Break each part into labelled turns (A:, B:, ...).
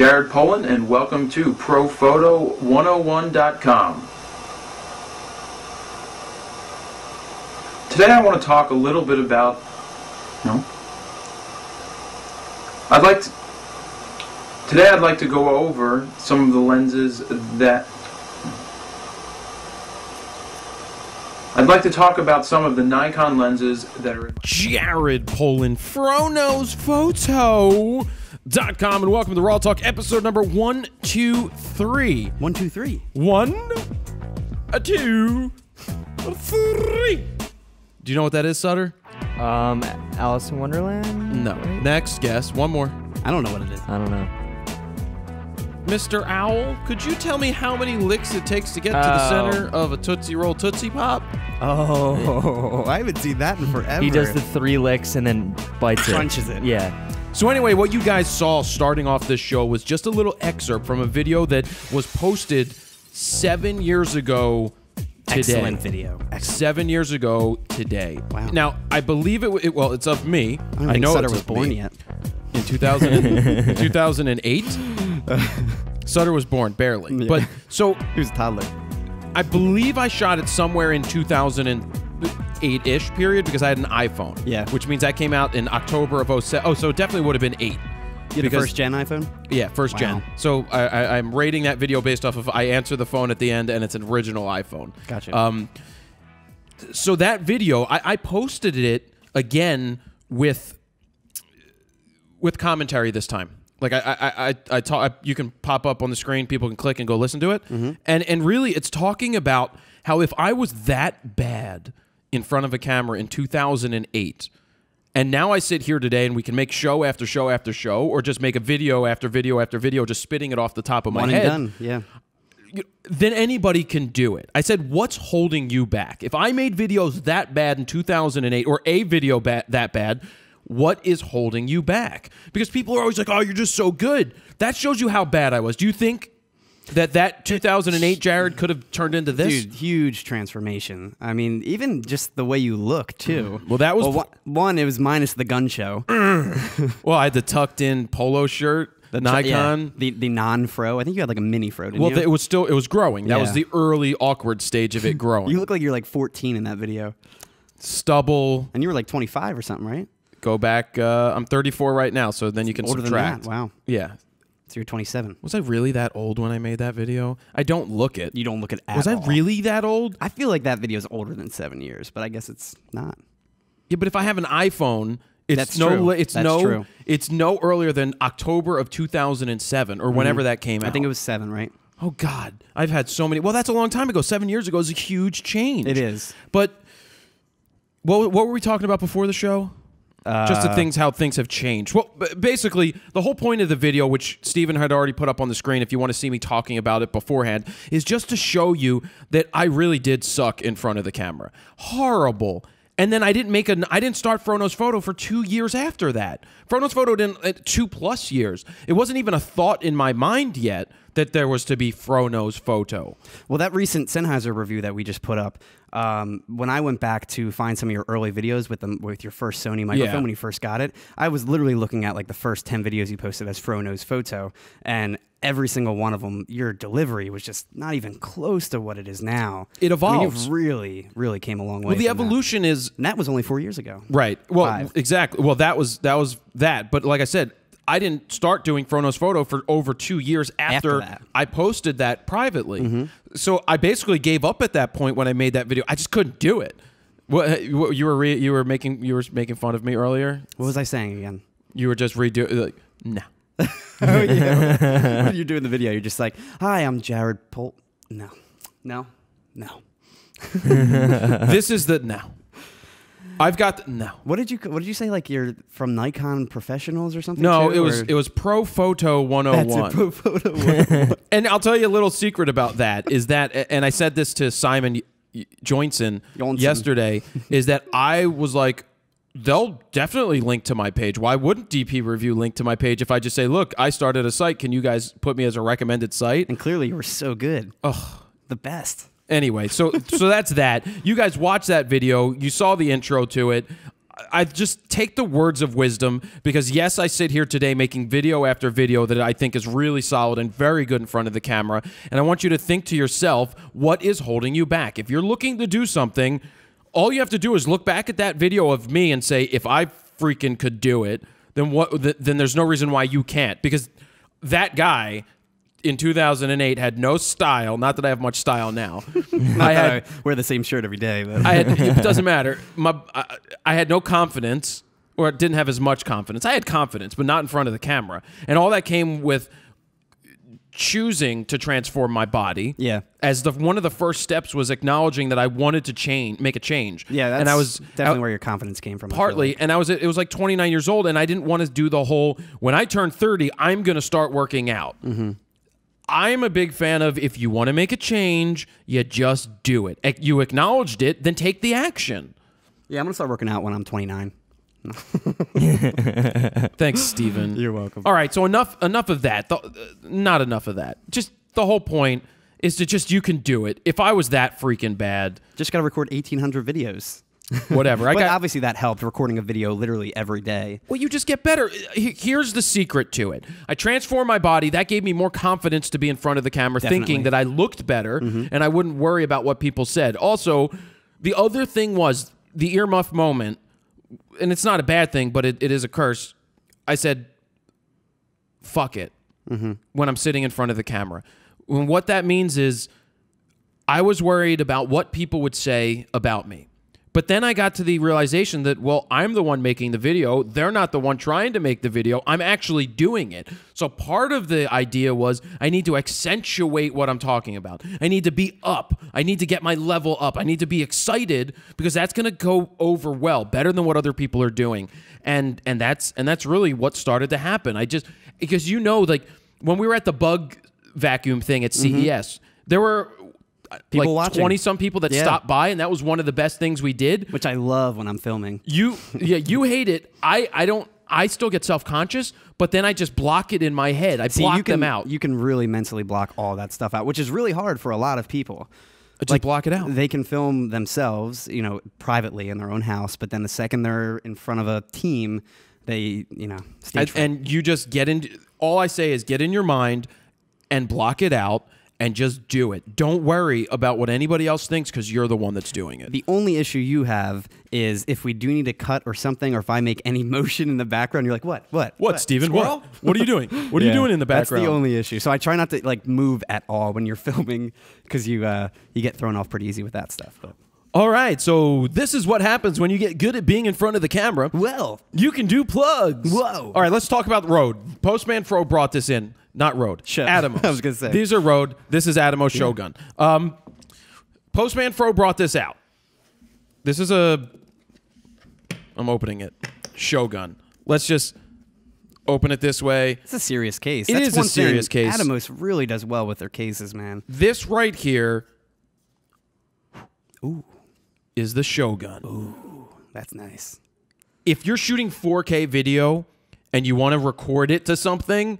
A: Jared Polin, and welcome to ProPhoto101.com. Today I want to talk a little bit about. No? I'd like to. Today I'd like to go over some of the lenses that. I'd like to talk about some of the Nikon lenses that are
B: Jared Polin, Fronos Photo. Dot com and welcome to RAWtalk episode number one, two, three.
C: One, two, three.
B: One, a two, a three. Do you know what that is, Sutter?
D: Um, Alice in Wonderland?
B: No.
D: right?
B: Next guess. One more.
C: I don't know what it is.
D: I don't know.
B: Mr. Owl, could you tell me how many licks it takes to get to the
D: Oh.
B: center of a Tootsie Roll Tootsie Pop?
C: Oh, I haven't seen that in forever.
D: He does the three licks and then bites it.
C: Crunches it.
D: Yeah.
B: So anyway, what you guys saw starting off this show was just a little excerpt from a video that was posted seven years ago today.
C: Excellent video. Excellent.
B: Seven years ago today.
C: Wow.
B: Now I believe it. it well, it's of me.
C: I don't think
B: know
C: Sutter was born
B: me.
C: yet.
B: in 2000 2008. Sutter was born barely,
C: Yeah.
B: but so
C: He was a toddler.
B: I believe I shot it somewhere in 2008 ish period because I had an iPhone.
C: Yeah.
B: which means that came out in October of 07. Oh, so it definitely would have been eight.
C: You had a
B: Because-
C: first gen iPhone?
B: Yeah, first gen. So I, I, I'm rating that video based off of I answer the phone at the end, and it's an original iPhone.
C: Gotcha.
B: Um, so that video, I, I posted it again with with commentary this time. Like I, I, I, I talk. You can pop up on the screen. People can click and go listen to it.
C: Mm-hmm.
B: And and really, it's talking about how if I was that bad in front of a camera in 2008, and now I sit here today and we can make show after show after show, or just make a video after video after video, just spitting it off the top of my
C: One
B: head
C: and done. Yeah.
B: then anybody can do it. I said, what's holding you back? If I made videos that bad in 2008 or a video ba- that bad, what is holding you back? Because people are always like, oh, you're just so good. That shows you how bad I was. Do you think that that 2008 Jared could have turned into this?
C: Dude, huge transformation. I mean, even just the way you look, too.
B: Well, that was-
C: one, one, it was minus the gun show.
B: Well, I had the tucked in polo shirt, the
C: Yeah,
B: Nikon.
C: the, the non fro. I think you had like a mini fro,
B: Well, it was still, it was growing. That was the early awkward stage of it growing.
C: you look like you're like 14 in that video.
B: Stubble,
C: And you were like 25 or something, right?
B: go back. Uh, I'm 34 right now, so then you can
C: Older
B: subtract.
C: Wow.
B: Yeah.
C: So you're 27.
B: Was I really that old when I made that video? I don't look it.
C: You don't look at at
B: Was I really that old?
C: I feel like that video is older than seven years, but I guess it's not.
B: Yeah, but if I have an iPhone, it's
C: That's
B: no
C: true.
B: it's
C: That's
B: no
C: true.
B: it's no earlier than October of 2007 or whenever that came out.
C: Mm-hmm. I think it was seven, right?
B: Oh god, I've had so many. Well, that's a long time ago. 7 years ago is a huge change.
C: It is.
B: But what what were we talking about before the show? Just the
C: Uh,
B: things how things have changed. Well, basically, the whole point of the video, which Stephen had already put up on the screen, if you want to see me talking about it beforehand, is just to show you that I really did suck in front of the camera. Horrible. And then I didn't make a. I didn't start FroKnowsPhoto for two years after that. FroKnowsPhoto didn't uh, two plus years. It wasn't even a thought in my mind yet that there was to be FroKnowsPhoto.
C: Well, that recent Sennheiser review that we just put up, um, when I went back to find some of your early videos with them with your first Sony microphone
B: Yeah.
C: when you first got it, I was literally looking at like the first ten videos you posted as FroKnowsPhoto, and every single one of them, your delivery was just not even close to what it is now.
B: It
C: I mean, really, really came a long way.
B: Well, the evolution is
C: And that was only four years ago.
B: Right. Well,
C: Five.
B: exactly. Well, that was that was that. But like I said, I didn't start doing FroKnowsPhoto for over two years after,
C: After.
B: I posted that privately. Mm-hmm. So I basically gave up at that point when I made that video. I just couldn't do it. What, what you were re, you were making you were making fun of me earlier.
C: What was I saying again?
B: You were just redoing. like no.
C: oh yeah. when you're doing the video, you're just like, "Hi, I'm Jared Pol." No, no, no.
B: this is the no. I've got the, no.
C: What did you What did you say? Like you're from Nikon Professionals or something?
B: No,
C: too,
B: it was
C: or-
B: it was Pro Photo oh
C: That's
B: 101.
C: it, Pro Photo 101.
B: And I'll tell you a little secret about that is that, and I said this to Simon Joinson
C: Johnson.
B: yesterday, is that I was like, they'll definitely link to my page. Why wouldn't DP Review link to my page if I just say, look, I started a site. Can you guys put me as a recommended site?
C: and clearly, you were so good.
B: Ugh.
C: The best.
B: Anyway, so so that's that. You guys watched that video. You saw the intro to it. I just take the words of wisdom because yes, I sit here today making video after video that I think is really solid and very good in front of the camera, and I want you to think to yourself, what is holding you back? If you're looking to do something, all you have to do is look back at that video of me and say, if I freaking could do it, then what? th- Then there's no reason why you can't because that guy in 2008 had no style. Not that I have much style now. I had
C: I wear the same shirt every day. But
B: I had, it doesn't matter. My, I, I had no confidence, or didn't have as much confidence. I had confidence, but not in front of the camera. And all that came with choosing to transform my body.
C: Yeah.
B: As the one of the first steps was acknowledging that I wanted to change, make a change.
C: yeah, that's
B: and I was
C: definitely
B: I-
C: where your confidence came from.
B: Partly
C: like.
B: and i was it was like 29 years old and i didn't want to do the whole when i turn 30 i'm going to start working out
C: Mm-hmm.
B: i'm a big fan of if you want to make a change you just do it you acknowledged it then take the action
C: Yeah, I'm gonna start working out when I'm 29.
B: thanks steven
C: You're welcome.
B: all right so enough enough of that The- uh, not enough of that just the whole point is to just you can do it if i was that freaking bad
C: Just gotta record 1,800 videos.
B: whatever i
C: but
B: got
C: obviously that helped recording a video literally every day.
B: Well, you just get better. He- Here's the secret to it. I transformed my body. That gave me more confidence to be in front of the camera, thinking that I looked better and I wouldn't worry about what people said. Also, the other thing was the earmuff moment, and it's not a bad thing, but it, it is a curse. I said, fuck it, mm-hmm. when I'm sitting in front of the camera. And what that means is I was worried about what people would say about me. But then I got to the realization that, well, I'm the one making the video. They're not the one trying to make the video. I'm actually doing it. So part of the idea was I need to accentuate what I'm talking about. I need to be up. I need to get my level up. I need to be excited because that's going to go over well, better than what other people are doing. And and that's and that's really what started to happen. I just because you know like when we were at the bug vacuum thing at mm-hmm. CES, there were
C: People
B: like
C: watching.
B: 20 some people that
C: Yeah.
B: stopped by and that was one of the best things we did
C: Which I love when I'm filming.
B: you yeah you hate it i i don't i still get self-conscious but then i just block it in my head i
C: See,
B: block
C: you can,
B: them out
C: You can really mentally block all that stuff out, which is really hard for a lot of people.
B: Uh, just like, block it out
C: They can film themselves, you know, privately in their own house, but then the second they're in front of a team, they, you know, stage
B: and, and you just get in all i say is get in your mind and block it out and just do it don't worry about what anybody else thinks because you're the one that's doing it
C: The only issue you have is if we do need to cut or something, or if I make any motion in the background, you're like, what? What?
B: what steven
C: Squirrel?
B: what what are you doing what are you doing in the background
C: That's the only issue. So I try not to like move at all when you're filming because you uh, you get thrown off pretty easy with that stuff. But
B: all right so this is what happens when you get good at being in front of the camera
C: well,
B: You can do plugs.
C: Whoa.
B: All right, let's talk about the road. Postman Fro brought this in. Not Rode.
C: Sure.
B: Atomos.
C: I was gonna say.
B: These are Rode. This is Atomos Shogun. Um, Postman Fro brought this out. This is a. I'm opening it. Shogun. Let's just open it this way.
C: it's a serious case.
B: It
C: That's
B: is a serious case.
C: Atomos really does well with their cases, man.
B: This right here. Ooh. Is the Shogun.
C: That's nice.
B: if you're shooting 4K video and you want to record it to something,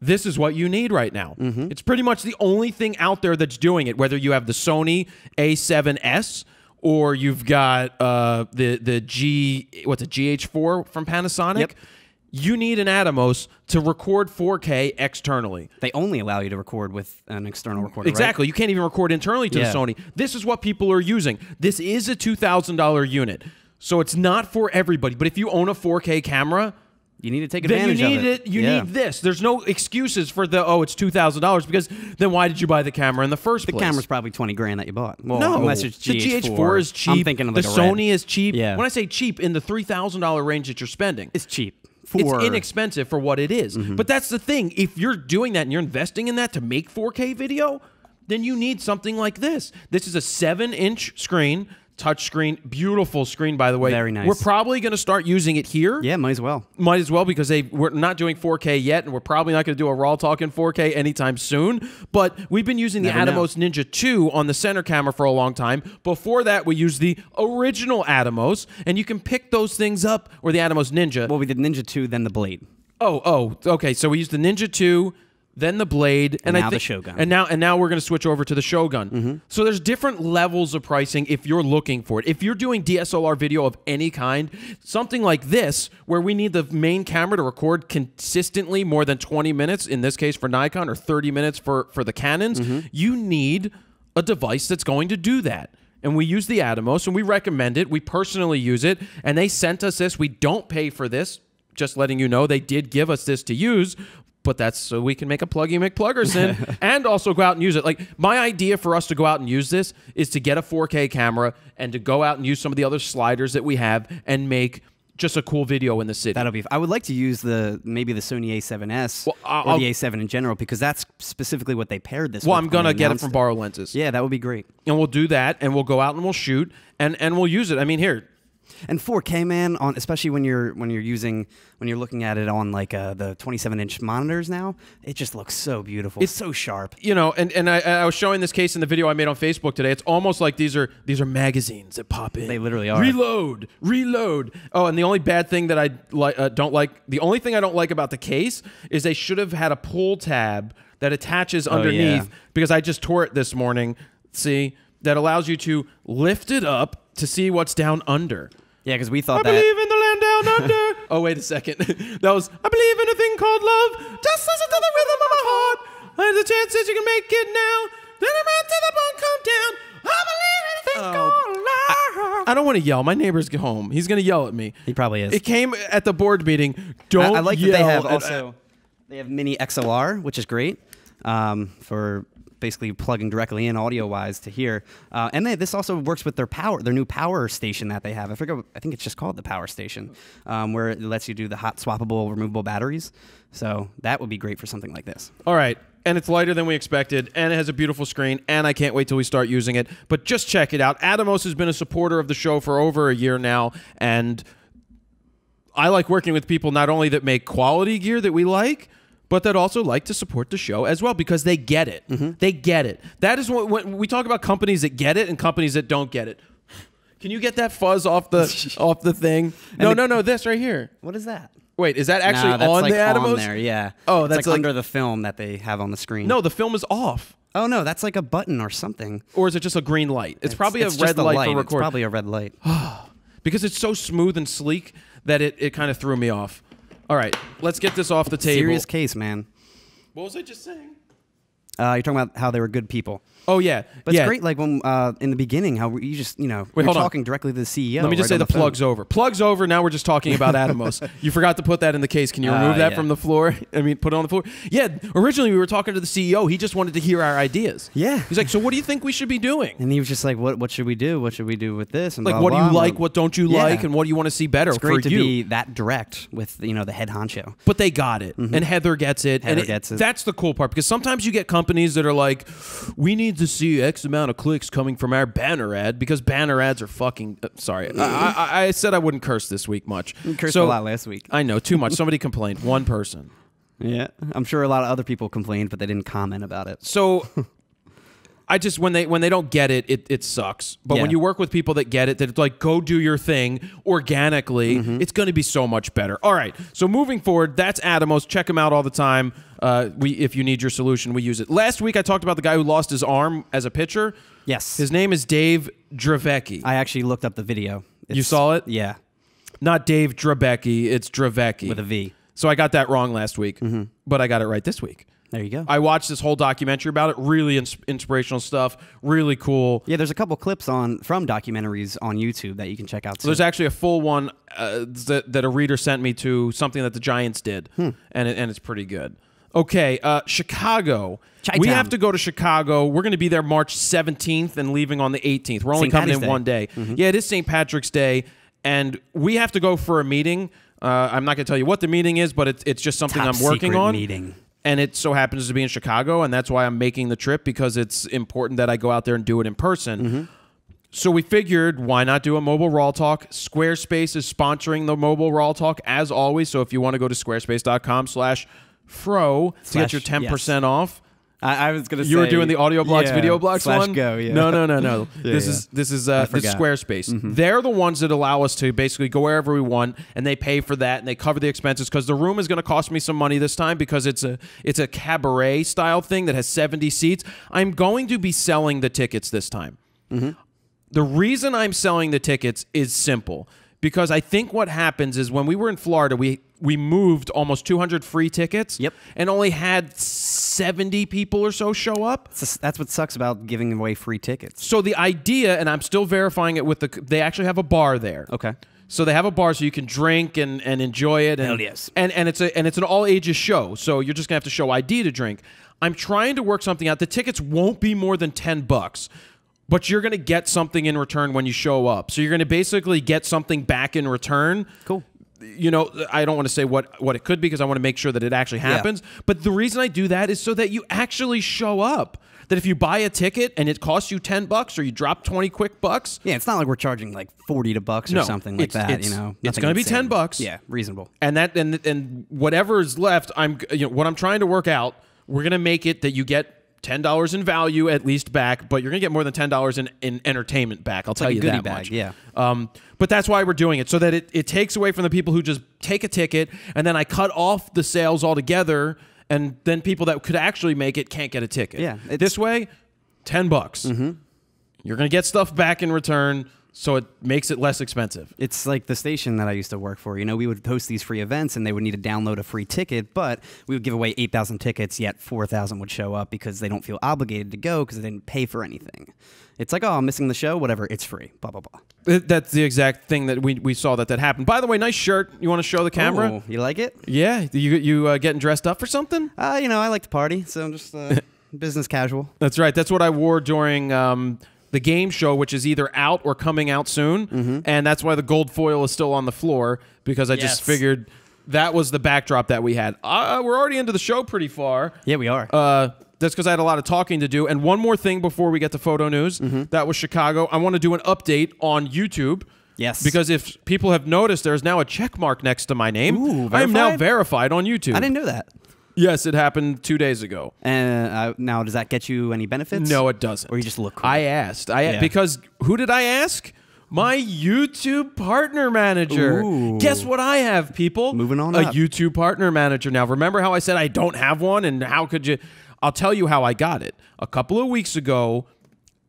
B: this is what you need right now. It's pretty much the only thing out there that's doing it. Whether you have the Sony A7S or you've got uh, the the G what's a GH4 from Panasonic,
C: Yep.
B: you need an Atomos to record 4K externally.
C: They only allow you to record with an external recorder. right?
B: Exactly. You can't even record internally to
C: Yeah.
B: the Sony. This is what people are using. This is a $2,000 unit. So it's not for everybody. But if you own a 4K camera,
C: You need to take
B: then you
C: advantage
B: need
C: of
B: it.
C: it.
B: You
C: Yeah.
B: need this. There's no excuses for the oh, it's two thousand dollars because then why did you buy the camera in the first
C: The
B: place?
C: The camera's probably twenty grand that you bought. Well,
B: no,
C: unless it's
B: the
C: GH4.
B: GH4 is cheap.
C: I'm thinking of like
B: the
C: a red.
B: Sony is cheap.
C: Yeah.
B: When I say cheap, in the three thousand dollar range that you're spending,
C: It's cheap. For
B: it's inexpensive for what it is.
C: Mm-hmm.
B: But that's the thing. If you're doing that and you're investing in that to make 4K video, then you need something like this. This is a seven inch screen, touch screen, beautiful screen, by the way.
C: Very nice.
B: We're probably going to start using it here.
C: yeah, might as well.
B: Might as well because they we're not doing 4K yet, and we're probably not going to do a RAWtalk in 4K anytime soon. But we've been using the
C: Never know.
B: Atomos Ninja 2 on the center camera for a long time. Before that, we used the original Atomos, and you can pick those things up or the Atomos Ninja.
C: Well, we did Ninja Two, then the Blade.
B: Oh, oh, okay. So we used the Ninja 2, then the blade, and, I
C: now the
B: think,
C: Shogun.
B: And now and now we're going to switch over to the Shogun. So there's different levels of pricing if you're looking for it. If you're doing DSLR video of any kind, something like this, where we need the main camera to record consistently more than 20 minutes, in this case for Nikon, or 30 minutes for for the Canons,
C: Mm-hmm.
B: you need a device that's going to do that. And we use the Atomos, and we recommend it. We personally use it, and they sent us this. We don't pay for this. Just letting you know, they did give us this to use, but that's so we can make a pluggy McPluggerson and also go out and use it. Like my idea for us to go out and use this is to get a 4K camera and to go out and use some of the other sliders that we have and make just a cool video in the city.
C: That'll be. I would like to use the maybe the Sony A7S
B: Well,
C: or the A7 in general because that's specifically what they paired this.
B: well, I'm gonna get it from Borrow Lenses.
C: Yeah, that would be great.
B: And we'll do that and we'll go out and we'll shoot and and we'll use it. I mean, here,
C: And 4K, man, on especially when you're when you're using when you're looking at it on like uh, the 27 inch monitors now, it just looks so beautiful. It's so sharp.
B: you know, and, and I, I was showing this case in the video I made on Facebook today. It's almost like these are these are magazines that pop in.
C: They literally are.
B: Reload, reload. Oh, and the only bad thing that I like uh, don't like, the only thing I don't like about the case is they should have had a pull tab that attaches underneath
C: yeah.
B: because I just tore it this morning. See, that allows you to lift it up to see what's down under.
C: Yeah, because we
B: I
C: thought that.
B: believe in the land down under. oh, wait a second. that was, I believe in a thing called love. Just listen to the rhythm of my heart. There's a chance that you can make it now. Then I'm right to the bone come down. I believe in a thing
C: Oh.
B: called love. I don't want to yell. My neighbor's home. He's going to yell at me.
C: He probably is.
B: It came at the board meeting. Don't
C: I, I like
B: yell
C: that they have
B: at-
C: also they have mini XLR, which is great um, for basically plugging directly in audio wise to here. Uh, and they, this also works with their power, their new power station that they have. I forget. I think it's just called the power station, um, where it lets you do the hot swappable removable batteries. So that would be great for something like this.
B: All right. And it's lighter than we expected, and it has a beautiful screen, and I can't wait till we start using it. But just check it out. Atomos has been a supporter of the show for over a year now, and I like working with people not only that make quality gear that we like, but that also like to support the show as well because they get it. Mm-hmm. They get it. That is what when we talk about companies that get it and companies that don't get it. Can you get that fuzz off the off the thing? No,
C: the-
B: no, no. This right here.
C: What is that?
B: Wait, is that actually
C: Nah, that's
B: on
C: like
B: the Atomos?
C: on there. Yeah.
B: Oh,
C: It's
B: that's
C: like,
B: like-
C: under the film that they have on the screen.
B: No, the film is off.
C: Oh no, that's like a button or something.
B: Or is it just a green light? It's, probably
C: it's
B: a
C: just
B: red light, for
C: It's probably a red light.
B: because it's so smooth and sleek that it, it kind of threw me off. All right, let's get this off the table.
C: Serious case, man.
B: What was I just saying?
C: Uh, you're talking about how they were good people.
B: Oh yeah,
C: But
B: yeah.
C: it's great, like when uh, in the beginning, how you just you know
B: Wait,
C: you're
B: hold on.
C: talking directly to the CEO.
B: Let me just
C: right
B: say
C: on
B: the, plug's over. Plug's over. Now we're just talking about Atomos. you forgot to put that in the case. Can you remove
C: Uh,
B: that
C: yeah.
B: from the floor? I mean, put it on the floor. Yeah. Originally, we were talking to the CEO. He just wanted to hear our ideas.
C: Yeah.
B: He's like, "So what do you think we should be doing?
C: And he was just like, "What what should we do? What should we do with this?" And
B: Like,
C: blah,
B: what do you
C: blah.
B: like? What don't you
C: Yeah.
B: like? And what do you want to see better
C: It's great
B: for
C: to
B: you?"
C: be that direct with you know the head honcho.
B: but they got it, and Heather gets it, and
C: Mm-hmm. Heather gets it.
B: That's the cool part because sometimes you get companies that are like, "We need to see X amount of clicks coming from our banner ad because banner ads are fucking." Uh, sorry, I, I, I said I wouldn't curse this week much.
C: You cursed
B: So-
C: a lot last week.
B: I know too much. Somebody complained. One person.
C: Yeah, I'm sure a lot of other people complained, but they didn't comment about it.
B: So. I just when they when they don't get it, it, it sucks. But when you work with people that get it, that it's like go do your thing organically,
C: Mm-hmm.
B: it's going to be so much better. All right. So moving forward, that's Atomos. Check them out all the time. Uh, we if you need your solution, we use it. Last week I talked about the guy who lost his arm as a pitcher.
C: Yes,
B: His name is Dave Dravecky.
C: I actually looked up the video.
B: You saw it?
C: Yeah,
B: Not Dave Drabecki, it's Dravecky.
C: with a V.
B: So I got that wrong last week, but I got it right this week.
C: There you go.
B: I watched this whole documentary about it. Really ins- inspirational stuff. Really cool.
C: yeah, there's a couple clips on from documentaries on YouTube that you can check out. Too.
B: There's actually a full one uh, that, that a reader sent me to something that the Giants did,
C: Hmm.
B: and it, and it's pretty good. Okay, uh, Chicago. We have to go to Chicago. We're going to be there March 17th and leaving on the 18th. We're only
C: St.
B: coming in
C: Day.
B: one day.
C: Mm-hmm.
B: Yeah, it is St. Patrick's Day, and we have to go for a meeting. Uh, I'm not going to tell you what the meeting is, but it's it's just something
C: Top
B: I'm working
C: secret
B: on.
C: meeting.
B: And it so happens to be in Chicago, and that's why I'm making the trip because it's important that I go out there and do it in person.
C: Mm-hmm.
B: So we figured, why not do a mobile RAWtalk? Squarespace is sponsoring the mobile RAWtalk as always. So if you want to go to squarespace.com slash fro to get your 10% off,
C: I, I was gonna.
B: You were doing the audio blocks,
C: yeah,
B: video blocks one.
C: Go, yeah.
B: No, no, no, no.
C: Yeah,
B: this is this is uh, this is
C: forgot. Mm-hmm.
B: Squarespace. They're the ones that allow us to basically go wherever we want, and they pay for that, and they cover the expenses because the room is going to cost me some money this time because it's a it's a cabaret style thing that has seventy seats. I'm going to be selling the tickets this time.
C: Mm-hmm.
B: The reason I'm selling the tickets is simple because I think what happens is when we were in Florida, we we moved almost 200 free tickets.
C: Yep.
B: And only had 70 people or so show up.
C: That's- That's what sucks about giving away free tickets.
B: So the idea, and I'm still verifying it with the, they actually have a bar there.
C: Okay.
B: So they have a bar so you can drink and, and enjoy it. And,
C: Hell yes.
B: And and it's a and it's an all ages show. So you're just gonna have to show ID to drink. I'm trying to work something out. The tickets won't be more than ten bucks. But you're gonna get something in return when you show up. So you're gonna basically get something back in return.
C: Cool.
B: You know, I don't want to say what what it could be because I want to make sure that it actually happens. But the reason I do that is so that you actually show up. That if you buy a ticket and it costs you ten bucks or you drop twenty quick bucks,
C: Yeah, it's not like we're charging like forty to bucks or
B: No,
C: something like that. you know,
B: it's gonna be 10 bucks.
C: Yeah, reasonable.
B: and that and and whatever is left i'm you know what i'm trying to work out we're gonna make it that you get $10 in value at least back but you're gonna get more than $10 in, in entertainment back. I'll tell
C: like
B: you that
C: bag,
B: much.
C: yeah.
B: um, but that's why we're doing it so that it, it takes away from the people who just take a ticket and then i cut off the sales altogether and then people that could actually make it can't get a ticket.
C: Yeah,
B: this way 10 bucks. You're gonna get stuff back in return so it makes it less expensive
C: It's like the station that I used to work for. You know, we would host these free events and they would need to download a free ticket, but we would give away 8,000 tickets, yet 4,000 would show up because they don't feel obligated to go because they didn't pay for anything. It's like, oh, I'm missing the show, whatever, it's free, blah, blah, blah.
B: Th- That's the exact thing that we, we saw that that happened. By the way, nice shirt. You want to show the camera?
C: Ooh, you like it?
B: Yeah, you you uh, getting dressed up for something?
C: Uh, you know, I like to party, so I'm just uh, business casual.
B: That's right. That's what I wore during um, the game show, which is either out or coming out soon, and that's why the gold foil is still on the floor because I
C: Yes.
B: just figured that was the backdrop that we had. Uh, we're already into the show pretty far.
C: Yeah, we are.
B: Uh, that's because I had a lot of talking to do. And one more thing before we get to photo news.
C: Mm-hmm.
B: That was Chicago. I want to do an update on YouTube.
C: Yes.
B: Because if people have noticed, there's now a check mark next to my name.
C: Ooh,
B: I am now
C: verified?
B: verified on YouTube.
C: I didn't know that.
B: Yes, it happened two days ago.
C: And uh, now, does that get you any benefits?
B: No, it doesn't.
C: Or you just look cool?
B: I asked. I
C: Yeah.
B: because who did I ask? My YouTube partner manager.
C: Ooh.
B: Guess what I have, people?
C: Moving on
B: A
C: up.
B: YouTube partner manager. Now, remember how I said I don't have one, and how could you? I'll tell you how I got it. A couple of weeks ago,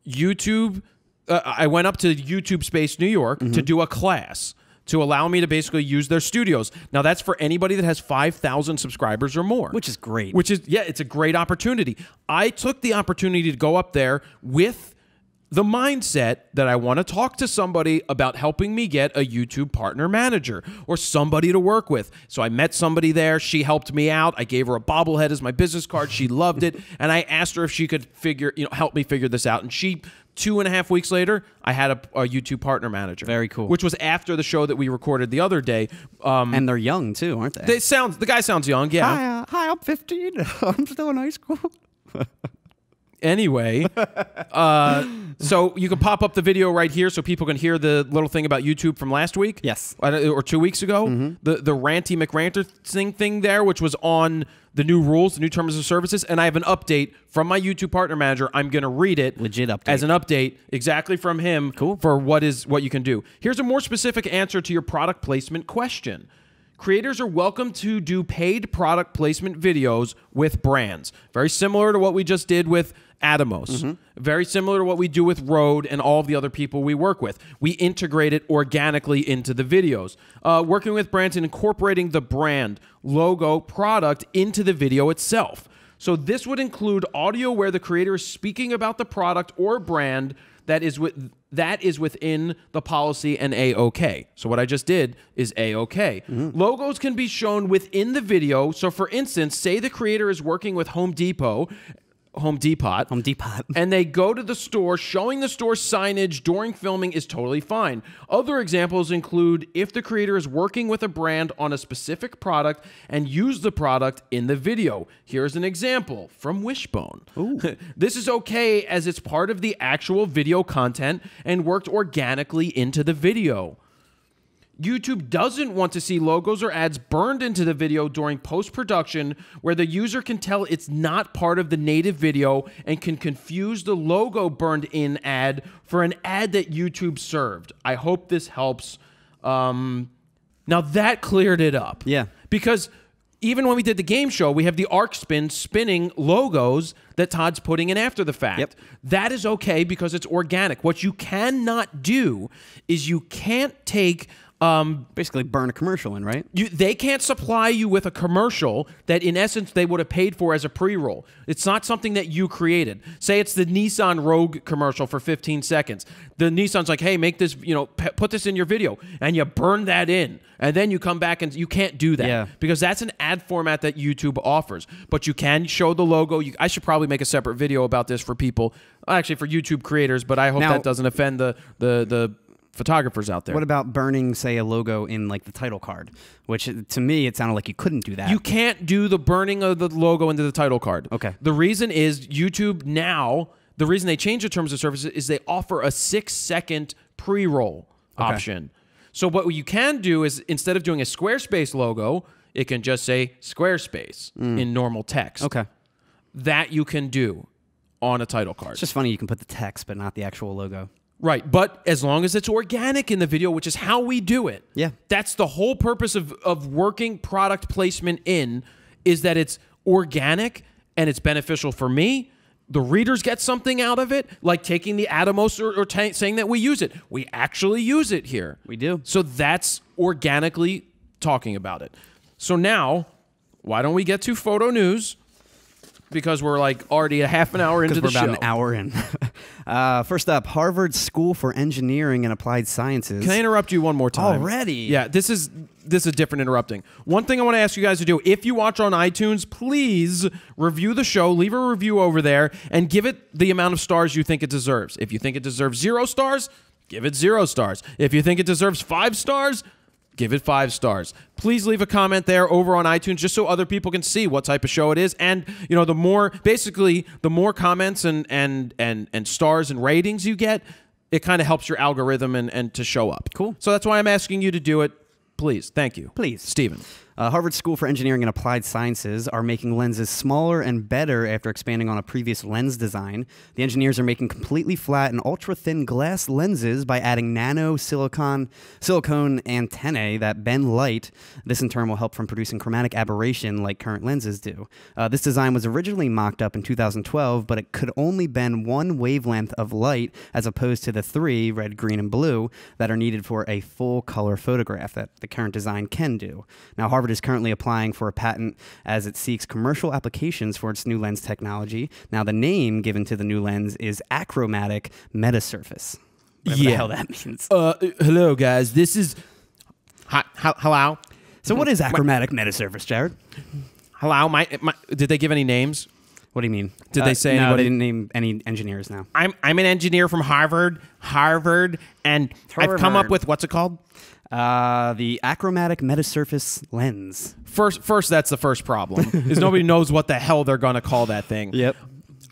B: YouTube. Uh, I went up to YouTube Space New York
C: Mm-hmm.
B: to do a class to allow me to basically use their studios. Now, that's for anybody that has five thousand subscribers or more,
C: Which is great.
B: which is yeah, it's a great opportunity. I took the opportunity to go up there with the mindset that I want to talk to somebody about helping me get a YouTube partner manager or somebody to work with. So I met somebody there. She helped me out. I gave her a bobblehead as my business card. She loved it, and I asked her if she could figure, you know, help me figure this out. And she. Two and a half weeks later, I had a, a YouTube partner manager.
C: Very cool.
B: Which was after the show that we recorded the other day. Um,
C: and they're young too, aren't they?
B: they sounds the guy sounds young, yeah.
C: hi, uh, hi, I'm 15. I'm still in high school.
B: anyway uh, so you can pop up the video right here so people can hear the little thing about youtube from last week
C: Yes.
B: Uh, or two weeks ago the the ranty mcranter thing thing there which was on the new rules the new terms of services and i have an update from my youtube partner manager i'm going to read it
C: Legit update.
B: as an update exactly from him
C: Cool.
B: for what is what you can do here's a more specific answer to your product placement question Creators are welcome to do paid product placement videos with brands. Very similar to what we just did with Atomos. Very similar to what we do with Rode and all of the other people we work with. We integrate it organically into the videos. Uh, working with brands and incorporating the brand, logo, product into the video itself. So this would include audio where the creator is speaking about the product or brand that is with that is within the policy and a-okay. So what I just did is a-okay. Logos can be shown within the video. So for instance, say the creator is working with Home Depot, Home Depot,
C: Home Depot.
B: and they go to the store, showing the store signage during filming is totally fine. Other examples include if the creator is working with a brand on a specific product and use the product in the video. Here's an example from Wishbone. this is okay as it's part of the actual video content and worked organically into the video. YouTube doesn't want to see logos or ads burned into the video during post production where the user can tell it's not part of the native video and can confuse the logo burned in ad for an ad that YouTube served. I hope this helps. Um, now that cleared it up.
C: Yeah.
B: Because even when we did the game show, we have the arc spin spinning logos that Todd's putting in after the fact.
C: Yep.
B: That is okay because it's organic. What you cannot do is you can't take um,
C: Basically, burn a commercial in, right?
B: you, they can't supply you with a commercial that, in essence, they would have paid for as a pre-roll. It's not something that you created. Say it's the Nissan Rogue commercial for 15 seconds. The Nissan's like, "Hey, make this, you know, p- put this in your video," and you burn that in, and then you come back and you can't do that
C: Yeah.
B: because that's an ad format that YouTube offers. But you can show the logo. You, I should probably make a separate video about this for people, actually for YouTube creators. But I hope
C: Now-
B: that doesn't offend the the the photographers out there.
C: What about burning, say, a logo in like the title card? Which to me, it sounded like you couldn't do that.
B: You can't do the burning of the logo into the title card.
C: Okay.
B: The reason is YouTube now, the reason they changed the terms of service is they offer a six second pre roll option. So what you can do is instead of doing a Squarespace logo, it can just say Squarespace in normal text.
C: Mm. okay.
B: That you can do on a title card.
C: It's just funny you can put the text, but not the actual logo.
B: Right, but as long as it's organic in the video, which is how we do it.
C: Yeah.
B: That's the whole purpose of, of working product placement in is that it's organic and it's beneficial for me. The readers get something out of it, like taking the Atomos or, or saying that we use it. We actually use it here.
C: We do.
B: So that's organically talking about it. So now, why don't we get to photo news? Because we're like already a half an hour into the
C: we're
B: show.
C: about an hour in. uh, first up, Harvard School for Engineering and Applied Sciences.
B: Can I interrupt you one more time?
C: Already?
B: Yeah, this is this is different interrupting. One thing I want to ask you guys to do, if you watch on iTunes, please review the show, leave a review over there, and give it the amount of stars you think it deserves. If you think it deserves zero stars, give it zero stars. If you think it deserves five stars, give it five stars. Please leave a comment there over on iTunes just so other people can see what type of show it is. And you know, the more basically the more comments and and and and stars and ratings you get, it kind of helps your algorithm and, and to show up.
C: Cool.
B: So that's why I'm asking you to do it. Please. Thank you.
C: Please.
B: Stephen.
C: Uh, Harvard School for Engineering and Applied Sciences are making lenses smaller and better after expanding on a previous lens design. The engineers are making completely flat and ultra thin glass lenses by adding nano silicon silicone antennae that bend light. This in turn will help from producing chromatic aberration like current lenses do. Uh, this design was originally mocked up in 2012, but it could only bend one wavelength of light as opposed to the three red, green, and blue that are needed for a full color photograph that the current design can do. Now, Harvard is currently applying for a patent as it seeks commercial applications for its new lens technology. Now, the name given to the new lens is achromatic metasurface. Whatever the
B: Yeah.
C: hell that means.
B: Uh, hello, guys. This is. Hi, hi, hello.
C: So, what is achromatic metasurface, Jared?
B: Hello. My, my. Did they give any names?
C: What do you mean?
B: Did they say
C: no,
B: anybody-
C: they didn't name any engineers now.
B: I'm I'm an engineer from Harvard, Harvard, and I've come up with what's it called?
C: Uh, the achromatic metasurface lens.
B: First, first, that's the first problem. is nobody knows what the hell they're gonna call that thing.
C: Yep.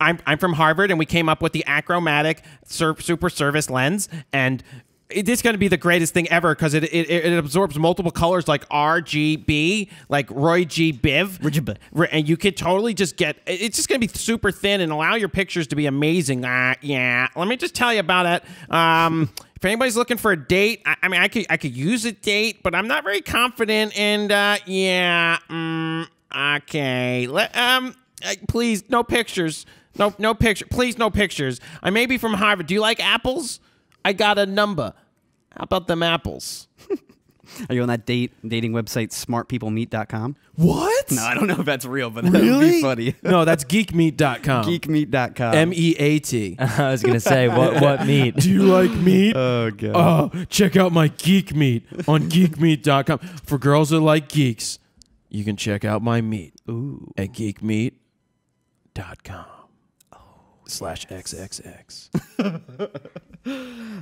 B: I'm I'm from Harvard, and we came up with the achromatic sur- super service lens, and it is going to be the greatest thing ever because it, it it absorbs multiple colors like RGB, like Roy G. Biv. And you could totally just get. It's just going to be super thin and allow your pictures to be amazing. Uh, yeah, let me just tell you about it. Um. If anybody's looking for a date, I, I mean, I could I could use a date, but I'm not very confident. And uh, yeah, mm, okay. Let, um, uh, please, no pictures. No, no picture. Please, no pictures. I may be from Harvard. Do you like apples? I got a number. How about them apples?
C: Are you on that date dating website smartpeoplemeet.com?
B: What?
C: No, I don't know if that's real, but that would be funny.
B: no, that's geekmeat.com.
C: Geekmeet.com.
B: M E A T.
D: I was gonna say what what meat?
B: Do you like meat?
C: oh god.
B: Oh, check out my Geek Meat on geekmeat.com. For girls that like geeks, you can check out my meat
C: Ooh.
B: at geekmeat.com. Slash XXX.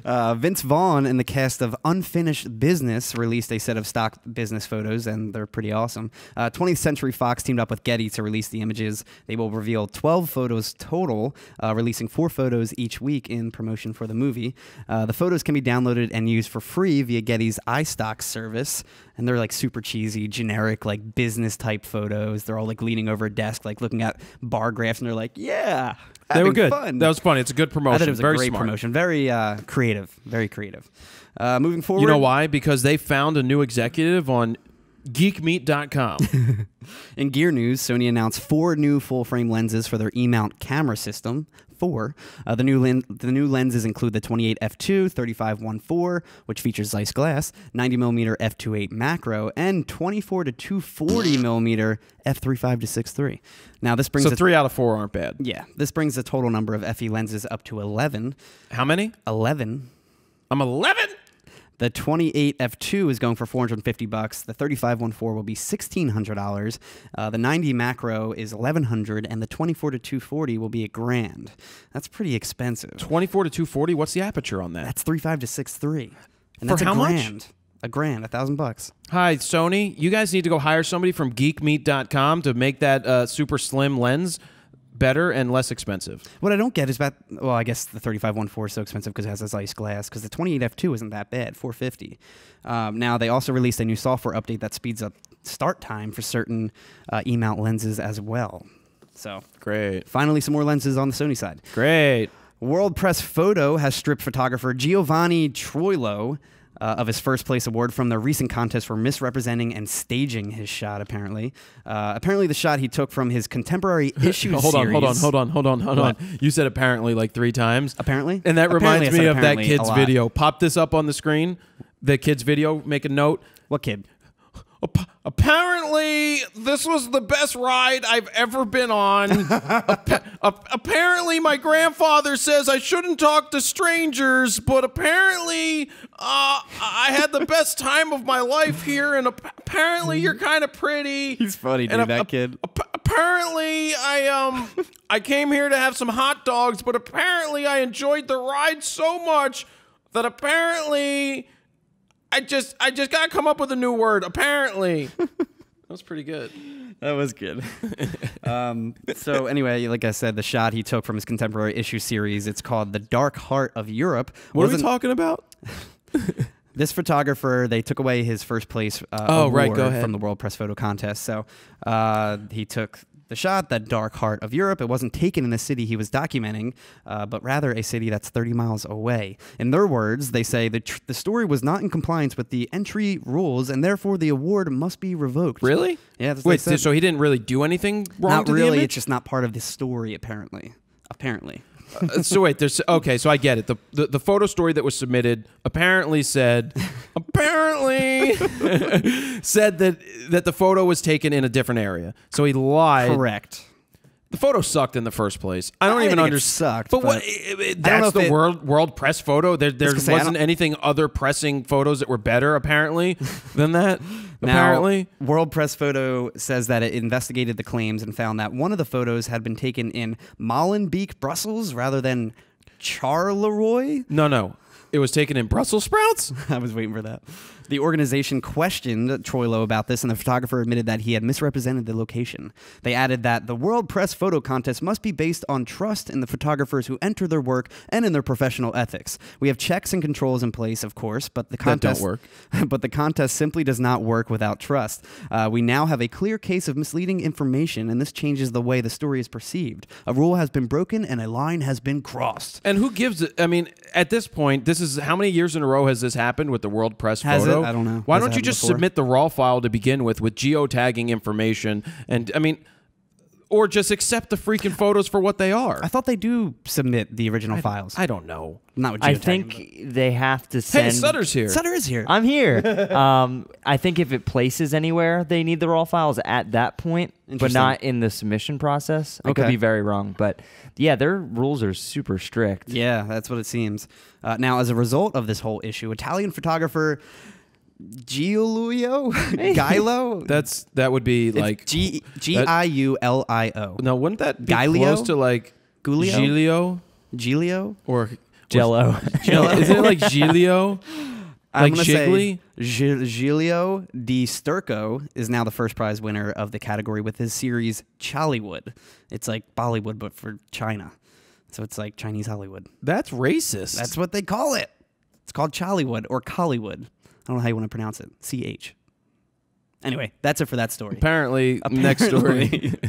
C: Uh, Vince Vaughn and the cast of Unfinished Business released a set of stock business photos, and they're pretty awesome. Uh, 20th Century Fox teamed up with Getty to release the images. They will reveal 12 photos total, uh, releasing four photos each week in promotion for the movie. Uh, the photos can be downloaded and used for free via Getty's iStock service, and they're like super cheesy, generic, like business type photos. They're all like leaning over a desk, like looking at bar graphs, and they're like, "Yeah."
B: They were good.
C: Fun.
B: That was funny. It's a good promotion.
C: I thought it was
B: Very
C: a great
B: smart.
C: promotion. Very uh, creative. Very creative. Uh, moving forward.
B: You know why? Because they found a new executive on geekmeat.com.
C: In gear news, Sony announced four new full-frame lenses for their E-mount camera system. Four. Uh, the new len- the new lenses include the 28 f2, 35 1.4, which features Zeiss glass, 90 millimeter f2.8 macro, and 24 to 240 millimeter f3.5 to 6.3. Now this brings
B: so three out of four aren't bad.
C: yeah, this brings the total number of FE lenses up to 11.
B: How many?
C: 11
B: I'm 11.
C: The 28 f2 is going for 450 bucks. The 35 14 will be $1600. Uh, the 90 macro is 1100 and the 24 to 240 will be a grand. That's pretty expensive.
B: 24 to 240. What's the aperture on that?
C: That's 35 to 63. And
B: For
C: that's
B: how
C: a
B: much?
C: grand. A grand, a thousand bucks.
B: Hi, Sony. You guys need to go hire somebody from geekmeat.com to make that uh, super slim lens better and less expensive.
C: What I don't get is that well, I guess the 3514 is so expensive because it has the Zeiss glass. Because the 28 f2 isn't that bad, 450. Um, now they also released a new software update that speeds up start time for certain uh, E-mount lenses as well. So
B: Great.
C: finally, some more lenses on the Sony side.
B: Great.
C: World Press Photo has stripped photographer Giovanni Troilo uh, of his first place award from the recent contest for misrepresenting and staging his shot. Apparently, uh, apparently the shot he took from his contemporary issue
B: hold on, hold on, hold on, hold on, hold
C: What?
B: on. You said apparently like three times.
C: Apparently,
B: And that
C: Apparently
B: reminds me of that kid's video. Pop this up on the screen. The kid's video. Make a note.
C: What kid?
B: Ap- apparently, this was the best ride I've ever been on. Appa- ap- apparently, my grandfather says I shouldn't talk to strangers, but apparently, uh, I had the best time of my life here, and ap- apparently, you're kind of pretty.
C: He's funny, dude, that kid.
B: ap- apparently, I um, I came here to have some hot dogs, but apparently, I enjoyed the ride so much that apparently. I just I just gotta come up with a new word. Apparently, that was pretty good.
C: That was good. um, so anyway, like I said, the shot he took from his contemporary issue series, it's called "The Dark Heart of Europe."
B: What are we talking about?
C: This photographer, they took away his first place uh,
B: Oh, right,
C: award
B: go ahead.
C: from the World Press Photo Contest. So uh, he took the shot, that dark heart of Europe. It wasn't taken in the city he was documenting, uh, but rather a city that's 30 miles away. In their words, they say the, tr- the story was not in compliance with the entry rules, and therefore the award must be revoked.
B: Really?
C: Yeah. That's
B: Wait, so he didn't really do anything wrong
C: not really. It's just not part of the story, apparently. Apparently.
B: Uh, so wait, there's okay. So I get it. The, the the photo story that was submitted apparently said, apparently said that that the photo was taken in a different area. So he lied.
C: Correct.
B: The photo sucked in the first place. I don't
C: I
B: even understand.
C: sucked,
B: but, what? it- it-
C: I don't know
B: that's the
C: it-
B: world world press photo. There there
C: gonna say, I
B: wasn't anything other pressing photos that were better apparently than that.
C: Now,
B: apparently,
C: World Press Photo says that it investigated the claims and found that one of the photos had been taken in Molenbeek, Brussels, rather than Charleroi.
B: no, no. It was taken in Brussels sprouts.
C: I was waiting for that. The organization questioned Troilo about this, and the photographer admitted that he had misrepresented the location. They added that the World Press Photo Contest must be based on trust in the photographers who enter their work and in their professional ethics. We have checks and controls in place, of course, but the contest
B: work.
C: but the contest simply does not work without trust. Uh, we now have a clear case of misleading information, and this changes the way the story is perceived. A rule has been broken, and a line has been crossed.
B: And who gives it? I mean, at this point, this is how many years in a row has this happened with the World Press
C: Has
B: photo?
C: it? I don't know.
B: Why
C: Has
B: don't you just
C: before?
B: submit the raw file to begin with, with geotagging information, and I mean, or just accept the freaking photos for what they are?
C: I thought they do submit the original files.
B: I don't know.
C: not with geotagging.
D: I
C: geotagging,
D: think they have to send.
B: Hey, Sutter's here.
C: Sutter is here.
D: I'm here. um, I think if it places anywhere, they need the raw files at that point, but not in the submission process. I could be very wrong, but yeah, their rules are super strict.
C: Yeah, that's what it seems. Uh, now, as a result of this whole issue, Italian photographer Giulio Gilo.
B: That's that would be
C: It's
B: like
C: G G I U L I O.
B: no, wouldn't that be
C: Giglio?
B: close to like
C: Giulio?
B: Giglio
C: Giulio.
B: or
D: Jello.
B: Isn't it like Giglio?
C: I'm
B: Like
C: gonna say
B: Jiggly?
C: Gi- Giulio Di Sturco is now the first prize winner of the category with his series Chollywood. It's like Bollywood, but for China. So it's like Chinese Hollywood.
B: That's racist.
C: That's what they call it. It's called Chollywood or Collywood. I don't know how you want to pronounce it. C H. Anyway, that's it for that story.
B: apparently, next story.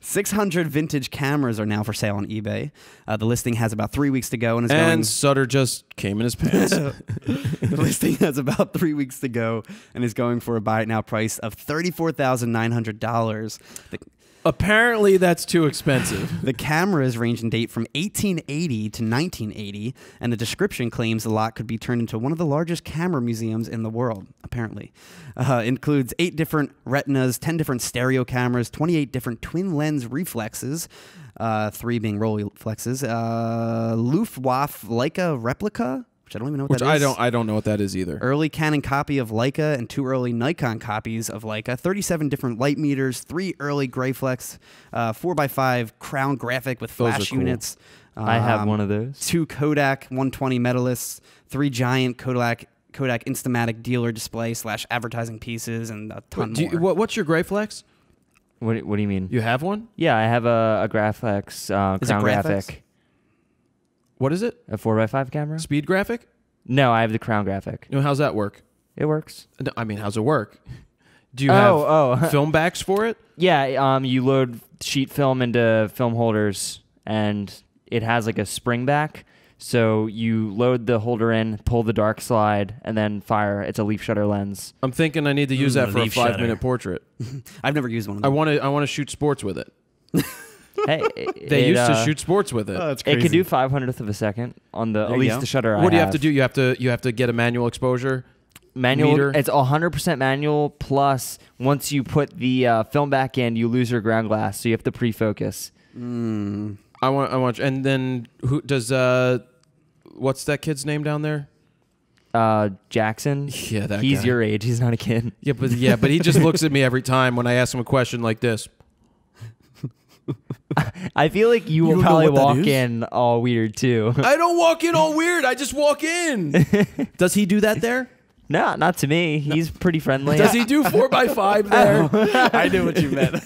C: 600 vintage cameras are now for sale on eBay. Uh, the listing has about three weeks to go and is going.
B: and Sutter just came in his pants.
C: the listing has about three weeks to go and is going for a buy it now price of $34,900. The,
B: apparently, that's too expensive.
C: the cameras range in date from 1880 to 1980, and the description claims the lot could be turned into one of the largest camera museums in the world, apparently. Uh, includes eight different retinas, 10 different stereo cameras, 28 different twin lens reflexes. Uh, three being Rolleiflexes, uh, Luftwaffe Leica replica, which I don't even know what
B: Which
C: that
B: I
C: is.
B: don't. I don't know what that is either.
C: early Canon copy of Leica and two early Nikon copies of Leica, 37 different light meters, three early Graflex, uh, 4x5 crown graphic with
B: Those
C: flash
B: cool.
C: units.
D: I have
C: um,
D: one of those.
C: Two Kodak 120 medalists, three giant Kodak Kodak Instamatic dealer display slash advertising pieces, and a ton
B: Do you-
C: more.
B: what, what's your Graflex?
D: What, what do you mean?
B: You have one?
D: Yeah, I have a, a Graphics uh,
C: Is it
D: Crown
C: Graphics?
D: Graphic,
B: What is it?
D: a four x five camera.
B: Speed graphic?
D: No, I have the Crown Graphic.
B: You know, how's that work?
D: It works.
B: No, I mean, how's it work? Do you
D: Oh,
B: have
D: oh.
B: film backs for it?
D: Yeah, um, you load sheet film into film holders, and it has like a spring back. So you load the holder in, pull the dark slide, and then fire. It's a leaf shutter lens.
B: I'm thinking I need to use
C: Mm,
B: that for a
C: leaf
B: five
C: shutter.
B: minute portrait.
C: I've never used one of
B: I
C: them.
B: want to. I want to shoot sports with it.
D: hey,
B: They
D: it,
B: used to
D: uh,
B: shoot sports with it.
C: that's
D: It could do five hundredth of a second on the
C: There
D: at least
C: go.
D: the shutter. I
B: what do you have to do? You have to. You have to get a manual exposure.
D: Manual.
B: meter?
D: It's hundred percent manual. Plus, once you put the uh, film back in, you lose your ground glass, so you have to pre-focus.
C: Mm,
B: I want. I want. And then who does? uh What's that kid's name down there?
D: Uh, Jackson.
B: Yeah, that
D: He's
B: guy.
D: your age. He's not a kid.
B: Yeah, but yeah, but he just looks at me every time when I ask him a question like this.
D: I feel like you
C: You
D: will probably
C: what
D: walk in all weird too.
B: I don't walk in all weird. I just walk in. Does he do that there?
D: no, not to me. He's pretty friendly.
B: Does he do four by five there?
C: I knew what you meant.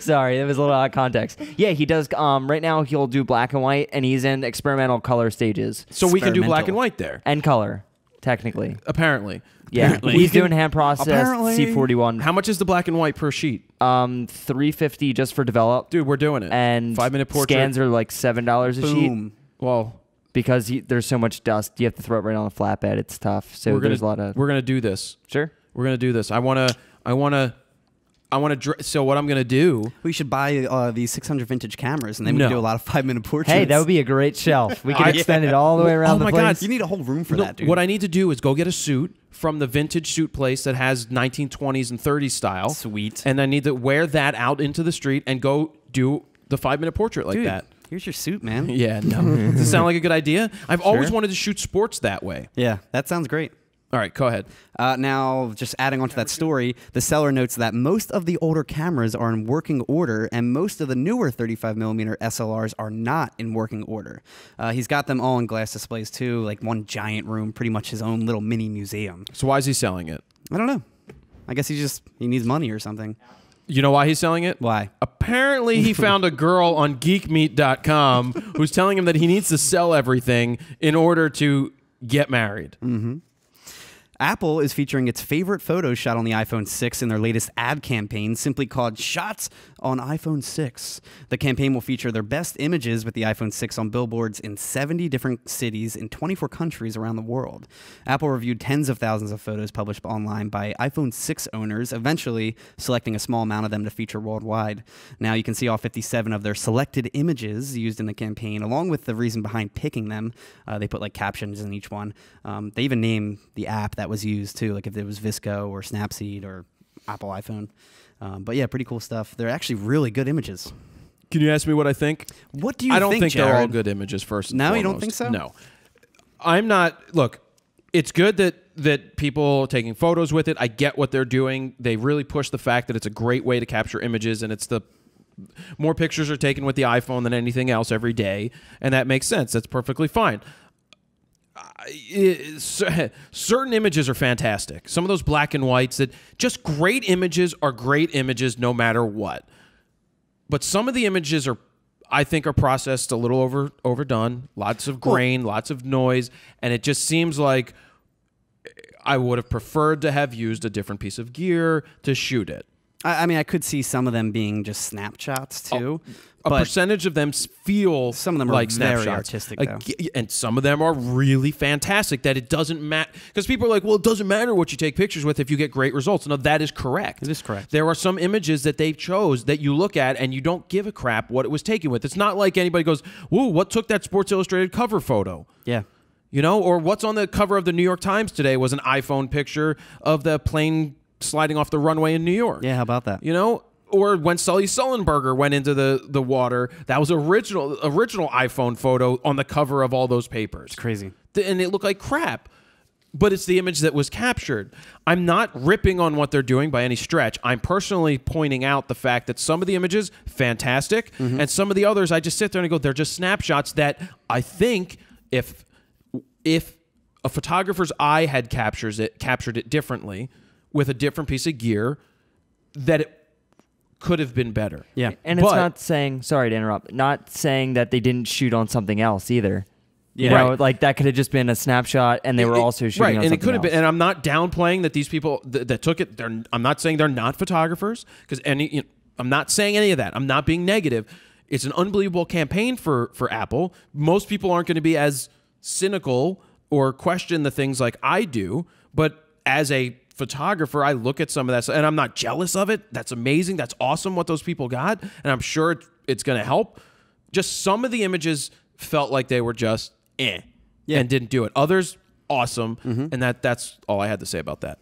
D: Sorry, that was a little out of context. Yeah, he does. Um, right now he'll do black and white, and he's in experimental color stages
B: So we can do black and white there.
D: and color, technically.
B: Apparently.
D: Yeah,
C: Apparently.
D: he's doing hand processed C41.
B: How much is the black and white per sheet?
D: Um, three fifty just for develop,
B: Dude, we're doing it.
D: and
B: five minute portrait.
D: scans are like seven dollars a sheet
C: Boom.
B: well,
D: because he, there's so much dust. You have to throw it right on the flatbed. It's tough. So
B: we're gonna
D: there's a lot of
B: we're gonna do this.
D: sure.
B: We're gonna do this. I wanna. I wanna. I wanna. Dr- so what I'm gonna do?
C: We should buy uh, these 600 vintage cameras, and then we
B: No.
C: can do a lot of five minute portraits.
D: Hey, that would be a great shelf. We could
B: I-
D: extend it all the way around
B: Oh
D: the
B: my
D: place.
B: God.
C: You need a whole room for
B: No,
C: that, dude.
B: What I need to do is go get a suit from the vintage suit place that has 1920s and 30s style.
C: Sweet.
B: And I need to wear that out into the street and go do the five minute portrait like
C: dude,
B: that.
C: here's your suit, man.
B: Yeah, no. Does it sound like a good idea? I've always wanted to shoot sports that way.
C: Yeah, that sounds great.
B: All right, go ahead.
C: Uh, now, just adding on to that story, the seller notes that most of the older cameras are in working order, and most of the newer 35mm SLRs are not in working order. Uh, he's got them all in glass displays too, like one giant room, pretty much his own little mini museum.
B: So why is he selling it?
C: I don't know. I guess he just he needs money or something.
B: You know why he's selling it?
C: Why?
B: Apparently, he found a girl on geekmeet.com who's telling him that he needs to sell everything in order to get married.
C: Apple is featuring its favorite photos shot on the iPhone 6 in their latest ad campaign, simply called Shots on iPhone 6. The campaign will feature their best images with the iPhone 6 on billboards in 70 different cities in 24 countries around the world. Apple reviewed tens of thousands of photos published online by iPhone 6 owners, eventually selecting a small amount of them to feature worldwide. Now you can see all 57 of their selected images used in the campaign, along with the reason behind picking them. Uh, they put like captions in each one. Um, they even name the app that was used too, like if it was VSCO or Snapseed or Apple iPhone. Um, but yeah, pretty cool stuff. They're actually really good images.
B: Can you ask me what I think?
C: What do you think?
B: I don't
C: think,
B: think, they're all good images. First, and
C: No, you don't think so?
B: No, I'm not. Look, it's good that that people are taking photos with it. I get what they're doing. They really push the fact that it's a great way to capture images, and it's the more pictures are taken with the iPhone than anything else every day, and that makes sense. That's perfectly fine. Certain images are fantastic. Some of those black and whites that just great images are great images no matter what. But some of the images are I think are processed a little over overdone. Lots of grain, lots of noise, and it just seems like I would have preferred to have used a different piece of gear to shoot it.
C: I, I mean, I could see some of them being just snapshots oh, too.
B: A
C: but
B: percentage of them feel
C: Some of them are
B: like
C: very
B: snapshots.
C: artistic, though.
B: and some of them are really fantastic. That it doesn't matter because people are like, "Well, it doesn't matter what you take pictures with if you get great results." No, that is correct.
C: It is correct.
B: There are some images that they chose that you look at and you don't give a crap what it was taken with. It's not like anybody goes, "Whoa, what took that Sports Illustrated cover photo?"
C: yeah,
B: You know, or what's on the cover of the New York Times today was an iPhone picture of the plane sliding off the runway in New York.
C: yeah. How about that?
B: You know, or when Sully Sullenberger went into the, the water, that was original original iPhone photo on the cover of all those papers.
C: It's
B: Crazy. And it looked like crap. But it's the image that was captured. I'm not ripping on what they're doing by any stretch. I'm personally pointing out the fact that some of the images fantastic, mm-hmm. and some of the others I just sit there and go, they're just snapshots that I think if if a photographer's eye had captures it captured it differently with a different piece of gear, that it could have been better.
C: Yeah.
D: And it's
B: But-
D: not saying, sorry to interrupt, not saying that they didn't shoot on something else either. You
C: Yeah.
D: know,
B: Right.
D: like that could have just been a snapshot and they were
B: It-
D: also shooting
B: right,
D: on
B: and it could have been. And I'm not downplaying that these people th- that took it. They're. I'm not saying they're not photographers because any. You know, I'm not saying any of that. I'm not being negative. It's an unbelievable campaign for for Apple. Most people aren't going to be as cynical or question the things like I do, but as a photographer, I look at some of that stuff and I'm not jealous of it. That's amazing. That's awesome what those people got, and I'm sure it's going to help. Just some of the images felt like they were just eh,
C: Yeah.
B: and didn't do it. Others awesome, and that that's all I had to say about that.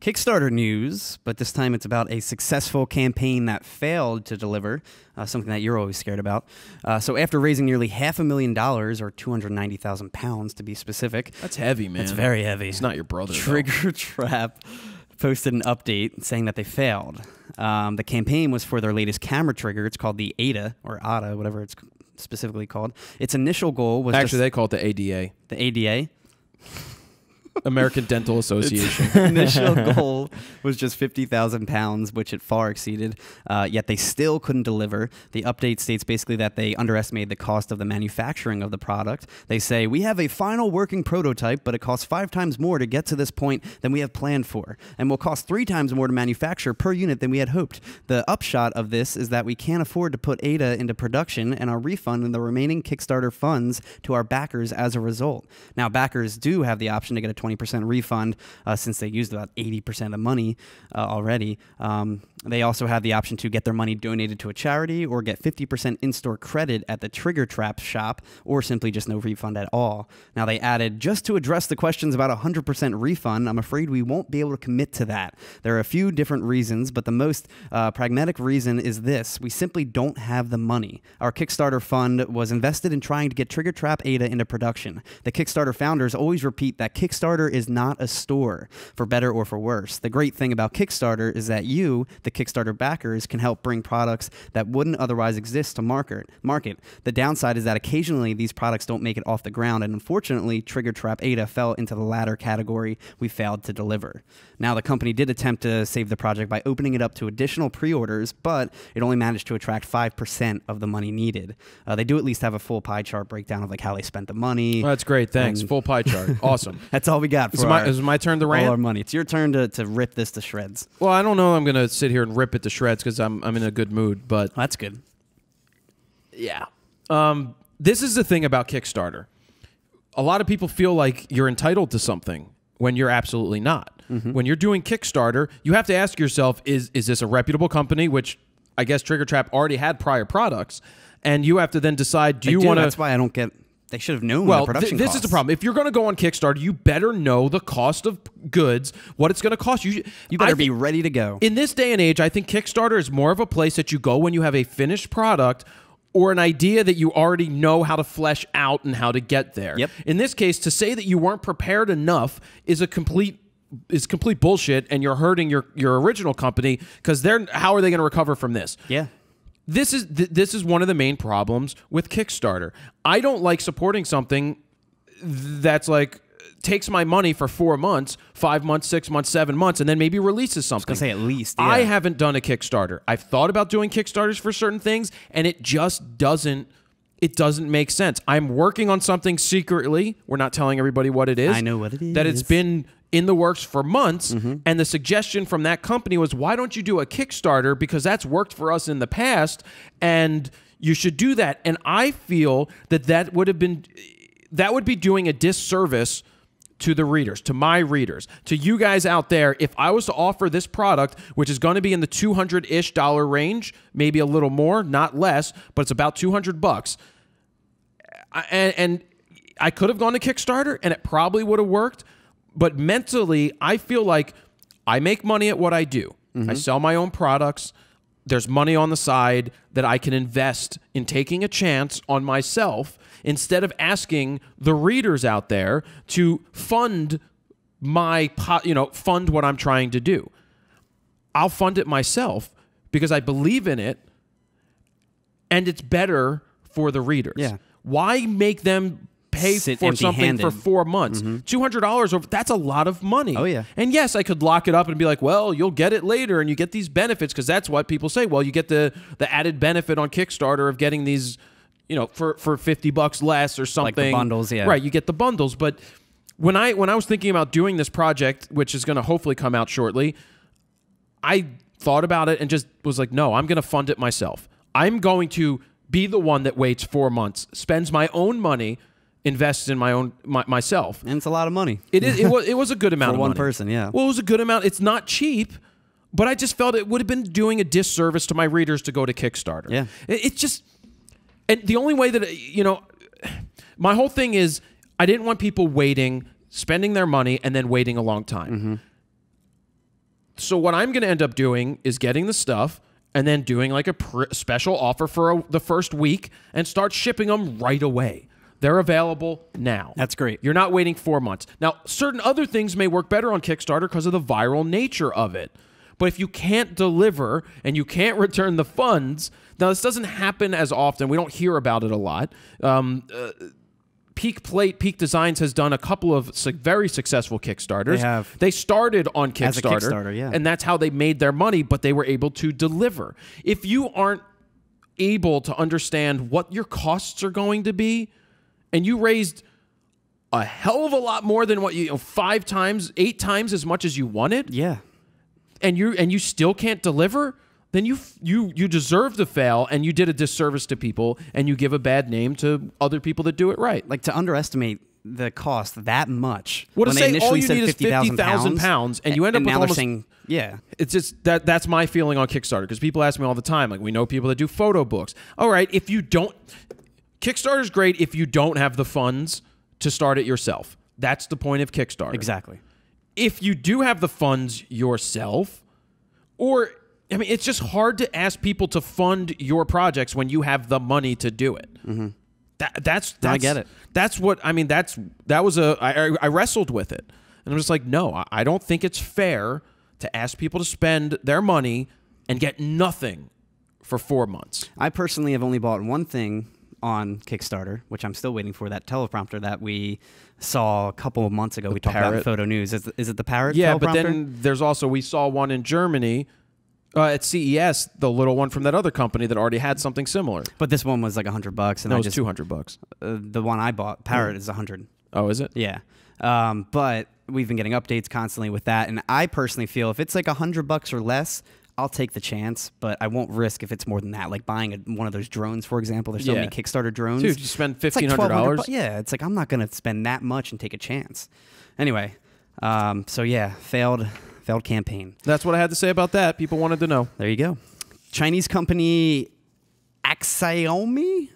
C: Kickstarter news, but this time it's about a successful campaign that failed to deliver, uh, something that you're always scared about. Uh, so, after raising nearly half a million dollars, or 290,000 pounds to be specific,
B: That's heavy, man.
C: it's very heavy.
B: It's not your brother.
C: Trigger Trap posted an update saying that they failed. Um, the campaign was for their latest camera trigger. It's called the ADA or ADA, whatever it's specifically called. Its initial goal was
B: Actually, they call it the ADA,
C: the ADA.
B: American Dental Association.
C: initial goal was just 50,000 pounds, which it far exceeded, uh, yet they still couldn't deliver. The update states basically that they underestimated the cost of the manufacturing of the product. They say, We have a final working prototype, but it costs five times more to get to this point than we have planned for, and will cost three times more to manufacture per unit than we had hoped. The upshot of this is that we can't afford to put ADA into production and are refunding the remaining Kickstarter funds to our backers as a result. Now, backers do have the option to get a 20% refund uh, since they used about 80% of the money uh, already. Um, they also have the option to get their money donated to a charity or get 50% in store credit at the Triggertrap shop or simply just no refund at all. Now, they added just to address the questions about 100% refund, I'm afraid we won't be able to commit to that. There are a few different reasons, but the most uh, pragmatic reason is this we simply don't have the money. Our Kickstarter fund was invested in trying to get Triggertrap Ada into production. The Kickstarter founders always repeat that Kickstarter is not a store, for better or for worse. The great thing about Kickstarter is that you, the Kickstarter backers, can help bring products that wouldn't otherwise exist to market. Market. The downside is that occasionally these products don't make it off the ground, and unfortunately, Triggertrap Ada fell into the latter category we failed to deliver. Now, the company did attempt to save the project by opening it up to additional pre orders, but it only managed to attract 5% of the money needed. Uh, they do at least have a full pie chart breakdown of like how they spent the money.
B: Well, that's great. Thanks. Full pie chart. Awesome.
C: That's all we got for
B: Is it my, is my turn to rant?
C: all our money. It's your turn to, to rip this to shreds.
B: Well, I don't know. I'm gonna sit here and rip it to shreds because I'm I'm in a good mood. But
C: That's good.
B: yeah, um, this is the thing about Kickstarter. A lot of people feel like you're entitled to something when you're absolutely not. When you're doing Kickstarter, you have to ask yourself: Is is this a reputable company? Which I guess Triggertrap already had prior products, and you have to then decide: Do you want to?
C: That's why I don't get. They should have known
B: Well,
C: the production
B: th- this is the problem. If you're going to go on Kickstarter, you better know the cost of goods, what it's going to cost you.
C: You better be ready to go.
B: in this day and age, I think Kickstarter is more of a place that you go when you have a finished product or an idea that you already know how to flesh out and how to get there.
C: Yep.
B: In this case, to say that you weren't prepared enough is a complete is complete bullshit and you're hurting your your original company because they're how are they going to recover from this?
C: yeah.
B: This is th- this is one of the main problems with Kickstarter. I don't like supporting something that's like takes my money for four months, five months, six months, seven months, and then maybe releases something.
C: gonna say at least,
B: I haven't done a Kickstarter. I've thought about doing Kickstarters for certain things, and it just doesn't. It doesn't make sense. I'm working on something secretly. We're not telling everybody what it is.
C: I know what it is.
B: That it's been in the works for months, mm-hmm. and the suggestion from that company was, why don't you do a Kickstarter because that's worked for us in the past, and you should do that. And I feel that that would have been that would be doing a disservice to the readers, to my readers, to you guys out there. If I was to offer this product, which is going to be in the 200 ish dollar range, maybe a little more, not less, but it's about 200 bucks. And, and I could have gone to Kickstarter and it probably would have worked. But mentally, I feel like I make money at what I do. I mm-hmm. sell my own products. There's money on the side that I can invest in taking a chance on myself instead of asking the readers out there to fund my you know fund what I'm trying to do. I'll fund it myself because I believe in it and it's better for the readers.
C: Yeah.
B: Why make them pay
C: Sit
B: for something
C: empty-handed.
B: for four months? Mm-hmm. Two hundred dollars over that's a lot of money.
C: Oh, yeah.
B: And yes, I could lock it up and be like, well, you'll get it later and you get these benefits because that's what people say. Well, you get the the added benefit on Kickstarter of getting these, you know, for for fifty bucks less or something.
C: Like bundles, yeah.
B: Right. You get the bundles. But when I when I was thinking about doing this project, which is gonna hopefully come out shortly, I thought about it and just was like, no, I'm going to fund it myself. I'm going to be the one that waits four months, spends my own money, invests in my own my, myself.
C: And it's a lot of money.
B: It is. It was. It was a good amount
C: For
B: of
C: one
B: money.
C: person, yeah.
B: Well, it was a good amount. It's not cheap, but I just felt it would have been doing a disservice to my readers to go to Kickstarter.
C: Yeah.
B: It, it's just, and the only way that you know, my whole thing is I didn't want people waiting, spending their money, and then waiting a long time.
C: Mm-hmm.
B: So what I'm going to end up doing is getting the stuff and then doing like a pr- special offer for a, the first week and start shipping them right away. They're available now.
C: That's great.
B: You're not waiting four months. Now, certain other things may work better on Kickstarter because of the viral nature of it. But if you can't deliver and you can't return the funds, now this doesn't happen as often. We don't hear about it a lot. Um, uh, Peak Plate, Peak Designs has done a couple of su- very successful Kickstarters.
C: They have.
B: They started on Kickstarter,
C: As a Kickstarter, yeah.
B: and that's how they made their money. But they were able to deliver. If you aren't able to understand what your costs are going to be, and you raised a hell of a lot more than what you, you know, five times, eight times as much as you wanted,
C: Yeah.
B: and you and you still can't deliver, then you you you deserve to fail, and you did a disservice to people, and you give a bad name to other people that do it right.
C: Like to underestimate the cost that much.
B: Well, to
C: when
B: say
C: initially
B: all you
C: said
B: need is
C: 50,000
B: 50,000 pounds, and you end up with
C: now
B: almost-
C: saying, yeah.
B: it's just that that's my feeling on Kickstarter because people ask me all the time. Like we know people that do photo books. All right, if you don't, Kickstarter's great if you don't have the funds to start it yourself. That's the point of Kickstarter.
C: Exactly.
B: If you do have the funds yourself, or I mean, it's just hard to ask people to fund your projects when you have the money to do it. Mm-hmm. That, that's that's.
C: I get it.
B: That's what I mean. That's that was a I, I- wrestled with it, and I'm just like, no, I don't think it's fair to ask people to spend their money and get nothing for four months.
C: I personally have only bought one thing on Kickstarter, which I'm still waiting for that teleprompter that we saw a couple of months ago. we talked about? Photo News. Is, is it the parrot?
B: Yeah, but then there's also we saw one in Germany uh, at CES, the little one from that other company that already had something similar.
C: But this one was like a hundred bucks, and
B: That
C: I
B: was
C: just
B: two hundred bucks.
C: uh, the one I bought, Parrot, is a hundred.
B: Oh, is it?
C: Yeah. Um, but we've been getting updates constantly with that, and I personally feel if it's like a hundred bucks or less, I'll take the chance, but I won't risk if it's more than that. Like buying a, one of those drones, for example. There's so
B: Yeah.
C: many Kickstarter drones.
B: Dude, you spend fifteen hundred
C: $1,200. Yeah, it's like I'm not gonna spend that much and take a chance. Anyway, um, so yeah, failed, failed campaign.
B: That's what I had to say about that. People wanted to know.
C: There you go. Chinese company Xiaomi,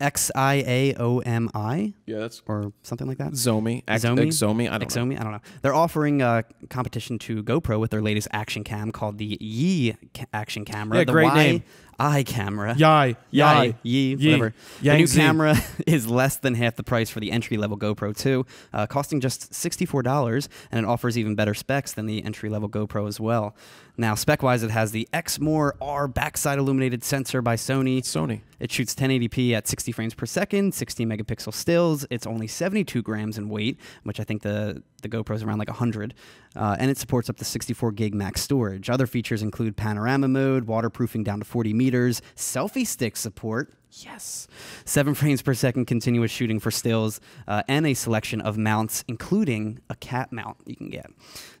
C: X I A O M I.
B: Yeah, that's
C: or something like that.
B: Zomi. X-
C: Xomi?
B: Xomi. I don't know.
C: Xomi? I don't know. They're offering a competition to GoPro with their latest action cam called the Yi action camera.
B: Yeah,
C: the
B: great
C: Y
B: name.
C: Eye camera.
B: Yai. Yai.
C: Yi,
B: Yi.
C: whatever. The new
B: Yangtze.
C: camera is less than half the price for the entry level GoPro 2, uh, costing just $64, and it offers even better specs than the entry level GoPro as well. Now, spec wise, it has the Exmor R backside illuminated sensor by Sony.
B: Sony.
C: It shoots 1080p at 60 frames per second, 16 megapixel stills. It's only 72 grams in weight, which I think the, the GoPro is around like 100. Uh, and it supports up to 64 gig max storage. Other features include panorama mode, waterproofing down to 40 meters, selfie stick support. Yes. Seven frames per second continuous shooting for stills, uh, and a selection of mounts, including a cat mount you can get.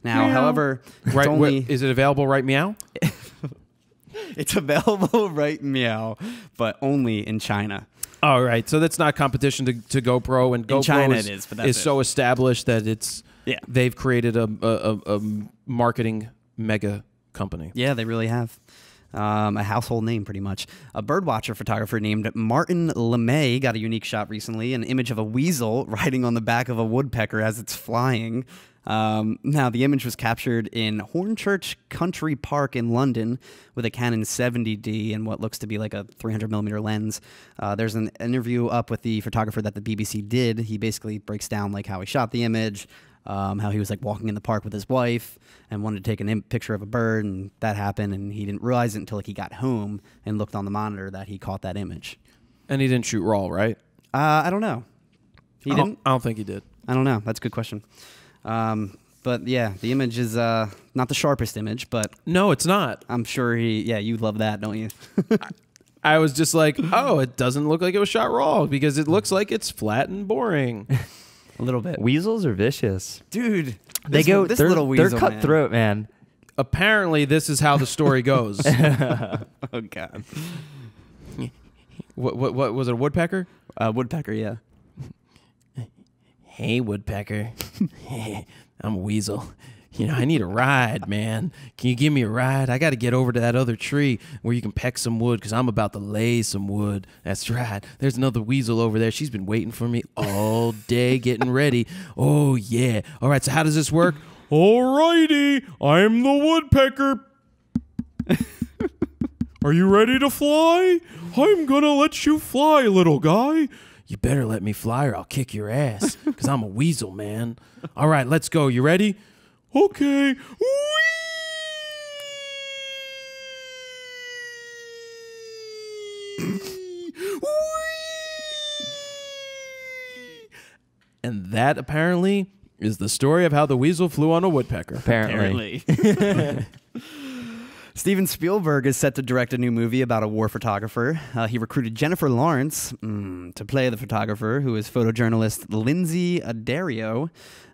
C: Now, however, it's
B: Right.
C: only,
B: wh- is it available right meow?
C: it's available right meow, but only in China.
B: All right. So that's not competition to, to GoPro and GoPro
C: In China
B: is,
C: it is, but that's
B: is
C: it.
B: so established that it's
C: Yeah.
B: they've created a, a, a, marketing mega company.
C: Yeah, they really have. Um, a household name, pretty much. A birdwatcher photographer named Martin LeMay got a unique shot recently an image of a weasel riding on the back of a woodpecker as it's flying. Um, now, the image was captured in Hornchurch Country Park in London with a Canon 70D and what looks to be like a 300 millimeter lens. Uh, there's an interview up with the photographer that the BBC did. He basically breaks down like how he shot the image, um, how he was like walking in the park with his wife and wanted to take a Im- picture of a bird, and that happened, and he didn't realize it until like he got home and looked on the monitor that he caught that image.
B: And he didn't shoot raw, right?
C: Uh, I don't know. He
B: I don't-
C: didn't.
B: I don't think he did.
C: I don't know. That's a good question. Um, but yeah, the image is uh, not the sharpest image, but
B: No, it's not.
C: I'm sure he. Yeah, you love that, don't you?
B: I was just like, oh, it doesn't look like it was shot raw because it looks like it's flat and boring.
C: a little bit,
D: Weasels are vicious.
C: dude.
D: They go.
C: This
D: they're,
C: little weasel,
D: they're
C: man.
D: cutthroat, man.
B: Apparently, this is how the story goes.
C: Oh god.
B: what, what, what was it? A woodpecker?
C: Uh, woodpecker. Yeah.
B: Hey, woodpecker. I'm a weasel. You know, I need a ride, man. Can you give me a ride? I got to get over to that other tree where you can peck some wood because I'm about to lay some wood. That's right. There's another weasel over there. She's been waiting for me all day, getting ready. Oh, yeah. All right, so how does this work? All righty. I'm the woodpecker. Are you ready to fly? I'm gonna let you fly, little guy. You better let me fly or I'll kick your ass, because I'm a weasel, man. All right, let's go. You ready? Okay. And that apparently is the story of how the weasel flew on a woodpecker.
D: Apparently.
C: Steven Spielberg is set to direct a new movie about a war photographer. Uh, he recruited Jennifer Lawrence mm, to play the photographer, who is photojournalist Lynsey Addario,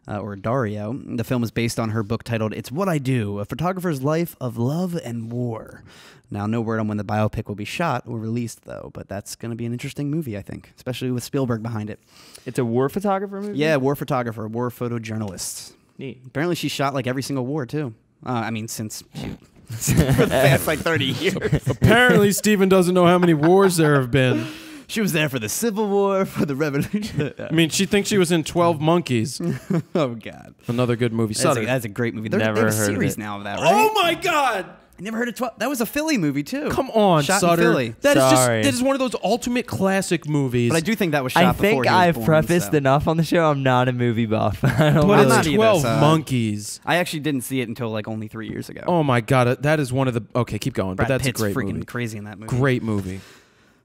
C: uh, or Dario. The film is based on her book titled "It's What I Do: A Photographer's Life of Love and War." Now, no word on when the biopic will be shot or released, though, but that's going to be an interesting movie, I think, especially with Spielberg behind it.
D: It's a war photographer movie.
C: Yeah, war photographer, war photojournalist.
D: Neat.
C: Apparently, she shot like every single war too. Uh, I mean, since she, for the past like thirty years,
B: Apparently, Stephen doesn't know how many wars there have been.
C: she was there for the Civil War, for the Revolution.
B: I mean, she thinks she was in 12 Monkeys.
C: oh God,
B: Another good movie.
C: that's a, that's a great movie. There,
D: Never
C: they have a
D: heard of
C: series now of that, oh, right?
B: Oh my God!
C: I never heard of twelve. That was a Philly movie too.
B: Come on,
C: Shot in
B: Sutter.
C: Philly.
B: That is just
D: Sorry.
B: that is one of those ultimate classic movies.
C: But I do think that was shot
D: I
C: before
D: think
C: he was
D: I've
C: born,
D: prefaced
C: so.
B: enough.
D: enough on the show. I'm not a movie buff. I don't
B: but
C: I'm
B: it's
C: not either,
B: 12
C: so-
B: Monkeys.
C: I actually didn't see it until like only three years ago.
B: Oh my God! uh, That is one of the. Okay, keep going.
C: Brad
B: but that's
C: Pitt's
B: a great
C: freaking
B: movie.
C: crazy in that movie.
B: Great movie.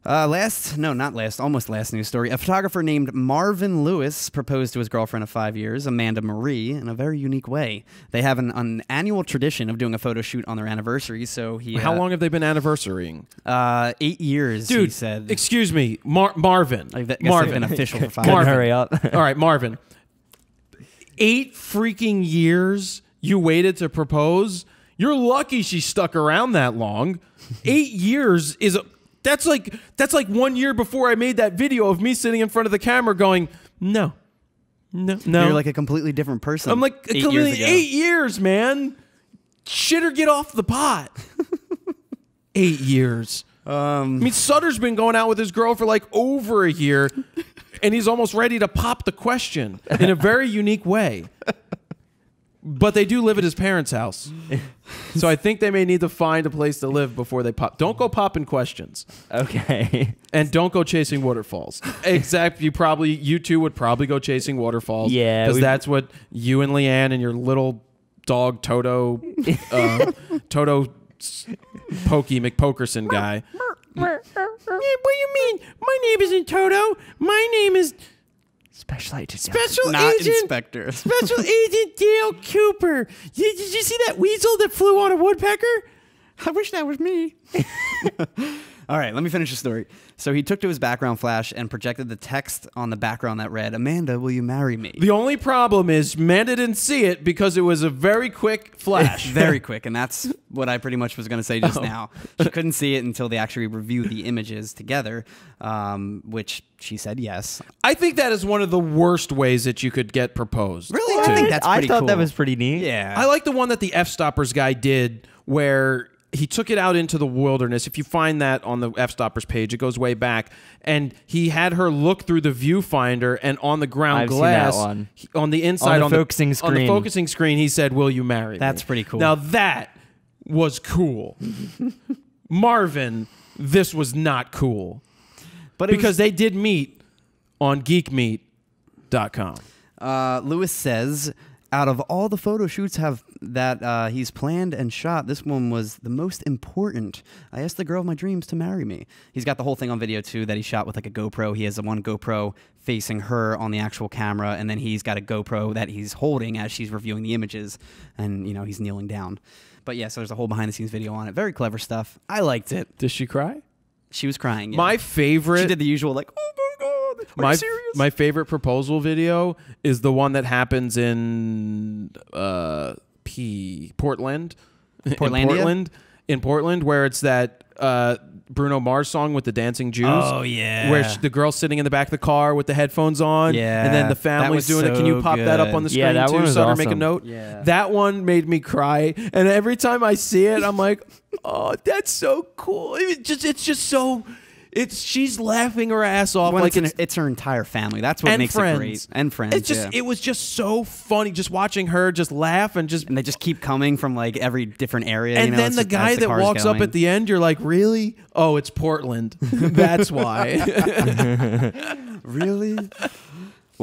C: Uh, last, no, not last, almost last news story. A photographer named Marvin Lewis proposed to his girlfriend of five years, Amanda Marie, in a very unique way. They have an, an annual tradition of doing a photo shoot on their anniversary. So he,
B: How
C: uh,
B: long have they been anniversarying?
C: Uh, eight years.
B: Dude,
C: he said.
B: excuse me, Mar- Marvin.
C: I guess they've
B: Marvin.
C: been official for five.
B: Marvin.
D: hurry up.
B: All right, Marvin. Eight freaking years you waited to propose. You're lucky she stuck around that long. Eight years is a, that's like that's like one year before I made that video of me sitting in front of the camera going, no, no, no.
C: You're like a completely different person.
B: I'm like
C: eight
B: completely-
C: years ago.
B: eight years, man. Shit or get off the pot. eight years.
C: Um,
B: I mean, Sutter's been going out with his girl for like over a year, and he's almost ready to pop the question in a very unique way. But they do live at his parents' house. So I think they may need to find a place to live before they pop. Don't go popping questions.
D: Okay.
B: And don't go chasing waterfalls. Exact. You probably, you two would probably go chasing waterfalls.
D: Yeah,
B: Because that's what you and Leanne and your little dog Toto, uh, Toto s- Pokey McPokerson guy. what do you mean? My name isn't Toto. My name is
D: Special agent.
B: Special
C: Not
B: Agent.
C: inspector.
B: Special Agent Dale Cooper. Did, did you see that weasel that flew on a woodpecker?
C: I wish that was me. All right, let me finish the story. So he took to his background flash and projected the text on the background that read, Amanda, will you marry me?
B: The only problem is Amanda didn't see it because it was a very quick flash.
C: Very quick, and that's what I pretty much was going to say just now. She couldn't see it until they actually reviewed the images together, um, which she said yes.
B: I think that is one of the worst ways that you could get proposed.
C: Really?
B: to.
C: I think that's
D: I
C: pretty
D: thought that was pretty neat.
C: Yeah.
B: I like the one that the Fstoppers guy did where he took it out into the wilderness. If you find that on the Fstoppers page, it goes way back. And he had her look through the viewfinder and on the ground
D: I've seen that
B: glass,
D: one.
B: he- on the inside, on
D: the focusing screen.
B: on the focusing screen, he said, "Will you marry me?"
C: That's pretty cool.
B: Now that was cool. Marvin, this was not cool
C: but it
B: because they did meet on geekmeet.com.
C: Uh, Lewis says, out of all the photo shoots have that uh, he's planned and shot, this one was the most important. I asked the girl of my dreams to marry me. He's got the whole thing on video too that he shot with like a GoPro. He has the one GoPro facing her on the actual camera, and then he's got a GoPro that he's holding as she's reviewing the images, and you know he's kneeling down. But yeah, so there's a whole behind the scenes video on it. Very clever stuff. I liked it.
B: Does she cry?
C: She was crying. yeah.
B: My favorite
C: she did the usual like, oh my god, are
B: my
C: you serious?
B: my favorite proposal video is the one that happens in uh P Portland, in Portland, in Portland, where it's that uh Bruno Mars song with the dancing Jews.
C: Oh, yeah.
B: where sh- the girl's sitting in the back of the car with the headphones on.
C: Yeah,
B: and then the family's
C: was
B: doing it. Can you
C: so
B: pop that up on the screen
D: Yeah, that
B: too,
D: one was
B: Sutter? Make a note.
C: Yeah.
B: that one made me cry, and every time I see it, I'm like, oh, that's so cool. It just it's just so. It's she's laughing her ass off
C: When
B: like
C: it's, an- it's her entire family. That's what makes
B: friends.
C: it great. And friends.
B: It's just
C: yeah.
B: it was just so funny just watching her just laugh and just
C: and they just keep coming from like every different area.
B: and
C: you know,
B: then
C: it's
B: the
C: just-
B: guy
C: as
B: that
C: car's
B: walks up at the end, you're like, really? Oh, it's Portland. That's why.
C: really.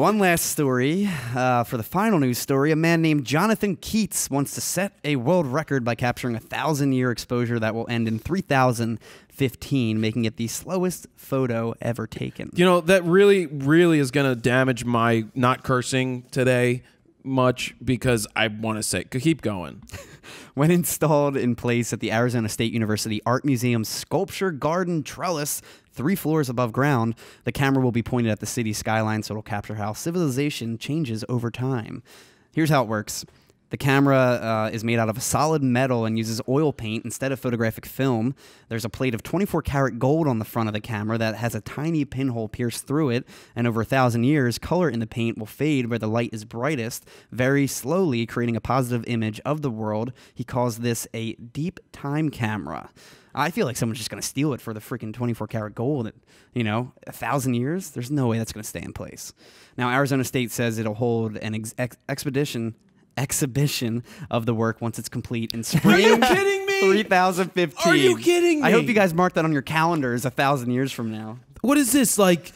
C: One last story uh, for the final news story. A man named Jonathan Keats wants to set a world record by capturing a thousand year exposure that will end in 3015, making it the slowest photo ever taken.
B: you know that really, really is gonna damage my not cursing today much because I want to say keep going.
C: When installed in place at the Arizona State University Art Museum's Sculpture Garden Trellis, three floors above ground, the camera will be pointed at the city skyline so it'll capture how civilization changes over time. Here's how it works. The camera uh, is made out of a solid metal and uses oil paint instead of photographic film. There's a plate of 24 karat gold on the front of the camera that has a tiny pinhole pierced through it, and over a thousand years, color in the paint will fade where the light is brightest, very slowly creating a positive image of the world. He calls this a deep time camera. I feel like someone's just going to steal it for the freaking 24 karat gold. At, you know, a thousand years? There's no way that's going to stay in place. Now, Arizona State says it'll hold an ex- expedition exhibition of the work once it's complete in spring.
B: Are you kidding me?
C: 3015.
B: Are you kidding me?
C: I hope you guys mark that on your calendars a thousand years from now.
B: What is this like?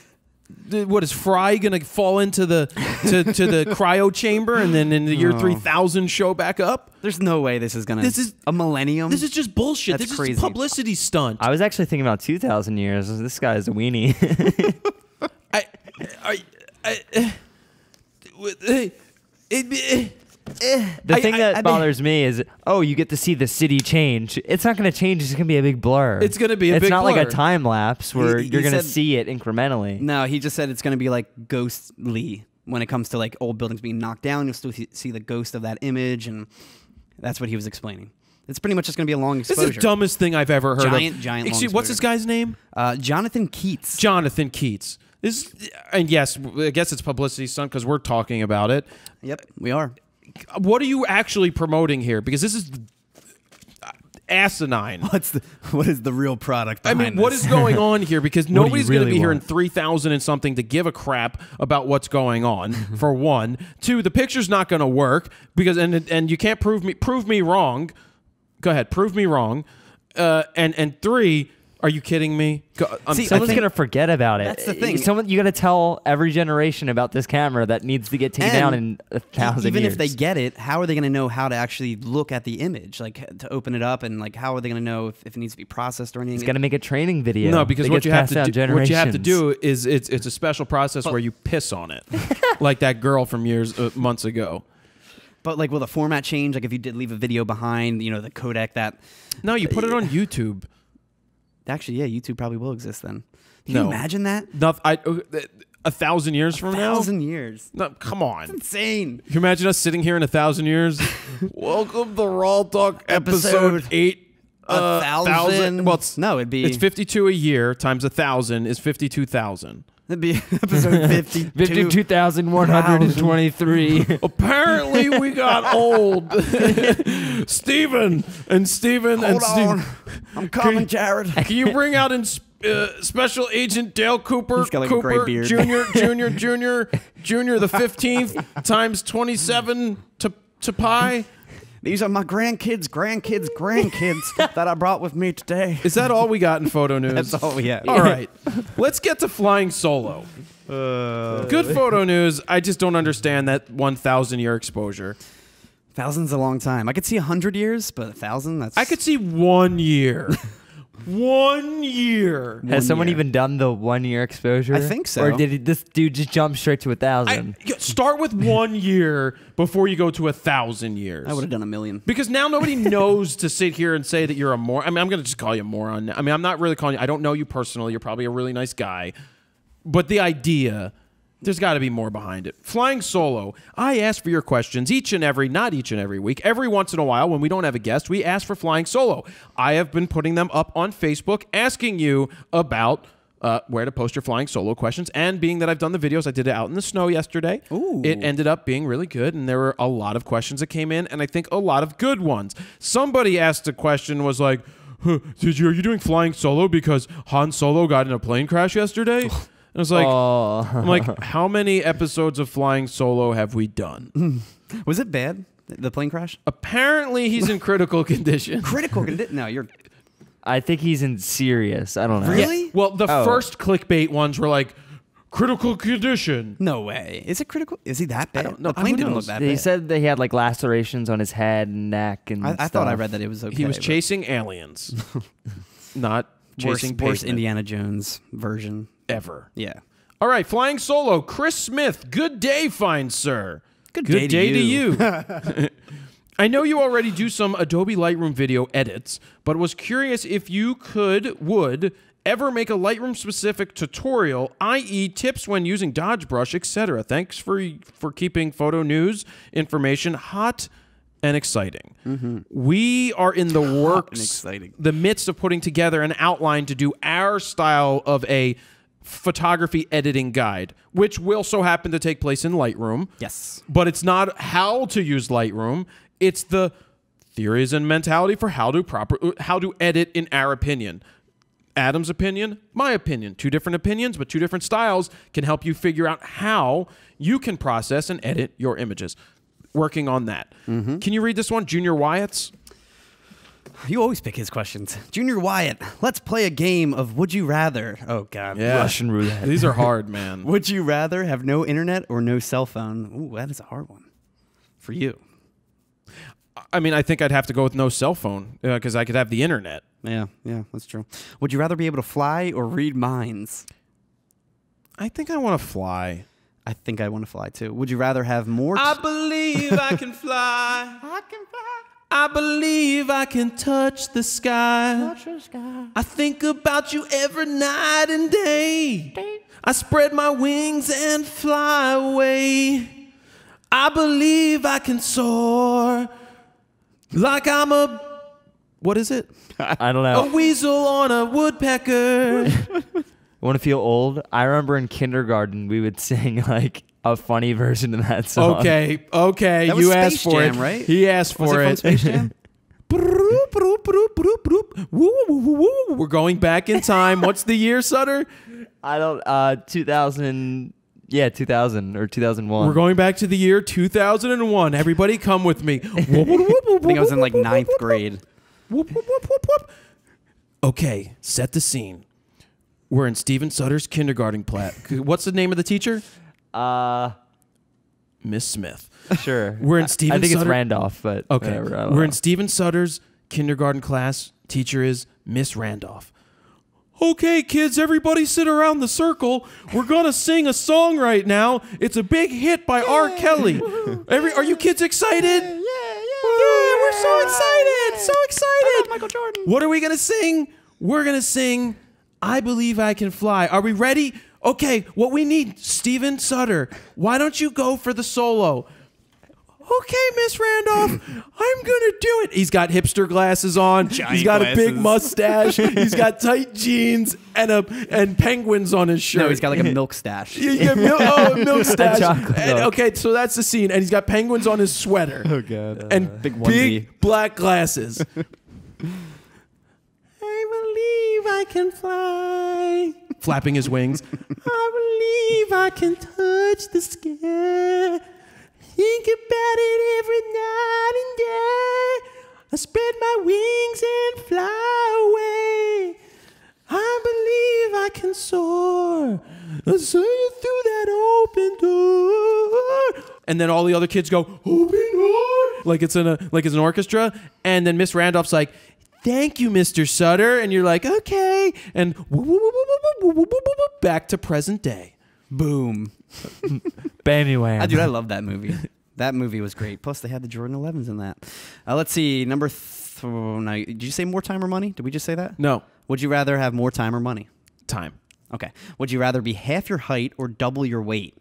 B: What is Fry gonna fall into the to, to the cryo chamber and then in the year
C: Oh.
B: three thousand show back up?
C: There's no way this is gonna.
B: This is-
C: a millennium.
B: This is just bullshit.
C: That's
B: this is
C: crazy.
B: a publicity stunt.
D: I was actually thinking about 2,000 years. This guy is a weenie.
B: I, I, I, uh, it, it,
D: The
B: I-
D: thing
B: I-
D: that
B: I mean-
D: bothers me is, oh, you get to see the city change. It's not going to change. It's going to be a big blur.
B: It's gonna be a
D: It's
B: big
D: not like a time lapse where
C: He- he
D: you're going to see it incrementally.
C: no, he just said it's gonna be like ghostly when it comes to like old buildings being knocked down. You'll still see- see the ghost of that image, and that's what he was explaining. It's pretty much just gonna be a long exposure.
B: this is the dumbest thing I've ever heard
C: Giant,
B: of.
C: giant long
B: Excuse, what's this guy's name?
C: Uh, Jonathan Keats.
B: Jonathan Keats. This, and yes, I guess it's publicity stunt because we're talking about it.
C: yep, we are.
B: What are you actually promoting here? Because this is asinine.
C: What's the what is the real product?
B: I mean, what
C: this?
B: is going on here? Because nobody's going to
C: really
B: be here in 3,000 and something to give a crap about what's going on, for one. Two, the picture's not going to work because, and, and you can't prove me, prove me wrong. Go ahead, prove me wrong. Uh, and, and three, are you kidding me? Go, I'm,
C: See,
D: Someone's gonna forget about it.
C: That's the thing.
D: Someone you got to tell every generation about this camera that needs to get taken
C: And
D: down in a thousand
C: Even
D: years.
C: if they get it, how are they going to know how to actually look at the image, like to open it up, and like how are they going to know if, if it needs to be processed or anything?
D: It's gonna make a training video.
B: No, because what you have to do, what you have to do is it's it's a special process where you piss on it, like that girl from years uh, months ago.
C: But like, will the format change? Like, if you did leave a video behind, you know, the codec that
B: No, you put it on YouTube.
C: Actually, yeah, YouTube probably will exist then. Can
B: No.
C: you imagine that?
B: Not, I, uh, a thousand years from now.
C: A Thousand years.
B: No, come on.
C: Insane.
B: Can you imagine us sitting here in a thousand years? Welcome to RAWtalk
C: Episode
B: episode eight.
C: A
B: uh,
C: thousand.
B: Well, it's,
C: no, it'd be
B: it's 52 a year times a thousand is 52,000.
C: It'd be episode fifty.
D: Fifty-two thousand one hundred and twenty-three.
B: Apparently, we got old. Steven and Steven and
C: Hold on.
B: Steven.
C: I'm coming, Jared.
B: Can you bring out in, uh, Special Agent Dale Cooper,
C: He's got, like, a
B: Cooper
C: gray beard.
B: Junior, Junior, Junior, Junior, the 15th times 27 to, to pi?
C: These are my grandkids, grandkids, grandkids that I brought with me today.
B: Is that all we got in photo news?
C: That's all we have.
B: All right. Let's get to flying solo. Uh, Good photo news. I just don't understand that 1,000 year exposure.
C: Thousands a long time. I could see a hundred years, but a thousand. That's
B: I could see one year. one year.
C: One
D: Has someone
C: year.
D: even done the one-year exposure?
C: I think so.
D: Or did he- this dude just jump straight to a thousand?
B: yeah, start with one year before you go to a thousand years.
C: I would have done a million.
B: Because now nobody knows to sit here and say that you're a moron. I mean, I'm going to just call you a moron. I mean, I'm not really calling you. I don't know you personally. You're probably a really nice guy. But the idea, there's got to be more behind it. Flying solo. I ask for your questions each and every, not each and every week, every once in a while when we don't have a guest, we ask for flying solo. I have been putting them up on Facebook asking you about. Uh, where to post your flying solo questions. And being that I've done the videos, I did it out in the snow yesterday.
C: Ooh.
B: It ended up being really good, and there were a lot of questions that came in, and I think a lot of good ones. Somebody asked a question was like, huh, "Did you are you doing flying solo because Han Solo got in a plane crash yesterday?" And I was like,
D: oh.
B: "I'm like, how many episodes of flying solo have we done?"
C: Was it bad? The plane crash?
B: Apparently, he's in critical condition.
C: Critical. condition? no, you're
D: I think he's in serious. I don't know.
C: Really?
B: Well, the
D: Oh.
B: first clickbait ones were like, "Critical condition."
C: no way. Is it critical? Is he that bad?
B: don't.
C: The plane didn't look that
D: He
C: bad.
D: He said that he had like lacerations on his head and neck and
C: I, I thought I read that it was okay.
B: he was chasing aliens, not chasing
C: worse
B: pavement
C: Indiana Jones version.
B: Ever.
C: Yeah.
B: All right, flying solo, Chris Smith. Good day, fine sir.
C: Good
B: Good
C: day to
B: to
C: you.
B: I know you already do some Adobe Lightroom video edits, but was curious if you could, would, ever make a Lightroom specific tutorial, i.e., tips when using Dodge Brush, etc. Thanks for for keeping photo news information hot and exciting. Mm-hmm. We are in the works, the midst of putting together an outline to do our style of a photography editing guide, which will so happen to take place in Lightroom
C: Yes.
B: but it's not how to use Lightroom. It's the theories and mentality for how to proper how to edit in our opinion. Adam's opinion, my opinion, two different opinions, but two different styles can help you figure out how you can process and edit your images. Working on that. Mm-hmm. Can you read this one, Junior Wyatt's?
C: You always pick his questions. Junior Wyatt, let's play a game of Would You Rather. Oh, God.
D: Russian roulette.
B: These are hard, man.
C: Would you rather have no internet or no cell phone? Ooh, that is a hard one for you.
B: I mean, I think I'd have to go with no cell phone uh, because I could have the internet.
C: Yeah, yeah, that's true. Would you rather be able to fly or read minds?
B: I think I want to fly.
C: I think I want to fly too. Would you rather have more?
B: I believe I can fly. I can fly. I believe I can touch the sky. I think about you every night and day. I spread my wings and fly away. I believe I can soar like I'm a what is it?
D: I don't know.
B: A weasel on a woodpecker.
D: I Want to feel old? I remember in kindergarten we would sing like a funny version of that song.
B: okay, okay,
C: That was
B: you
C: Space
B: asked for
C: Jam,
B: it,
C: right?
B: He asked
C: Was
B: for
C: it
B: it.
C: Space Jam?
B: We're going back in time. What's the year, Sutter?
D: I don't. Uh, 2000. Yeah, 2000 or 2001.
B: We're going back to the year 2001. Everybody come with me. I
C: I think I was in like ninth grade.
B: Okay, set the scene. We're in Steven Sutter's kindergarten class. What's the name of the teacher?
D: Uh,
B: Miss Smith.
D: sure.
B: We're in Steven
D: I think it's Randolph, but
B: Okay,
D: whatever,
B: we're
D: know.
B: in Steven Sutter's kindergarten class. Teacher is Miss Randolph. Okay, kids, everybody sit around the circle. We're gonna sing a song right now. It's a big hit by R. Kelly. Every, are you kids excited? Yeah, yeah, yeah. we're so excited, so excited.
C: Michael Jordan.
B: What are we gonna sing? We're gonna sing I Believe I Can Fly. Are we ready? Okay, what we need, Steven Sutter, why don't you go for the solo? Okay, Miss Randolph, I'm gonna do it. He's got hipster glasses on. he's got a big mustache. He's got tight jeans and a and penguins on his shirt.
C: No, he's got like a milk stash.
B: Yeah, yeah, mil- oh, a milk stash.
D: chocolate
B: And-
D: milk.
B: okay, so that's the scene, and he's got penguins on his sweater.
D: Oh god.
B: and
C: uh,
B: Big
C: big,
B: black glasses. I believe I can fly. Flapping his wings. I believe I can touch the sky. Think about it every night and day. I spread my wings and fly away. I believe I can soar. I saw you through that open door. And then all the other kids go, open door. Like it's in a like it's an orchestra. And then Miss Randolph's like, thank you, Mr. Sutter. And you're like, okay. And back to present day.
C: Boom.
D: Bam,
C: I dude, I love that movie. That movie was great. Plus, they had the Jordan 11s in that. Uh, let's see, number. three. Now, did you say more time or money? Did we just say that?
B: No.
C: Would you rather have more time or money?
B: Time.
C: Okay. Would you rather be half your height or double your weight?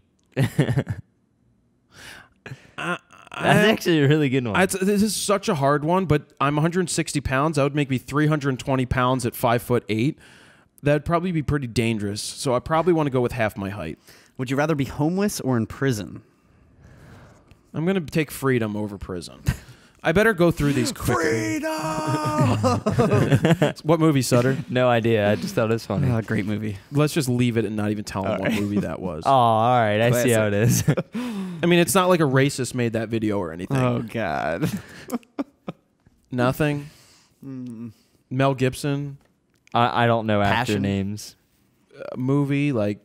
D: That's actually a really good one.
B: I, this is such a hard one, but I'm 160 pounds. That would make me 320 pounds at five foot eight. That'd probably be pretty dangerous. So I probably want to go with half my height.
C: Would you rather be homeless or in prison?
B: I'm gonna take freedom over prison. I better go through these quickly. Freedom! what movie, Sutter?
D: no idea. I just thought it was funny.
C: Uh, great movie.
B: Let's just leave it and not even tell them what movie that was.
D: oh, all right. I see how it is.
B: I mean, it's not like a racist made that video or anything.
C: Oh God.
B: Nothing. Mel Gibson
D: I, I don't know actor names.
B: a movie like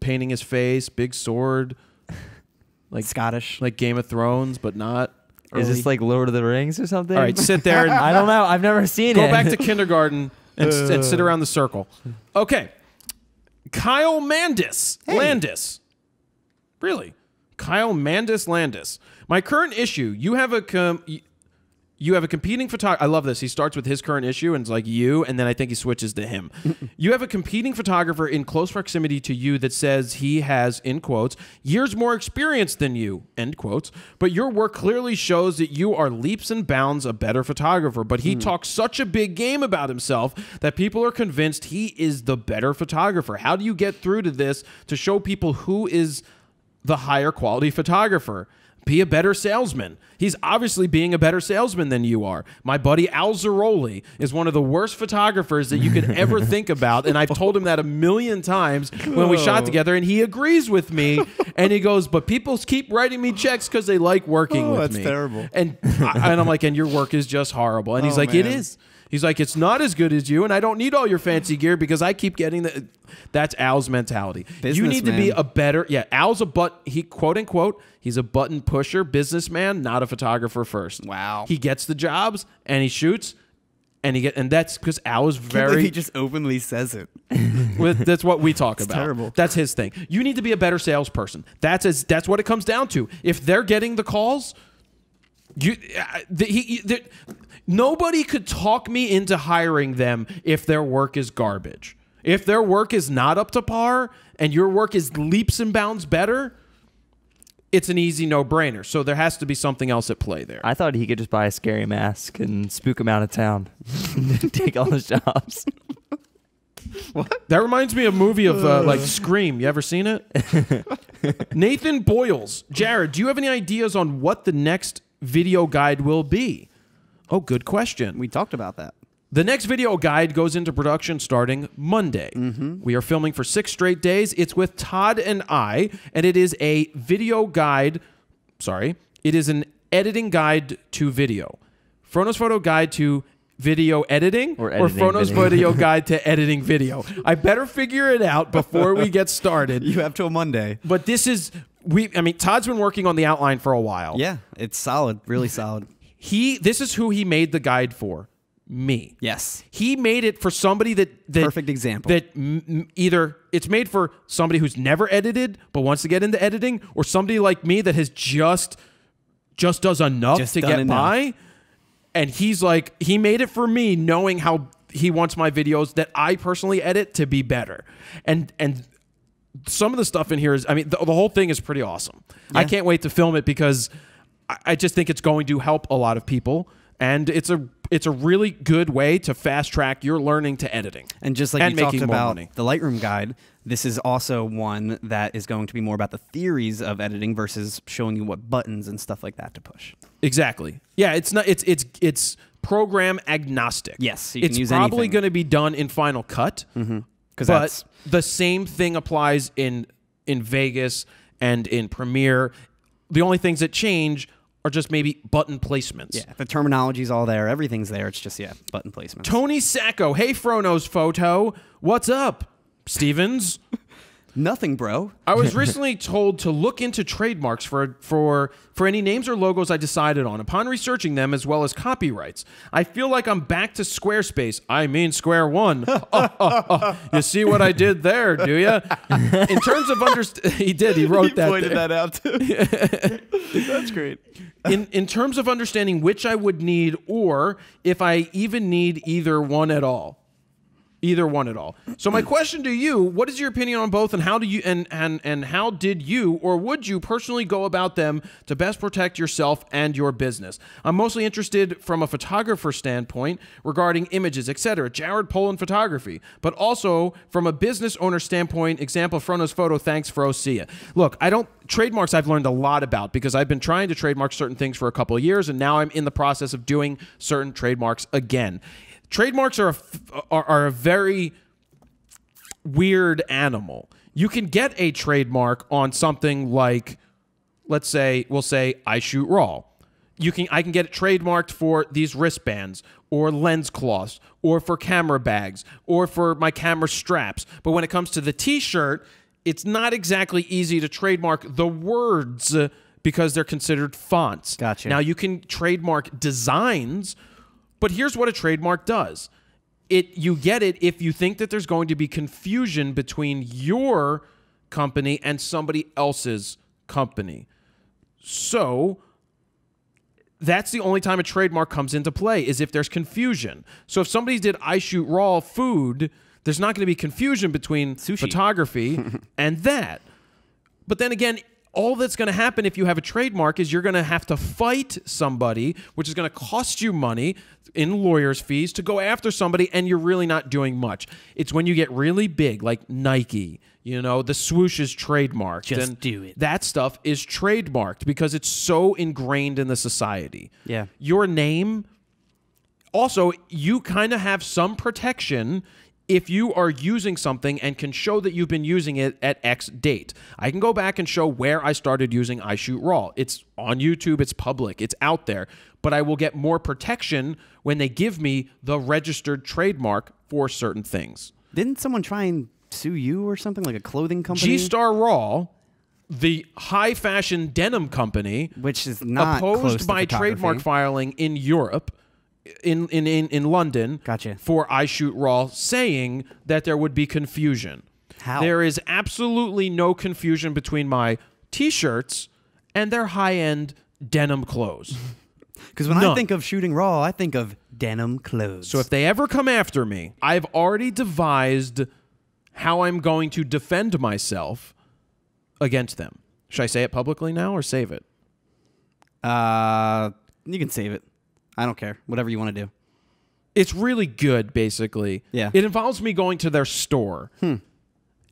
B: painting his face, big sword, like
C: Scottish.
B: like Game of Thrones, but not.
D: Is this like Lord of the Rings or something?
B: All right, sit there and
D: I don't know. I've never seen
B: go
D: it.
B: Go back to kindergarten and, s- and sit uh. around the circle. Okay. Kyle Mandis. Landis. Really? Kyle Mandis Landis. My current issue, you have a com- you have a competing photographer. I love this. He starts with his current issue and it's like you, and then I think he switches to him. you have a competing photographer in close proximity to you that says he has, in quotes, years more experience than you, end quotes. But your work clearly shows that you are leaps and bounds a better photographer. But he hmm. talks such a big game about himself that people are convinced he is the better photographer. How do you get through to this to show people who is the higher quality photographer. Be a better salesman. He's obviously being a better salesman than you are. My buddy Al Zaroli is one of the worst photographers that you could ever think about. And I've told him that a million times when we shot together, and he agrees with me. And he goes, But people keep writing me checks because they like working
C: Oh,
B: with
C: that's
B: me.
C: terrible.
B: And, I, and I'm like, And your work is just horrible. And he's
C: Oh,
B: like, It
C: man.
B: is. He's like, it's not as good as you, and I don't need all your fancy gear because I keep getting the. That's Al's mentality. you need to be a better. Yeah, Al's a but he quote unquote he's a button pusher businessman, not a photographer first.
C: Wow.
B: He gets the jobs and he shoots, and he get and that's because Al is very.
C: he just openly says it.
B: with- that's what we talk about.
C: terrible.
B: That's his thing. You need to be a better salesperson. That's as that's what it comes down to. If they're getting the calls, you uh, the, he, the, nobody could talk me into hiring them if their work is garbage. If their work is not up to par and your work is leaps and bounds better, it's an easy no-brainer. So there has to be something else at play there.
D: I thought he could just buy a scary mask and spook him out of town, take all his jobs. What?
B: That reminds me of a movie of uh, like Scream. You ever seen it? Nathan Boyles. Jared, do you have any ideas on what the next video guide will be? Oh, good question.
C: We talked about that.
B: The next video guide goes into production starting Monday. Mm-hmm. We are filming for six straight days. It's with Todd and I, and it is a video guide. Sorry, it is an editing guide to video. FroKnowsPhoto guide to video editing
D: Or editing
B: Frono's
D: video.
B: video guide to editing video. I better figure it out before we get started.
C: You have till Monday.
B: But this is we. I mean, Todd's been working on the outline for a while.
C: Yeah, it's solid, really solid.
B: He. This is who he made the guide for. Me.
C: Yes.
B: He made it for somebody that, that
C: Perfect example.
B: That either it's made for somebody who's never edited but wants to get into editing, or somebody like me that has just just does enough
C: Just
B: to get
C: enough.
B: by. And he's like, he made it for me, knowing how he wants my videos that I personally edit to be better. And and some of the stuff in here is, I mean, the, the whole thing is pretty awesome. I can't wait to film it because I, I just think it's going to help a lot of people, and it's a it's a really good way to fast track your learning to editing.
C: And just like
B: And
C: you talked about the Lightroom guide, this is also one that is going to be more about the theories of editing versus showing you what buttons and stuff like that to push.
B: Exactly. Yeah, it's not. It's it's it's program agnostic.
C: Yes, you can
B: it's probably going to be done in Final Cut. Mm-hmm.
C: Because
B: but
C: that's
B: the same thing applies in in Vegas and in Premiere. The only things that change are just maybe button placements.
C: yeah, the terminology's all there, everything's there. It's just yeah, button placements.
B: Tony Sacco, hey FroKnowsPhoto, what's up, Stevens?
C: Nothing, bro.
B: I was recently told to look into trademarks for for for any names or logos I decided on. Upon researching them as well as copyrights, I feel like I'm back to Squarespace. I mean Square One. you see what I did there, do you? In terms of underst- he did. He wrote that. there.
C: that out too. that's great.
B: in in terms of understanding which I would need or if I even need either one at all. Either one at all. So my question to you, what is your opinion on both and how do you and and and how did you or would you personally go about them to best protect yourself and your business? I'm mostly interested from a photographer standpoint regarding images, etc. Jared Polin photography, but also from a business owner standpoint, example FroKnowsPhoto, thanks Fro, see ya. Look, I don't trademarks I've learned a lot about because I've been trying to trademark certain things for a couple of years and now I'm in the process of doing certain trademarks again. Trademarks are a, are, are a very weird animal. You can get a trademark on something like let's say we'll say I shoot raw. You can I can get it trademarked for these wristbands or lens cloths or for camera bags or for my camera straps. But when it comes to the t-shirt, it's not exactly easy to trademark the words uh, because they're considered fonts.
C: Gotcha.
B: Now you can trademark designs, but here's what a trademark does. It you get it if you think that there's going to be confusion between your company and somebody else's company. So that's the only time a trademark comes into play is if there's confusion. So if somebody did I shoot raw food, there's not going to be confusion between photography and that. But then again, all that's going to happen if you have a trademark is you're going to have to fight somebody, which is going to cost you money in lawyers' fees to go after somebody, and you're really not doing much. It's when you get really big, like Nike, you know, the swoosh is trademarked.
C: Just
B: and
C: do it.
B: That stuff is trademarked because it's so ingrained in the society.
C: Yeah.
B: Your name also you kind of have some protection if you are using something and can show that you've been using it at X date. I can go back and show where I started using I Shoot Raw. It's on YouTube, it's public, it's out there. But I will get more protection when they give me the registered trademark for certain things.
C: Didn't someone try and sue you or something like a clothing company?
B: G Star Raw, the high fashion denim company,
C: which is not close
B: opposed by trademark filing in Europe, in in in, in London.
C: Gotcha.
B: For I Shoot Raw, saying that there would be confusion.
C: How?
B: There is absolutely no confusion between my T-shirts and their high-end denim clothes.
C: Because when I think of shooting raw, I think of denim clothes.
B: So if they ever come after me, I've already devised how I'm going to defend myself against them. Should I say it publicly now or save it?
C: uh, you can save it. I don't care. Whatever you want to do.
B: it's really good basically
C: Yeah.
B: it involves me going to their store hmm.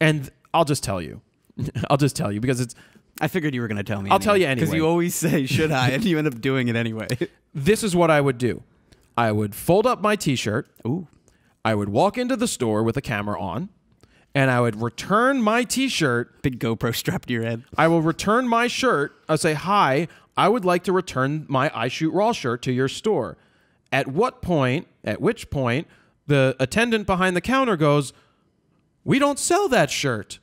B: and i'll just tell you i'll just tell you because it's
C: I figured you were going to tell me.
B: I'll tell you anyway.
C: Because you always say, "Should I?" and you end up doing it anyway.
B: this is what i would do I would fold up my T-shirt.
C: Ooh.
B: I would walk into the store with a camera on, and I would return my T-shirt.
C: Big GoPro strapped to your head.
B: I will return my shirt. I'll say, "Hi, I would like to return my I Shoot Raw shirt to your store." At what point? At which point, the attendant behind the counter goes, "We don't sell that shirt."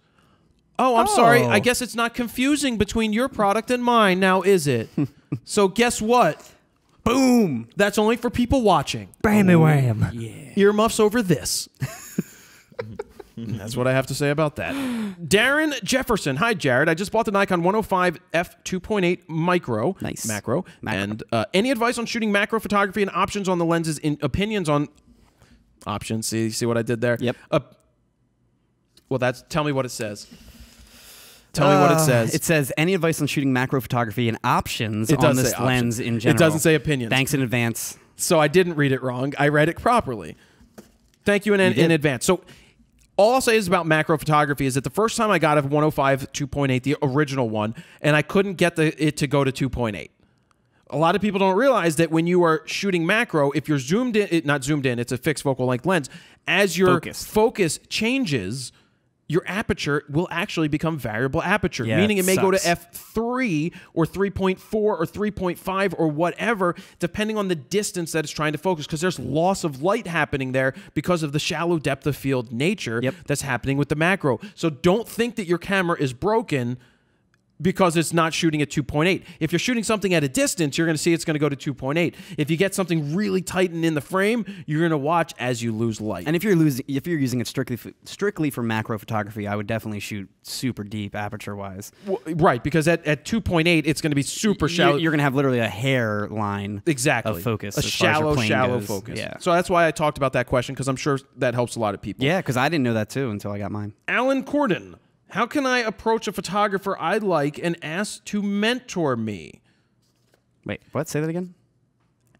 B: Oh, I'm sorry.
C: Oh.
B: I guess it's not confusing between your product and mine now, is it? so guess what?
C: Boom.
B: That's only for people watching.
D: Bam Bammy wham.
B: Earmuffs over this. That's what I have to say about that. Darren Jefferson. Hi, Jared. I just bought the Nikon 105 f 2.8 micro.
C: Nice.
B: Macro.
C: Macro.
B: And uh, any advice on shooting macro photography and options on the lenses in opinions on options? See, see what I did there?
C: Yep.
B: Uh, well, that's tell me what it says. Tell me what it
C: Uh,
B: says.
C: It says any advice on shooting macro photography and options
B: It
C: on this lens in
B: It
C: general.
B: doesn't say opinions.
C: Thanks in advance.
B: so I didn't read it wrong. I read it properly. Thank you in, in
C: did.
B: advance. So all I'll say is about macro photography is that the first time I got a 105 2.8, the original one, and I couldn't get the, it to go to 2.8. A lot of people don't realize that when you are shooting macro, if you're zoomed in, not zoomed in, it's a fixed focal length lens. As your
C: Focused.
B: focus changes, your aperture will actually become variable aperture,
C: Yeah,
B: meaning
C: it
B: it may go to f3 or 3.4 or 3.5 or whatever, depending on the distance that it's trying to focus, because there's loss of light happening there because of the shallow depth of field nature
C: Yep.
B: that's happening with the macro. So don't think that your camera is broken because it's not shooting at 2.8. If you're shooting something at a distance, you're going to see it's going to go to 2.8. If you get something really tight and in the frame, you're going to watch as you lose light.
C: And if you're losing, if you're using it strictly strictly for macro photography, I would definitely shoot super deep aperture wise.
B: W- right, because at, at 2.8, it's going to be super shallow.
C: You're, gonna have literally a hair line
B: exactly
C: of focus.
B: a
C: as far as your
B: shallow, shallow
C: goes.
B: focus.
C: Yeah,
B: So that's why I talked about that question because I'm sure that helps a lot of people.
C: yeah, because I didn't know that too until I got mine.
B: Alan Corden, how can I approach a photographer I like and ask to mentor me?
C: Wait, what? Say that again.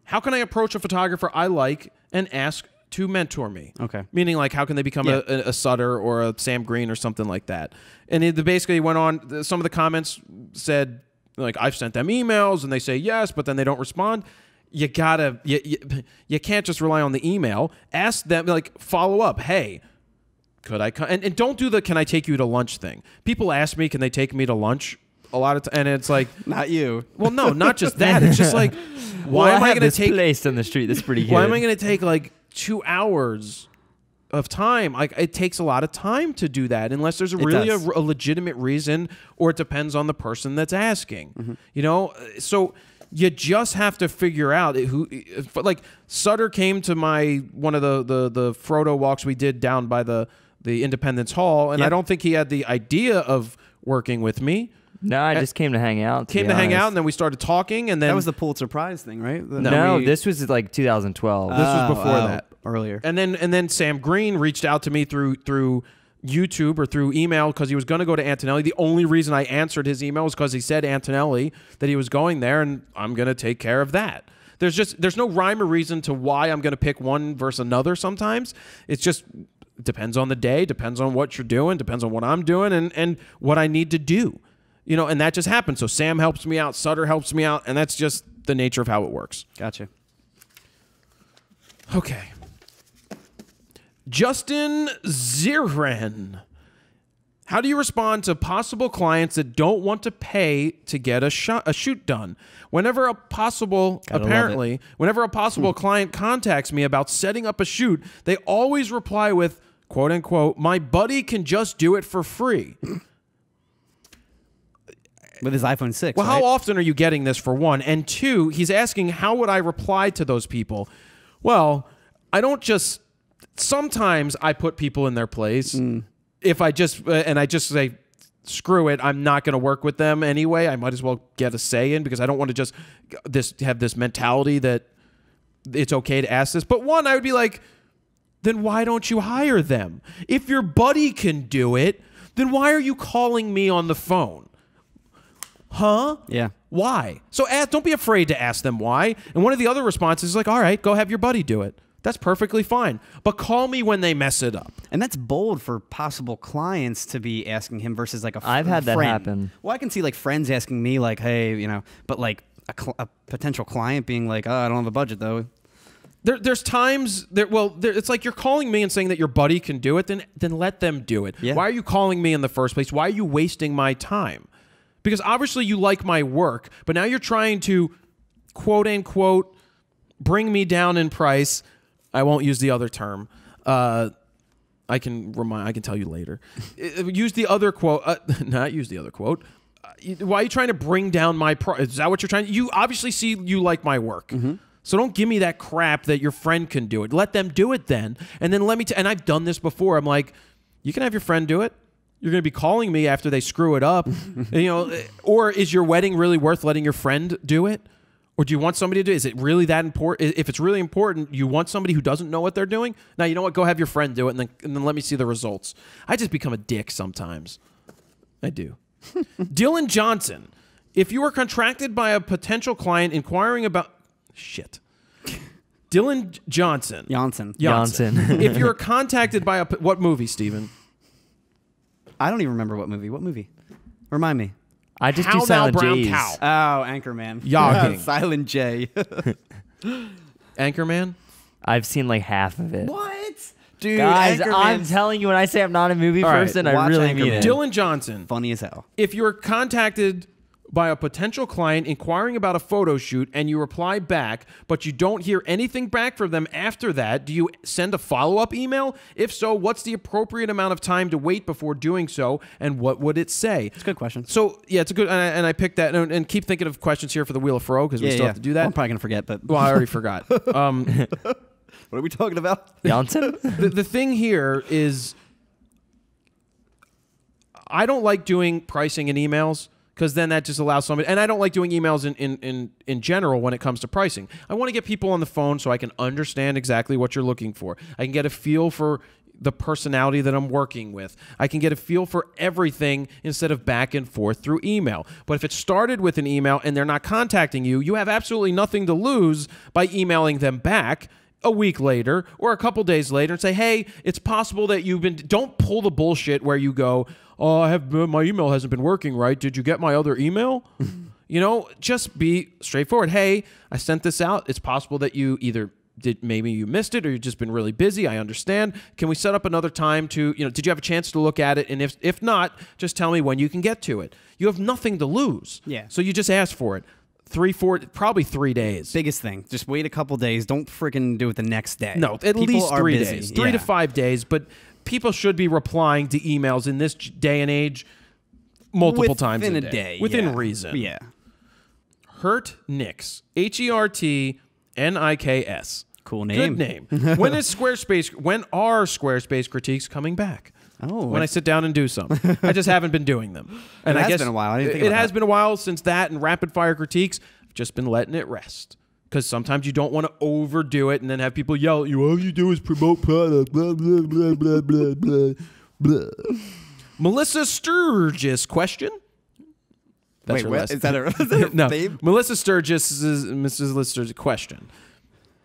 B: How can I approach a photographer I like and ask to mentor me?
C: Okay.
B: Meaning, like, how can they become
C: Yeah.
B: a, a, Sutter or a Sam Green or something like that? And it basically went on. Some of the comments said, like, I've sent them emails and they say yes, but then they don't respond. You gotta, you, you, you can't just rely on the email. Ask them, like, follow up. Hey, could I come? And, and don't do the can I take you to lunch thing. People ask me, can they take me to lunch? A lot of time, and it's like,
C: Not you.
B: well, no, not just that. It's just like, why
D: Well,
B: am I
D: have
B: going to take
D: place on the street that's pretty good?
B: why am I going to take like two hours of time? Like it takes a lot of time to do that, unless there's a really a, a legitimate reason, or it depends on the person that's asking.
C: Mm-hmm.
B: You know, so you just have to figure out who. Like Sutter came to my one of the the the Frodo walks we did down by the the Independence Hall, and I don't think he had the idea of working with me.
D: no, I just came to hang out.
B: Came
D: be
B: to hang out, and then we started talking, and then
C: That was the Pulitzer Prize thing, right? The-
D: No,
C: we-
D: this was like 2012.
B: This was
C: Oh,
B: before
C: oh,
B: that.
C: earlier.
B: And then and then Sam Green reached out to me through through YouTube or through email because he was going to go to Antonelli. The only reason I answered his email was because he said Antonelli that he was going there, and I'm going to take care of that. There's just there's no rhyme or reason to why I'm going to pick one versus another. Sometimes it's just depends on the day, depends on what you're doing, depends on what I'm doing, and and what I need to do. You know, and that just happens. So Sam helps me out, Sutter helps me out, and that's just the nature of how it works.
C: Gotcha.
B: Okay. Justin Ziren. How do you respond to possible clients that don't want to pay to get a shot a shoot done? Whenever a possible
C: Gotta
B: apparently, whenever a possible client contacts me about setting up a shoot, they always reply with quote unquote, my buddy can just do it for free.
C: With his iPhone 6.
B: Well,
C: right?
B: how often are you getting this for one? And two, he's asking, how would I reply to those people? Well, I don't just. Sometimes I put people in their place.
C: Mm.
B: If I just uh, and I just say, screw it, I'm not going to work with them anyway. I might as well get a say in because I don't want to just this have this mentality that it's okay to ask this. But one, I would be like, then why don't you hire them? If your buddy can do it, then why are you calling me on the phone? Huh?
C: Yeah.
B: Why? So ask, don't be afraid to ask them why. And one of the other responses is like, all right, go have your buddy do it. That's perfectly fine. But call me when they mess it up.
C: And that's bold for possible clients to be asking him versus like a f-
D: I've had that
C: friend.
D: happen.
C: Well, I can see like friends asking me like, "Hey, you know," but like a, cl- a potential client being like, "Oh, I don't have a budget though."
B: There, there's times there. Well, there, it's like you're calling me and saying that your buddy can do it. Then, then let them do it.
C: Yeah.
B: Why are you calling me in the first place? Why are you wasting my time? Because obviously you like my work, but now you're trying to, quote unquote, bring me down in price. I won't use the other term. Uh, I can remind. I can tell you later. Uh, use the other quote. Uh, not use the other quote. Uh, why are you trying to bring down my price? Is that what you're trying? To, You obviously see you like my work. So don't give me that crap that your friend can do it. Let them do it then, and then let me. T- and I've done this before. I'm like, you can have your friend do it. You're going to be calling me after they screw it up, you know. Or is your wedding really worth letting your friend do it? Or do you want somebody to do it? Is it really that important? If it's really important, you want somebody who doesn't know what they're doing? Now, you know what? Go have your friend do it and then, and then let me see the results. I just become a dick sometimes. I do. Dylan Johnson, if you are contracted by a potential client inquiring about. Shit. Dylan Johnson. Johnson.
D: Johnson.
B: if you're contacted by a. What movie, Steven?
C: I don't even remember what movie. What movie? Remind me.
D: I just
B: How
D: do
B: thou
D: silent
B: brown
D: J's.
B: cow.
C: Oh, Anchorman.
B: Yogging.
C: Silent J.
B: Anchorman?
D: I've seen like half of it.
C: what? Dude,
D: Guys, I'm telling you, when I say I'm not a movie
B: All right,
D: person, I
C: watch
D: really mean
C: Anchorman.
D: it.
B: Dylan Johnson.
C: funny as hell.
B: if you're contacted by a potential client inquiring about a photo shoot and you reply back, but you don't hear anything back from them after that, do you send a follow up email? If so, what's the appropriate amount of time to wait before doing so, and what would it say?
C: It's a good question.
B: So yeah, it's a good, and I, and I picked that, and, and keep thinking of questions here for the Wheel of Fro because we still
C: yeah.
B: have to do
C: Well, I'm
B: that.
C: probably gonna forget, but
B: Well, I already forgot. Um,
C: what are we talking about?
D: Johnson?
B: the, the thing here is I don't like doing pricing in emails because then that just allows somebody and I don't like doing emails in, in, in, in general when it comes to pricing. I want to get people on the phone so I can understand exactly what you're looking for. I can get a feel for the personality that I'm working with. I can get a feel for everything instead of back and forth through email. But if it started with an email and they're not contacting you, you have absolutely nothing to lose by emailing them back a week later or a couple days later and say, "Hey, it's possible that you've been." Don't pull the bullshit where you go, "Oh, I have my email hasn't been working right. Did you get my other email?" you know, just be straightforward. Hey, I sent this out. It's possible that you either did maybe you missed it or you've just been really busy. I understand. Can we set up another time to, you know, did you have a chance to look at it? And if if not, just tell me when you can get to it. You have nothing to lose.
C: Yeah.
B: So you just ask for it. Three, four, probably three days.
C: Biggest thing. Just wait a couple days. Don't freaking do it the next day.
B: No, at
C: People
B: least three
C: busy.
B: days, three to five days. But people should be replying to emails in this day and age multiple times
C: Within
B: a
C: a
B: day,
C: day.
B: within
C: yeah.
B: reason.
C: Yeah.
B: Hurt Nix, H E R T N I K S.
C: Cool name.
B: Good name. when is Squarespace? When are Squarespace critiques coming back?
C: Oh,
B: when I sit down and do some. I just haven't been doing them. And
C: It
B: I
C: has
B: guess
C: been a while. I didn't think
B: it has been a while since that and rapid fire critiques. I've just been letting it rest. Because sometimes you don't want to overdo it and then have people yell at you, all you do is promote product, blah, blah, blah, blah, blah, blah, blah. Melissa Sturgis question? That's
C: Wait,
B: her
C: what?
B: last
C: Is that her, is that her
B: no,
C: name?
B: Melissa Sturgis is Mrs. Lister's question.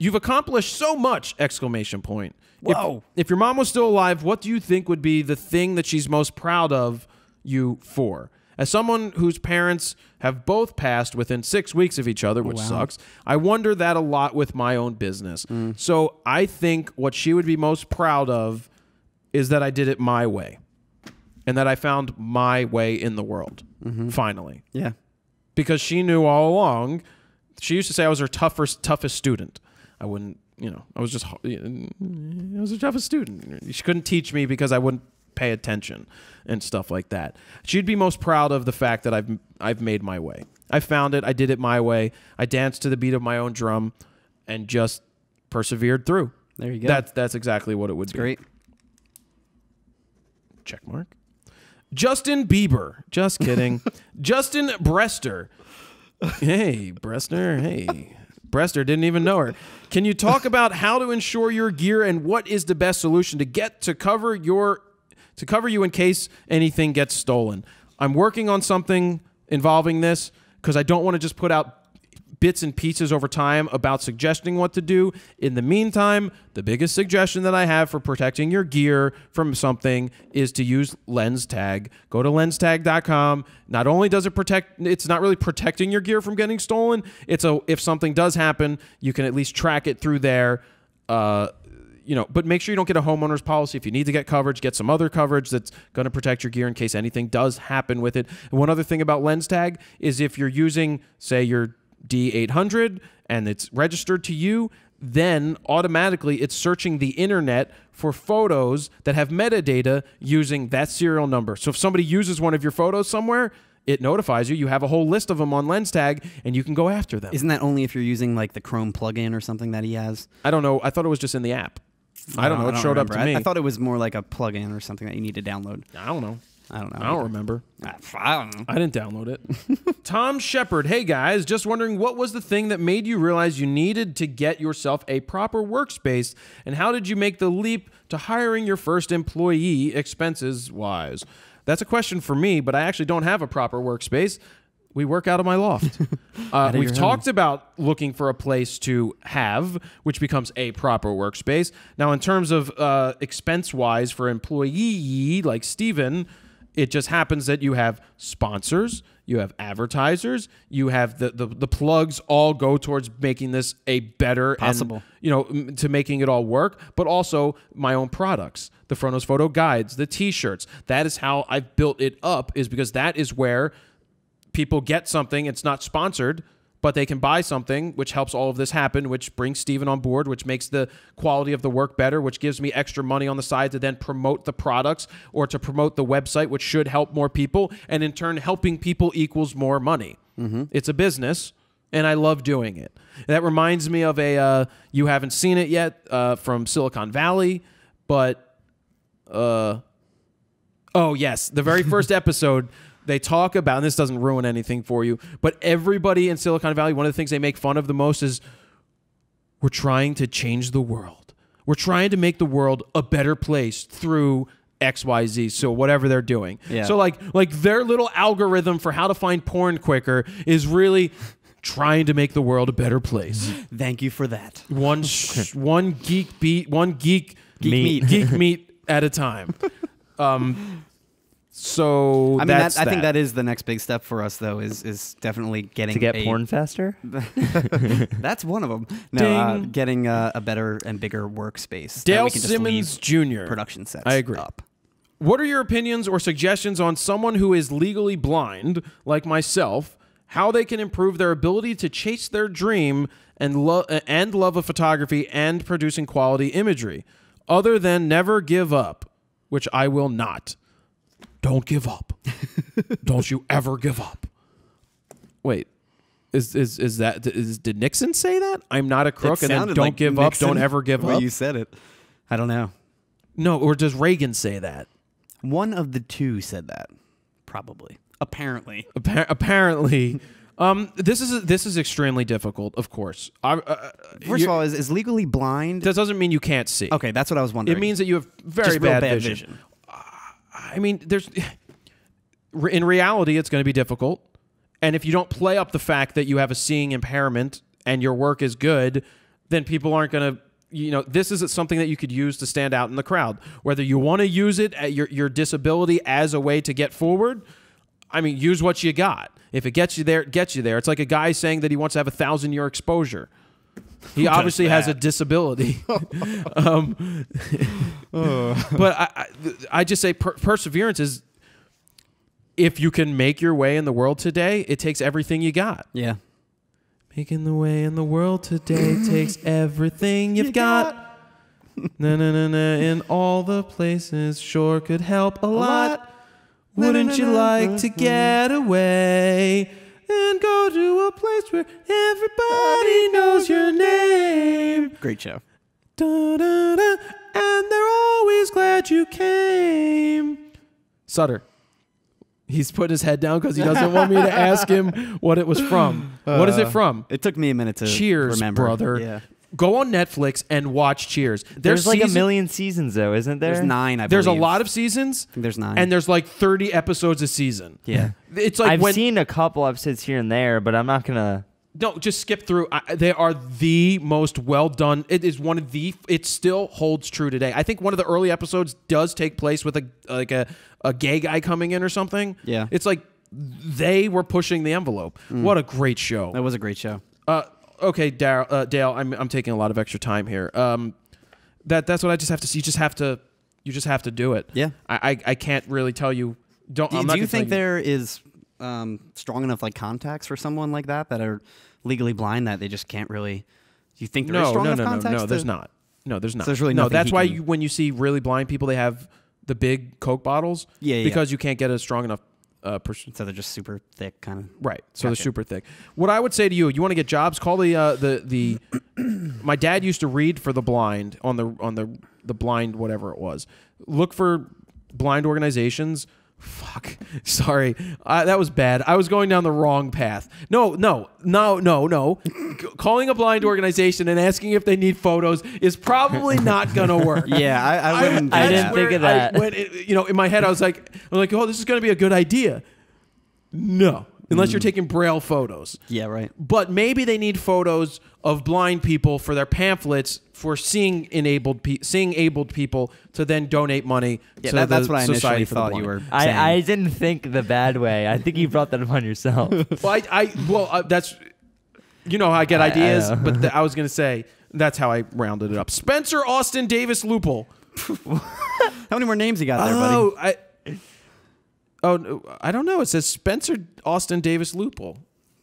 B: You've accomplished so much! Exclamation point. If-
C: Whoa.
B: If, your mom was still alive, what do you think would be the thing that she's most proud of you for? As someone whose parents have both passed within six weeks of each other, which sucks, I wonder that a lot with my own business. So I think what she would be most proud of is that I did it my way, and that I found my way in the world. Mm-hmm. Finally
C: Yeah.
B: because she knew all along. She used to say I was her toughest toughest student. I wouldn't, you know, I was just I was a toughest student. She couldn't teach me because I wouldn't pay attention and stuff like that. She'd be most proud of the fact that I've I've made my way. I found it. I did it my way. I danced to the beat of my own drum, and just persevered through.
C: There you go.
B: That's that's exactly what it would be.
C: great.
B: Check mark. Justin Bieber. Just kidding. Justin Brester. Hey, Brester. Hey. Brester didn't even know her. Can you talk about how to insure your gear and what is the best solution to get to cover your to cover you in case anything gets stolen? I'm working on something involving this because I don't want to just put out bits and pieces over time about suggesting what to do. In the meantime, the biggest suggestion that I have for protecting your gear from something is to use Lenstag. Go to lenstag.com. Not only does it protect it's not really protecting your gear from getting stolen, it's a if something does happen, you can at least track it through there. Uh you know, but make sure you don't get a homeowner's policy. If you need to get coverage, get some other coverage that's going to protect your gear in case anything does happen with it. And one other thing about Lenstag is if you're using, say, your D800 and it's registered to you, then automatically it's searching the internet for photos that have metadata using that serial number. So if somebody uses one of your photos somewhere, it notifies you. You have a whole list of them on Lenstag and you can go after them.
C: Isn't that only if you're using like the Chrome plugin or something that he has?
B: I don't know. I thought it was just in the app. I don't know. It showed up to
C: I-
B: me.
C: I, thought it was more like a plugin or something that you need to download.
B: I don't know.
C: I don't know.
B: I don't remember.
C: I don't know.
B: I didn't download it. Tom Shepard, hey guys, just wondering what was the thing that made you realize you needed to get yourself a proper workspace, and how did you make the leap to hiring your first employee expenses wise? That's a question for me, but I actually don't have a proper workspace. We work out of my loft. Uh, we've
C: your
B: talked about looking for a place to have, which becomes a proper workspace. Now, in terms of uh, expense wise for employee like Steven, it just happens that you have sponsors, you have advertisers, you have the, the, the plugs all go towards making this a better and,
C: Possible.
B: you know, m- to making it all work, but also my own products, the FroKnowsPhoto guides, the t-shirts. That is how I've built it up is because that is where people get something. It's not sponsored, but they can buy something, which helps all of this happen, which brings Steven on board, which makes the quality of the work better, which gives me extra money on the side to then promote the products or to promote the website, which should help more people. And in turn, helping people equals more money. It's a business. And I love doing it. That reminds me of a, uh, you haven't seen it yet, uh, from Silicon Valley, but uh, Oh yes, the very first episode they talk about and this doesn't ruin anything for you, but everybody in Silicon Valley, one of the things they make fun of the most is we're trying to change the world. We're trying to make the world a better place through XYZ. So whatever they're doing.
C: Yeah.
B: So like like their little algorithm for how to find porn quicker is really trying to make the world a better place.
C: Thank you for that.
B: One one geek beat, one geek
C: Geek meat.
B: geek meat at a time. Um, so
C: I mean,
B: that's
C: that, I think that is the next big step for us, though. Is is definitely getting
D: to get
C: a-
D: porn faster.
C: That's one of them. No, uh, getting a, a better and bigger workspace. that
B: Dale
C: we can just
B: Simmons
C: leave
B: Jr.
C: production sets.
B: I agree.
C: Up.
B: What are your opinions or suggestions on someone who is legally blind, like myself, how they can improve their ability to chase their dream and love and love of photography and producing quality imagery, other than never give up, which I will not. Don't give up. Don't you ever give up. Wait. Is, is is that is, did Nixon say that? I'm not a crook
C: It
B: and then don't
C: like
B: give up, don't ever give up.
C: You said it. I don't know.
B: No, or does Reagan say that?
C: One of the two said that. Probably. Apparently.
B: Appa- apparently, um, this is this is extremely difficult. Of course, I, uh,
C: First of all, is, is legally blind?
B: that doesn't mean you can't see.
C: okay, that's what I was wondering.
B: It means that you have very bad,
C: bad
B: vision.
C: vision.
B: I mean, there's in reality, it's going to be difficult, and if you don't play up the fact that you have a seeing impairment and your work is good, then people aren't going to. You know, this is something that you could use to stand out in the crowd. Whether you want to use it at your your disability as a way to get forward, I mean, use what you got. If it gets you there, it gets you there. It's like a guy saying that he wants to have a thousand year exposure. He obviously has a disability. um, but I, I, I just say per- perseverance is if you can make your way in the world today, it takes everything you got.
C: Yeah.
B: Making the way in the world today takes everything you've got. Na na na na in all the places sure could help a lot. Wouldn't you like to get away and go to a place where everybody knows your name?
C: Great show.
B: Da, da, da, and they're always glad you came. Sutter. He's putting his head down because he doesn't want me to ask him what it was from. what is it uh, from?
C: It took me a minute to
B: Cheers,
C: remember.
B: brother.
C: Yeah.
B: Go on Netflix and watch Cheers.
D: There's, like a million seasons though, isn't there?
C: There's nine, I believe.
B: There's a lot of seasons.
C: I think there's nine.
B: And there's like 30 episodes a season.
C: yeah.
B: It's like
D: I've
B: when
D: seen a couple episodes here and there, but I'm not gonna
B: No, just skip through. I, they are the most well done. It is one of the. It still holds true today. I think one of the early episodes does take place with a like a a gay guy coming in or something.
C: Yeah.
B: it's like they were pushing the envelope. What a great show.
C: That was a great show.
B: Uh, okay, Dale. Uh, Dale, I'm I'm taking a lot of extra time here. Um, that that's what I just have to see. You just have to. You just have to do it.
C: Yeah.
B: I I, I can't really tell you. Don't.
C: Do, do you think there is um, strong enough like contacts for someone like that that are legally blind that they just can't really? Do you think there is
B: no,
C: strong
B: no,
C: enough
B: no, no,
C: contacts?
B: no. There's not. No, there's not.
C: there's really
B: no. That's why you, when you see really blind people, they have the big Coke bottles.
C: Yeah, yeah,
B: Because you can't get a strong enough uh, person.
C: So they're just super thick, kind of.
B: Right. So they're super thick. What I would say to you, you want to get jobs? Call the uh, the the. my dad used to read for the blind on the on the the blind whatever it was. Look for blind organizations. Fuck. Sorry. I, that was bad. I was going down the wrong path. No, no, no, no, no. C- Calling a blind organization and asking if they need photos is probably not gonna work.
C: Yeah, I, I wouldn't.
D: I
C: do
D: didn't
C: that.
D: think of
B: I
D: that.
B: went- it- you know, in my head, I was like, I'm like, oh, this is going to be a good idea. No, unless you're hmm. taking braille photos.
C: Yeah, right.
B: But maybe they need photos of blind people for their pamphlets for seeing enabled pe- seeing abled people to then donate money
C: Yeah,
B: to
C: that, that's
B: the
C: what I
B: Society
C: initially thought you were.
D: I, I didn't think the bad way. I think you brought that upon yourself.
B: Well, I, I well, uh, that's you know how I get
D: I- I
B: ideas,
D: know.
B: but th- I was going to say that's how I rounded it up. Spencer Austin Davis Loople.
C: How many more names you got there, buddy?
B: Oh, I. Oh, I don't know. It says Spencer Austin Davis Loople.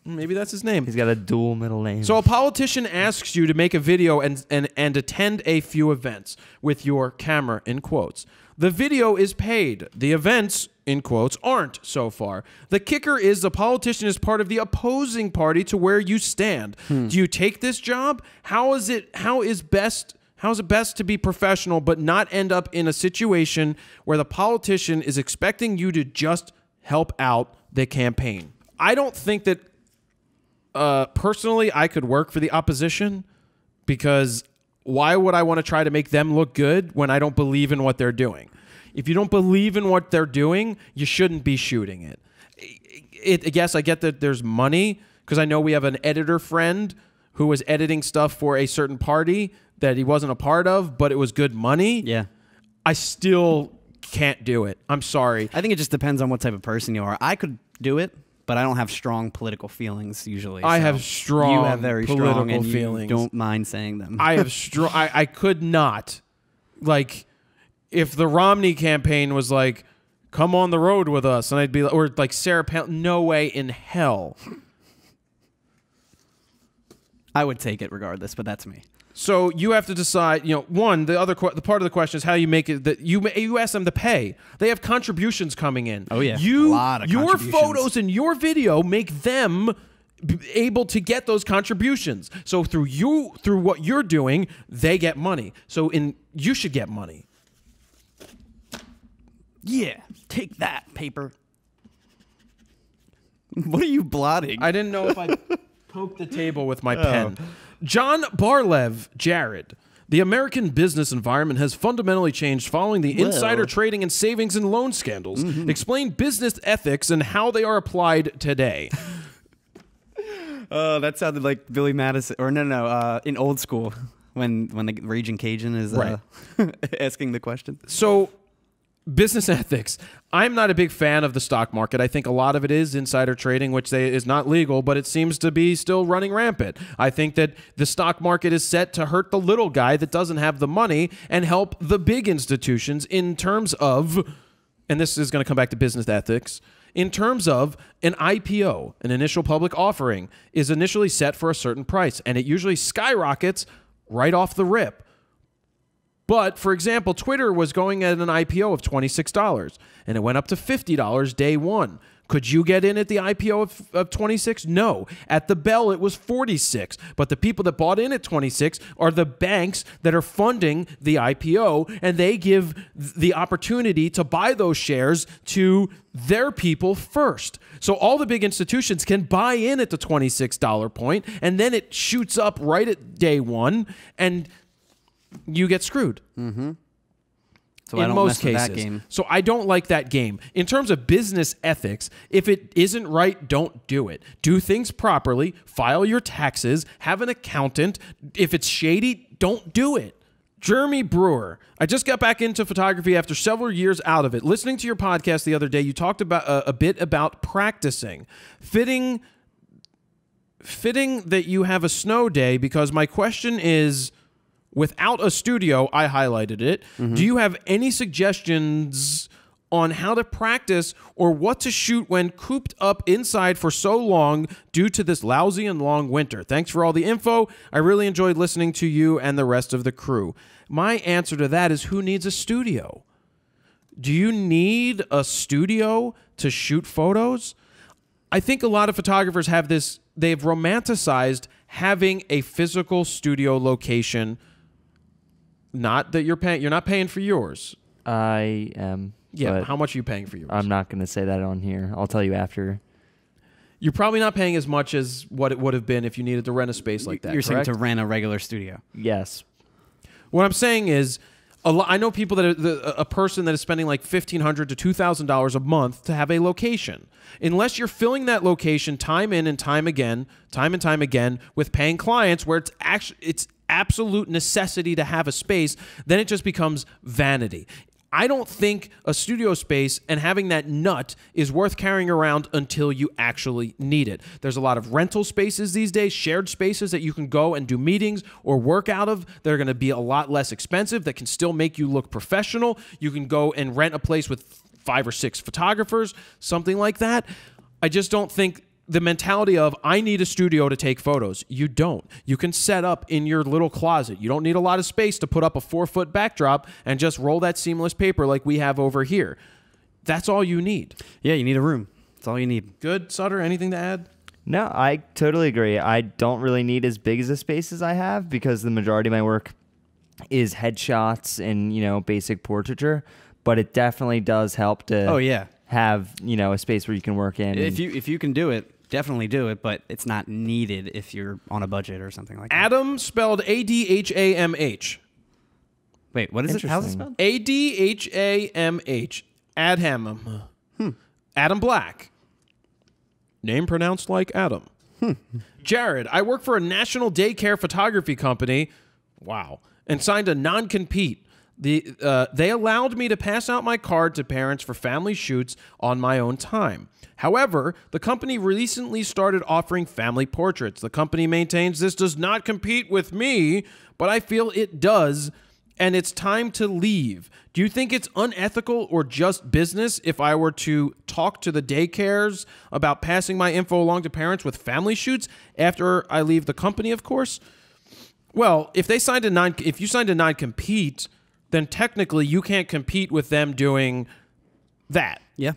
B: Maybe that's his name.
D: He's got a dual middle name.
B: So a politician asks you to make a video and, and, and attend a few events with your camera in quotes. The video is paid. The events in quotes aren't so far. The kicker is the politician is part of the opposing party to where you stand. Hmm. Do you take this job? How is it how is best how is it best to be professional but not end up in a situation where the politician is expecting you to just help out the campaign? I don't think that uh, personally, I could work for the opposition because why would I want to try to make them look good when I don't believe in what they're doing? If you don't believe in what they're doing, you shouldn't be shooting it. It, it yes, I get that there's money because I know we have an editor friend who was editing stuff for a certain party that he wasn't a part of, but it was good money.
C: Yeah.
B: I still can't do it. I'm sorry.
C: I think it just depends on what type of person you are. I could do it, but I don't have strong political feelings usually.
B: I
C: so
B: have strong
C: You have very strong
B: political
C: you
B: feelings.
C: don't mind saying them.
B: I have strong. I, I could not, like, if the Romney campaign was like, "Come on the road with us," and I'd be like, or like Sarah Palin. No way in hell.
C: I would take it regardless, but that's me.
B: So you have to decide. You know, one the other the part of the question is how you make it that you you ask them to pay. They have contributions coming in.
C: Oh, yeah.
B: you
C: A lot of
B: your photos and your video make them able to get those contributions. So through you through what you're doing, they get money. So in you should get money.
C: Yeah, take that paper. What are you blotting?
B: I didn't know if I poked the table with my oh. pen. John Barlev, Jared. The American business environment has fundamentally changed following the insider trading and savings and loan scandals. Explain business ethics and how they are applied today.
C: Oh, that sounded like Billy Madison, or no, no, uh, in old school when when the Raging Cajun is uh, asking the question.
B: So, business ethics. I'm not a big fan of the stock market. I think a lot of it is insider trading, which they, is not legal, but it seems to be still running rampant. I think that the stock market is set to hurt the little guy that doesn't have the money and help the big institutions in terms of, and this is going to come back to business ethics. In terms of an IPO, an initial public offering, is initially set for a certain price, and it usually skyrockets right off the rip. But for example, Twitter was going at an IPO of $26 and it went up to $50 day one. Could you get in at the IPO of, of 26? No. At the bell, it was 46. But the people that bought in at 26 are the banks that are funding the IPO, and they give the opportunity to buy those shares to their people first. So all the big institutions can buy in at the $26 point, and then it shoots up right at day one, and you get screwed.
C: So I
B: in
C: don't
B: most cases.
C: that game.
B: So I don't like that game. In terms of business ethics, if it isn't right, don't do it. Do things properly, file your taxes, have an accountant. If it's shady, don't do it. Jeremy Brewer, I just got back into photography after several years out of it. Listening to your podcast the other day, you talked about uh, a bit about practicing, fitting fitting that you have a snow day because my question is without a studio, I highlighted it. Mm-hmm. Do you have any suggestions on how to practice or what to shoot when cooped up inside for so long due to this lousy and long winter? Thanks for all the info. I really enjoyed listening to you and the rest of the crew. My answer to that is who needs a studio? Do you need a studio to shoot photos? I think a lot of photographers have this, they've romanticized having a physical studio location. Not that you're paying, you're not paying for yours.
D: I am.
B: Yeah, how much are you paying for yours?
D: I'm not going to say that on here. I'll tell you after.
B: you're probably not paying as much as what it would have been if you needed to rent a space like that.
C: You're saying to rent a regular studio.
D: Yes.
B: What I'm saying is, I know people that are the, a person that is spending like fifteen hundred to two thousand dollars a month to have a location. Unless you're filling that location time in and time again, time and time again with paying clients, where it's actually it's absolute necessity to have a space, then it just becomes vanity. I don't think a studio space and having that nut is worth carrying around until you actually need it. There's a lot of rental spaces these days, shared spaces that you can go and do meetings or work out of that are going to be a lot less expensive that can still make you look professional. You can go and rent a place with five or six photographers, something like that. I just don't think the mentality of I need a studio to take photos. You don't. You can set up in your little closet. You don't need a lot of space to put up a four foot backdrop and just roll that seamless paper like we have over here. That's all you need.
C: Yeah, you need a room. That's all you need.
B: Good, Sutter. Anything to add?
D: No, I totally agree. I don't really need as big as a space as I have because the majority of my work is headshots and you know basic portraiture. But it definitely does help to
C: Oh yeah.
D: have you know a space where you can work in.
C: If you if you can do it, definitely do it. But it's not needed if you're on a budget or something like that.
B: Adam spelled A D H A M H.
C: Wait, what is it? How's it spelled?
B: A D H A M H. Adham. Hmm. Adam Black. Name pronounced like Adam. Hmm. Jared, I work for a national daycare photography company. Wow. And signed a non compete. The, uh, they allowed me to pass out my card to parents for family shoots on my own time. However, the company recently started offering family portraits. The company maintains this does not compete with me, but I feel it does and it's time to leave. Do you think it's unethical or just business if I were to talk to the daycares about passing my info along to parents with family shoots after I leave the company, of course? Well, if they signed a non if you signed a non-compete, then technically you can't compete with them doing that.
C: Yeah.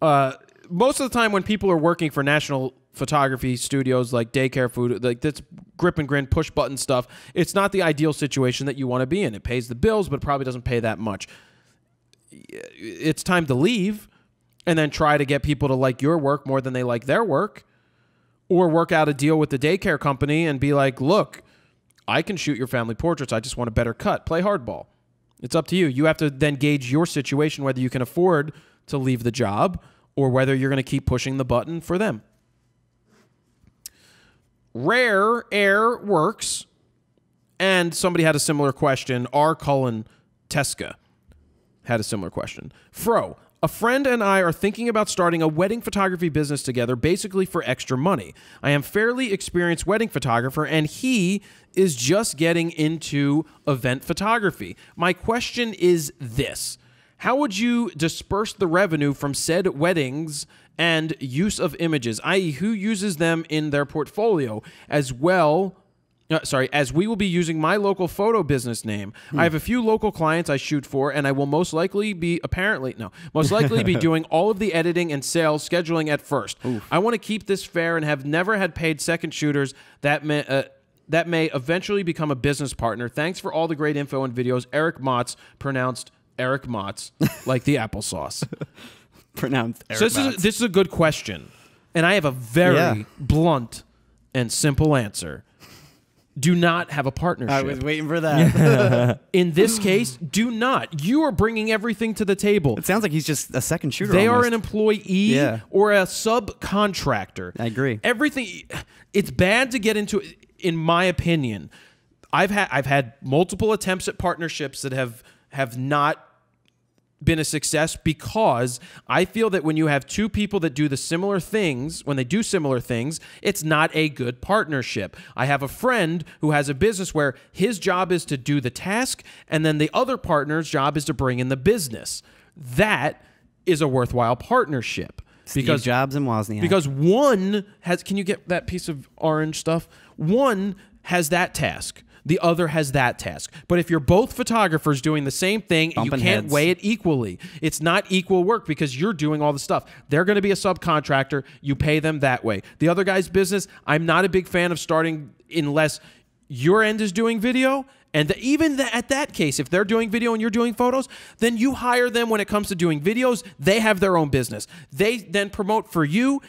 B: uh, most of the time when people are working for national photography studios like daycare food like that's grip and grin push button stuff it's not the ideal situation that you want to be in. It pays the bills but it probably doesn't pay that much. It's time to leave and then try to get people to like your work more than they like their work or work out a deal with the daycare company and be like look i can shoot your family portraits. I just want a better cut. Play hardball it's up to you. You have to then gauge your situation whether you can afford to leave the job or whether you're going to keep pushing the button for them. Rare Air works. And somebody had a similar question. R. Cullen Teska had a similar question. Fro, a friend and I are thinking about starting a wedding photography business together, basically for extra money. I am fairly experienced wedding photographer, and he is just getting into event photography. My question is this. How would you disperse the revenue from said weddings and use of images, i.e., who uses them in their portfolio, as well uh, sorry, as we will be using my local photo business name. I have a few local clients I shoot for, and I will most likely be apparently no, most likely be doing all of the editing and sales scheduling at first. I want to keep this fair and have never had paid second shooters that may. Uh, that may eventually become a business partner. Thanks for all the great info and videos. Eric Motz, pronounced Eric Motz, like the applesauce.
C: Pronounced Eric
B: So this
C: Motz.
B: is this is a good question, and I have a very
C: Yeah.
B: blunt and simple answer. Do not have a partnership.
C: I was waiting for that.
B: In this case, do not. You are bringing everything to the table.
C: it sounds like he's just a second shooter.
B: They are an employee
C: Yeah.
B: or a subcontractor.
C: I agree.
B: Everything it's bad to get into in my opinion. I've had I've had multiple attempts at partnerships that have have not been a success because I feel that when you have two people that do the similar things, when they do similar things, it's not a good partnership. I have a friend who has a business where his job is to do the task and then the other partner's job is to bring in the business. That is a worthwhile partnership.
C: Steve
B: because
C: Jobs and Wozniak.
B: because one has can you get that piece of orange stuff? One has that task. The other has that task. But if you're both photographers doing the same thing you can't
C: heads.
B: weigh it equally, it's not equal work because you're doing all the stuff. They're going to be a subcontractor. You pay them that way. The other guy's business, I'm not a big fan of starting unless your end is doing video. And the, even the, at that case, if they're doing video and you're doing photos, then you hire them when it comes to doing videos. They have their own business. They then promote for you.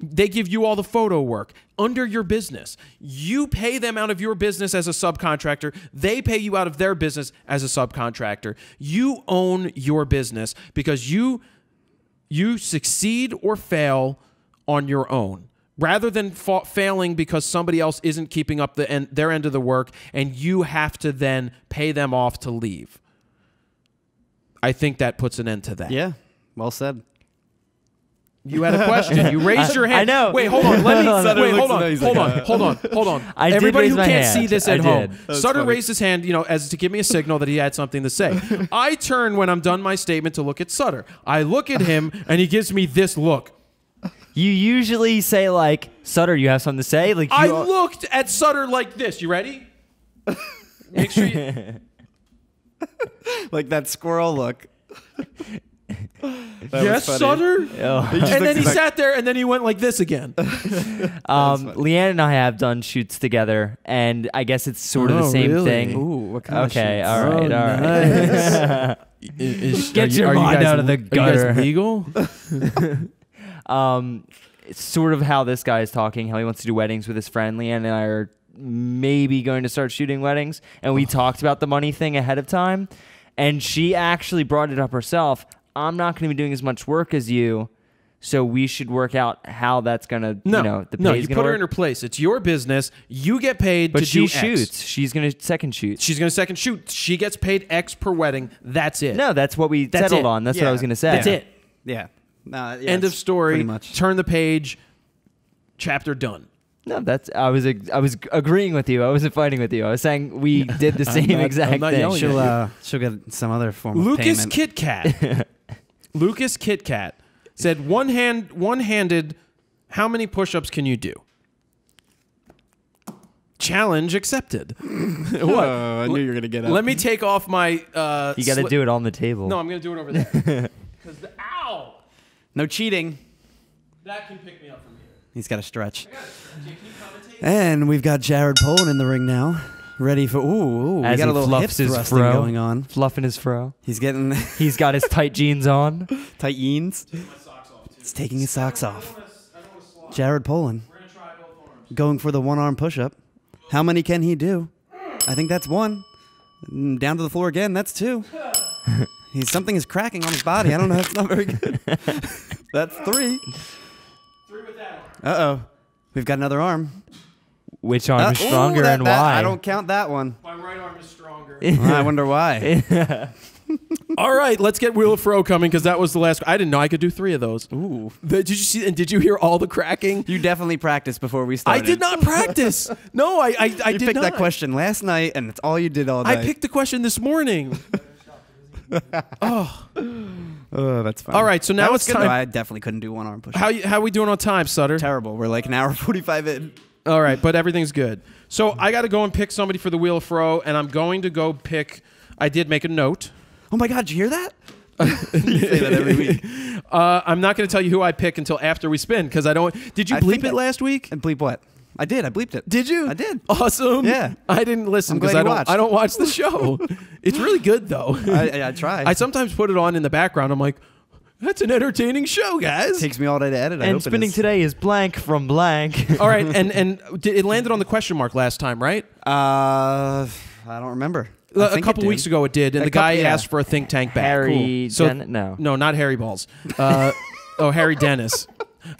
B: They give you all the photo work under your business. You pay them out of your business as a subcontractor. They pay you out of their business as a subcontractor. You own your business because you you succeed or fail on your own rather than fa- failing because somebody else isn't keeping up the end, their end of the work and you have to then pay them off to leave. I think that puts an end to that.
C: yeah, well said.
B: You had a question. You raised your hand.
D: I know.
B: Wait, hold on. Let me.
C: Sutter
B: wait, hold on.
C: at
B: Hold
C: like,
B: on. Hold on. Hold on.
D: I
B: Everybody who can't
D: hand.
B: see this
D: I
B: at home. Sutter
C: funny.
B: raised his hand, you know, as to give me a signal that he had something to say. I turn when I'm done my statement to look at Sutter. I look at him, and he gives me this look.
D: You usually say like, Sutter, you have something to say? Like you
B: I
D: al-
B: looked at Sutter like this. You ready? Make sure you.
C: Like that squirrel look.
B: Yes. Sutter.
D: Oh.
B: And then he
C: like-
B: sat there, and then he went like this again.
D: Um, Leanne and I have done shoots together, and I guess it's sort of
B: Oh,
D: the same
B: really?
D: thing.
C: Ooh, what kind
D: Okay,
C: of
D: all right,
B: Oh,
D: all right.
B: Is-
D: Get
B: you-
D: your
B: you
D: mind
B: guys-
D: out of the gutter.
B: Are you guys
D: gutter.
B: legal?
D: um, it's sort of how this guy is talking, how he wants to do weddings with his friend. Leanne and I are maybe going to start shooting weddings, and we talked about the money thing ahead of time, and she actually brought it up herself. I'm not going to be doing as much work as you, so we should work out how that's going to,
B: No,
D: you know, the
B: no. You
D: gonna
B: put her
D: work.
B: in her place. It's your business. You get paid
D: but
B: to
D: she
B: do X.
D: shoots. She's going to second shoot.
B: She's gonna second shoot. She gets paid X per wedding. That's it.
D: no, that's what we
B: That's
D: settled
B: it.
D: on. That's what I was going to say.
B: that's it.
C: Yeah. Nah, yeah,
B: End of story.
C: Pretty much.
B: Turn the page. Chapter done.
D: No, that's I was I was agreeing with you. I wasn't fighting with you. I was saying we did the same
B: not-
D: exact
B: I'm not
D: thing.
C: She'll uh, she'll get some other form of
B: Lucas
C: payment.
B: Kit Kat. Lucas Kit Kat said one hand one handed. How many push-ups can you do? Challenge accepted. what?
C: Oh, I knew you were gonna get up.
B: Let me take off my. Uh,
D: you got to
B: sli-
D: do it on the table.
B: No, I'm gonna do it over there. Because the ow,
C: No cheating.
B: that can pick me up from here.
C: He's got to stretch.
B: I got it. Can you?
C: And we've got Jared Polin in the ring now, ready for. Ooh, ooh we
D: As
C: got
D: he
C: a little hip
D: fluffs his
C: thrusting
D: fro.
C: going on.
D: fluffing his fro.
C: He's getting
D: He's got his tight jeans on.
C: tight jeans.
B: My socks off too.
C: He's taking his socks off.
B: wanna s- I don't wanna slide.
C: Jared
B: Polin gonna try both arms.
C: going for the one arm push up. How many can he do? I think that's one. Mm, Down to the floor again. That's two. He's something is cracking on his body. I don't know. That's not very good. that's three.
B: Three with that arm.
C: Uh oh. We've got another arm.
D: Which arm
C: Uh,
D: is
C: ooh,
D: stronger
C: that-
D: and
C: that-
D: why?
C: I don't count that one.
B: My right arm is stronger.
C: I wonder why.
B: All right, let's get Wheel of Fro coming because that was the last. I didn't know I could do three of those.
C: Ooh.
B: Did you see? And did you hear all the cracking?
C: You definitely practiced before we started.
B: I did not practice. No, I I, I
C: You
B: did
C: picked
B: not.
C: that question last night, and it's all you did all night.
B: I picked the question this morning.
C: Oh, Oh, that's fine.
B: All right, so now it's
C: good,
B: time-
C: though. I definitely couldn't do one arm push.
B: How you, how we doing on time, Sutter?
C: Terrible. We're like an hour forty-five in.
B: All right, but everything's good. So I got to go and pick somebody for the Wheel of Fro, and I'm going to go pick. I did make a note.
C: Oh my God! Did you hear that? you say that every week.
B: Uh, I'm not going to tell you who I pick until after we spin because I don't. Did you
C: I
B: bleep it
C: I-
B: last week?
C: And bleep what? I did. I bleeped it.
B: Did you?
C: I did.
B: Awesome.
C: Yeah.
B: I didn't listen because I don't.
C: watched.
B: I don't watch the show. it's really good though.
C: I, I, I tried.
B: I sometimes put it on in the background. I'm like, That's an entertaining show, guys.
C: Takes me all day to edit. I
D: and
C: hope it
D: spinning
C: is.
D: today is blank from blank.
B: All right, and and it landed on the question mark last time, right?
C: Uh, I don't remember. I
B: a
C: think it
B: couple
C: did.
B: weeks ago it did, and
C: A
B: the guy
C: couple- yeah.
B: asked for a think tank bag.
D: Harry
B: So
D: Den- no.
B: no, not Harry Balls. Uh, oh, Harry Dennis.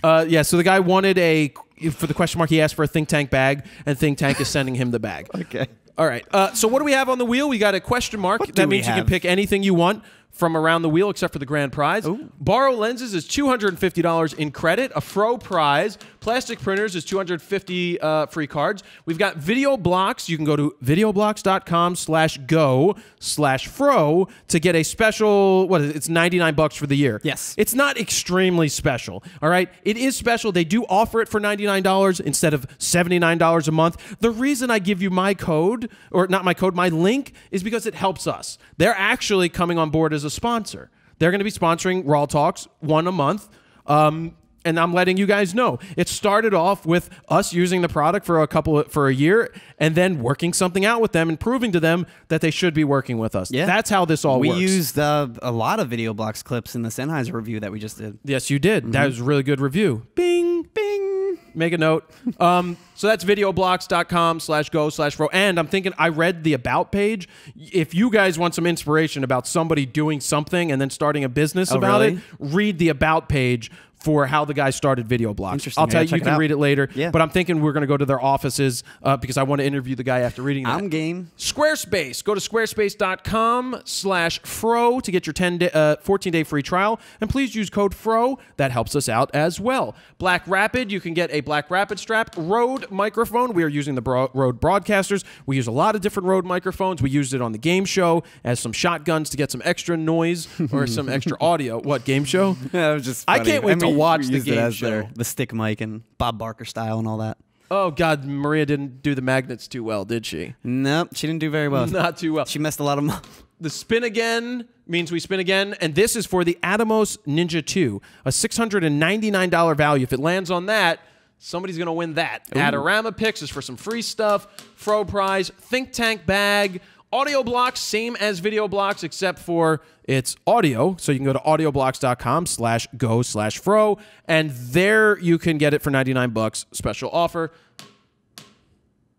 B: Uh, yeah, so the guy wanted a for the question mark. He asked for a think tank bag, and think tank is sending him the bag.
C: Okay.
B: All right. Uh, so what do we have on the wheel? We got a question mark.
C: What do
B: that
C: we
B: means you can pick anything you want from around the wheel except for the grand prize. Borrow lenses is $250 in credit. A Fro prize. Plastic printers is 250 uh, free cards. We've got video blocks. You can go to videoblocks.com slash go slash fro to get a special, what is it? It's 99 bucks for the year.
C: Yes.
B: It's not extremely special. All right. It is special. They do offer it for $99 instead of $79 a month. The reason I give you my code, or not my code, my link, is because it helps us. They're actually coming on board as a sponsor. They're going to be sponsoring RAWtalks one a month. Um, and I'm letting you guys know. It started off with us using the product for a couple of, for a year and then working something out with them and proving to them that they should be working with us.
C: Yeah.
B: That's how this all works.
C: we
B: works.
C: used uh, a lot of video blocks clips in the Sennheiser review that we just did.
B: Yes, you did. That was a really good review. Bing, bing. Make a note. Um, so that's videoblocks.com slash go slash fro. And I'm thinking, I read the about page. If you guys want some inspiration about somebody doing something and then starting a business
C: Oh,
B: about
C: really?
B: it, read the about page for how the guy started Video Blocks.
C: Interesting.
B: I'll tell
C: I
B: you, you can
C: out.
B: read it later.
C: Yeah.
B: But I'm thinking we're going to go to their offices uh, because I want to interview the guy after reading that.
C: I'm game.
B: Squarespace. Go to squarespace.com slash fro to get your 10 day, uh, 14 day free trial. And please use code FRO. That helps us out as well. Black Rapid. You can get a Black Rapid strap. Rode microphone. We are using the Bro- Rode Broadcasters. We use a lot of different Rode microphones. We used it on the game show as some shotguns to get some extra noise or some extra audio. What, game show?
C: Yeah, it was just.
B: I can't wait to
C: we
B: watch the game
C: as their-
B: show.
C: the stick mic and Bob Barker style and all that.
B: Oh, God. Maria didn't do the magnets too well, did she?
C: Nope, she didn't do very well.
B: Not too well.
C: She messed a lot of them. up.
B: The spin again means we spin again, and this is for the Atomos Ninja 2, a $699 value. If it lands on that, somebody's going to win that. Adorama Picks is for some free stuff, Fro Prize, Think Tank Bag, Audio Blocks, same as Video Blocks, except for it's audio. So you can go to audioblocks.com slash go slash fro, and there you can get it for 99 bucks. Special offer.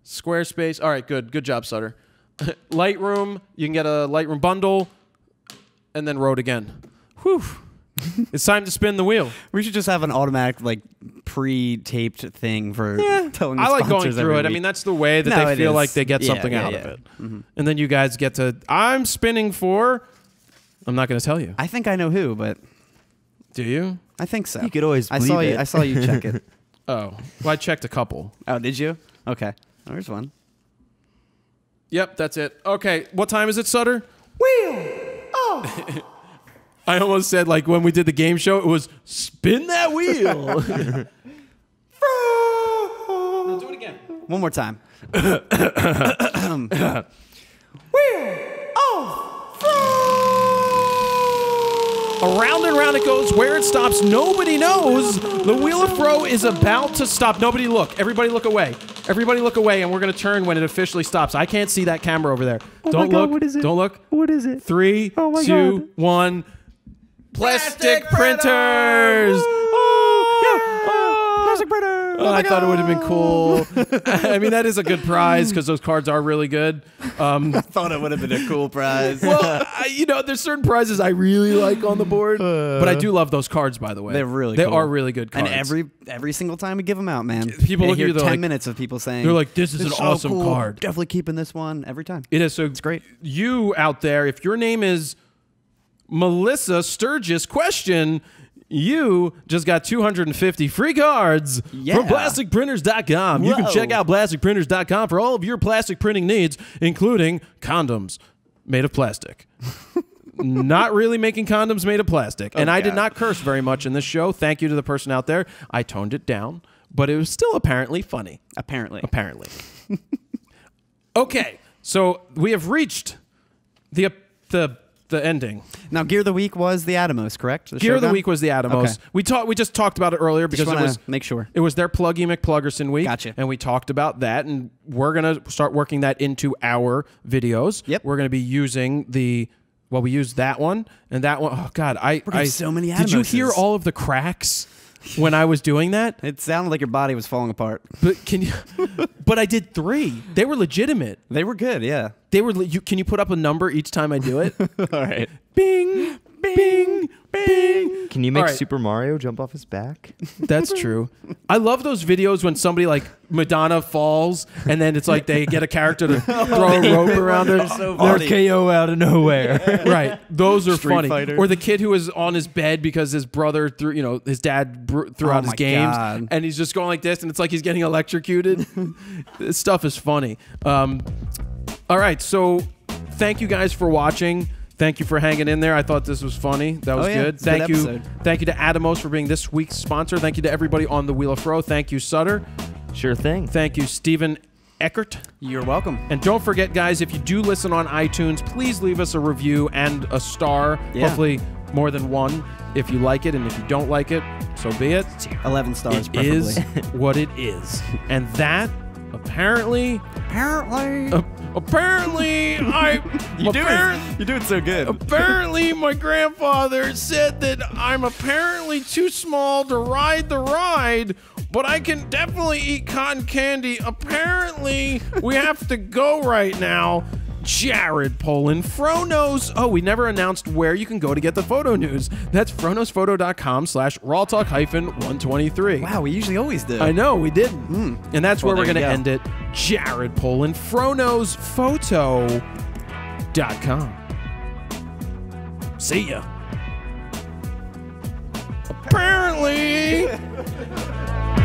B: Squarespace. All right, good. Good job, Sutter. Lightroom. You can get a Lightroom bundle, and then Rode again. Whew. it's time to spin the wheel.
C: We should just have an automatic, like, pre-taped thing for telling. The
B: I like going through
C: every
B: it. I mean, that's the way that
C: No,
B: they feel
C: is.
B: like they get
C: Yeah,
B: something
C: yeah,
B: out
C: yeah.
B: of it. Mm-hmm. And then you guys get to. I'm spinning for. I'm not going to tell you.
C: I think I know who, but
B: Do you?
C: I think so.
D: You could always
C: I saw
D: believe
C: you. I saw you check it.
B: Oh, well, I checked a couple.
C: Oh, did you? Okay. Oh, there's one.
B: Yep, that's it. Okay, what time is it, Sutter? Wheel. Oh. I almost said like when we did the game show, it was spin that wheel. no, do it again.
C: One more time. Wheel, oh, fro.
B: Around and round it goes. Where it stops, nobody knows. The wheel of fro is about to stop. Nobody look. Everybody look away. Everybody look away, and we're gonna turn when it officially stops. I can't see that camera over there.
D: Oh
B: Don't
D: my God,
B: look.
D: what is it?
B: Don't look.
D: What is it?
B: Three,
D: Oh my
B: two,
D: God.
B: one. Plastic,
C: Plastic
B: printers.
C: Plastic printer.
B: Oh, I thought it would have been cool. I mean, that is a good prize because those cards are really good. Um,
C: thought it would have been a cool prize.
B: well, I, you know, there's certain prizes I really like on the board, but I do love those cards. By the way,
C: They're really
B: they
C: cool.
B: are really good cards.
C: and every every single time we give them out, man,
B: People
C: you
B: look at
C: hear
B: you,
C: ten
B: like-
C: minutes of people saying
B: they're like, "This is an
C: so
B: awesome
C: cool.
B: card."
C: Definitely keeping this one every time.
B: It is so. It's
C: great.
B: You out there, if your name is Melissa Sturgis, question. You just got 250 free cards
C: Yeah.
B: from plasticprinters.com. You can check out plasticprinters.com for all of your plastic printing needs, including condoms made of plastic. not really making condoms made of plastic. and I did not curse very much in this show. Thank you to the person out there. I toned it down, but it was still apparently funny.
C: Apparently,
B: Apparently. okay, so we have reached the the the ending.
C: now Gear of the Week was the Atomos, correct? The
B: Gear of the week was the Atomos.
C: Okay.
B: We talked. We just talked about it earlier because it was
C: make sure.
B: it was their Pluggy McPluggerson week.
C: Gotcha.
B: And we talked about that, and we're gonna start working that into our videos.
C: Yep.
B: We're gonna be using the well, we used that one and that one. Oh God, I I
C: so many
B: Did you hear all of the cracks when I was doing that?
C: It sounded like your body was falling apart.
B: But can you? but I did three. They were legitimate.
C: They were good, yeah.
B: They were. You, can you put up a number each time I do it?
C: All right.
B: bing, bing, bing.
D: Can you make
B: All right.
D: Super Mario jump off his back?
B: That's true. I love those videos when somebody like Madonna falls and then it's like they get a character to throw a rope around her.
D: RKO out of nowhere.
B: right. Those are
C: Street
B: funny.
C: Fighter.
B: Or the kid who was on his bed because his brother threw, you know, his dad br- threw
C: Oh
B: out his
C: my
B: games
C: God.
B: and he's just going like this and it's like he's getting electrocuted. this stuff is funny. Um, all right. So thank you guys for watching. Thank you for hanging in there. I thought this was funny. That was
C: Oh, yeah.
B: good.
C: It's a good
B: Thank you.
C: episode.
B: Thank you to Atomos for being this week's sponsor. Thank you to everybody on the Wheel of Fro. Thank you, Sutter.
D: sure thing.
B: Thank you, Stephen Eckert.
C: You're welcome.
B: And don't forget, guys, if you do listen on iTunes, please leave us a review and a star.
C: Yeah.
B: Hopefully, more than one if you like it. And if you don't like it, so be it.
C: 11 stars,
B: It
C: preferably.
B: is what it is. And that, apparently,
C: Apparently.
B: uh, apparently, I.
C: you do it. You do it so good.
B: Apparently, my grandfather said that I'm apparently too small to ride the ride, but I can definitely eat cotton candy. Apparently, we have to go right now. Jared Polin, FroKnows. Oh, we never announced where you can go to get the photo news. That's froknowsphoto.com slash rawtalk hyphen 123.
C: Wow, we usually always do.
B: I know, we didn't. Hmm. And that's
C: Well,
B: where we're going to end it. Jared Polin, FroKnowsPhoto.com. See ya. Apparently,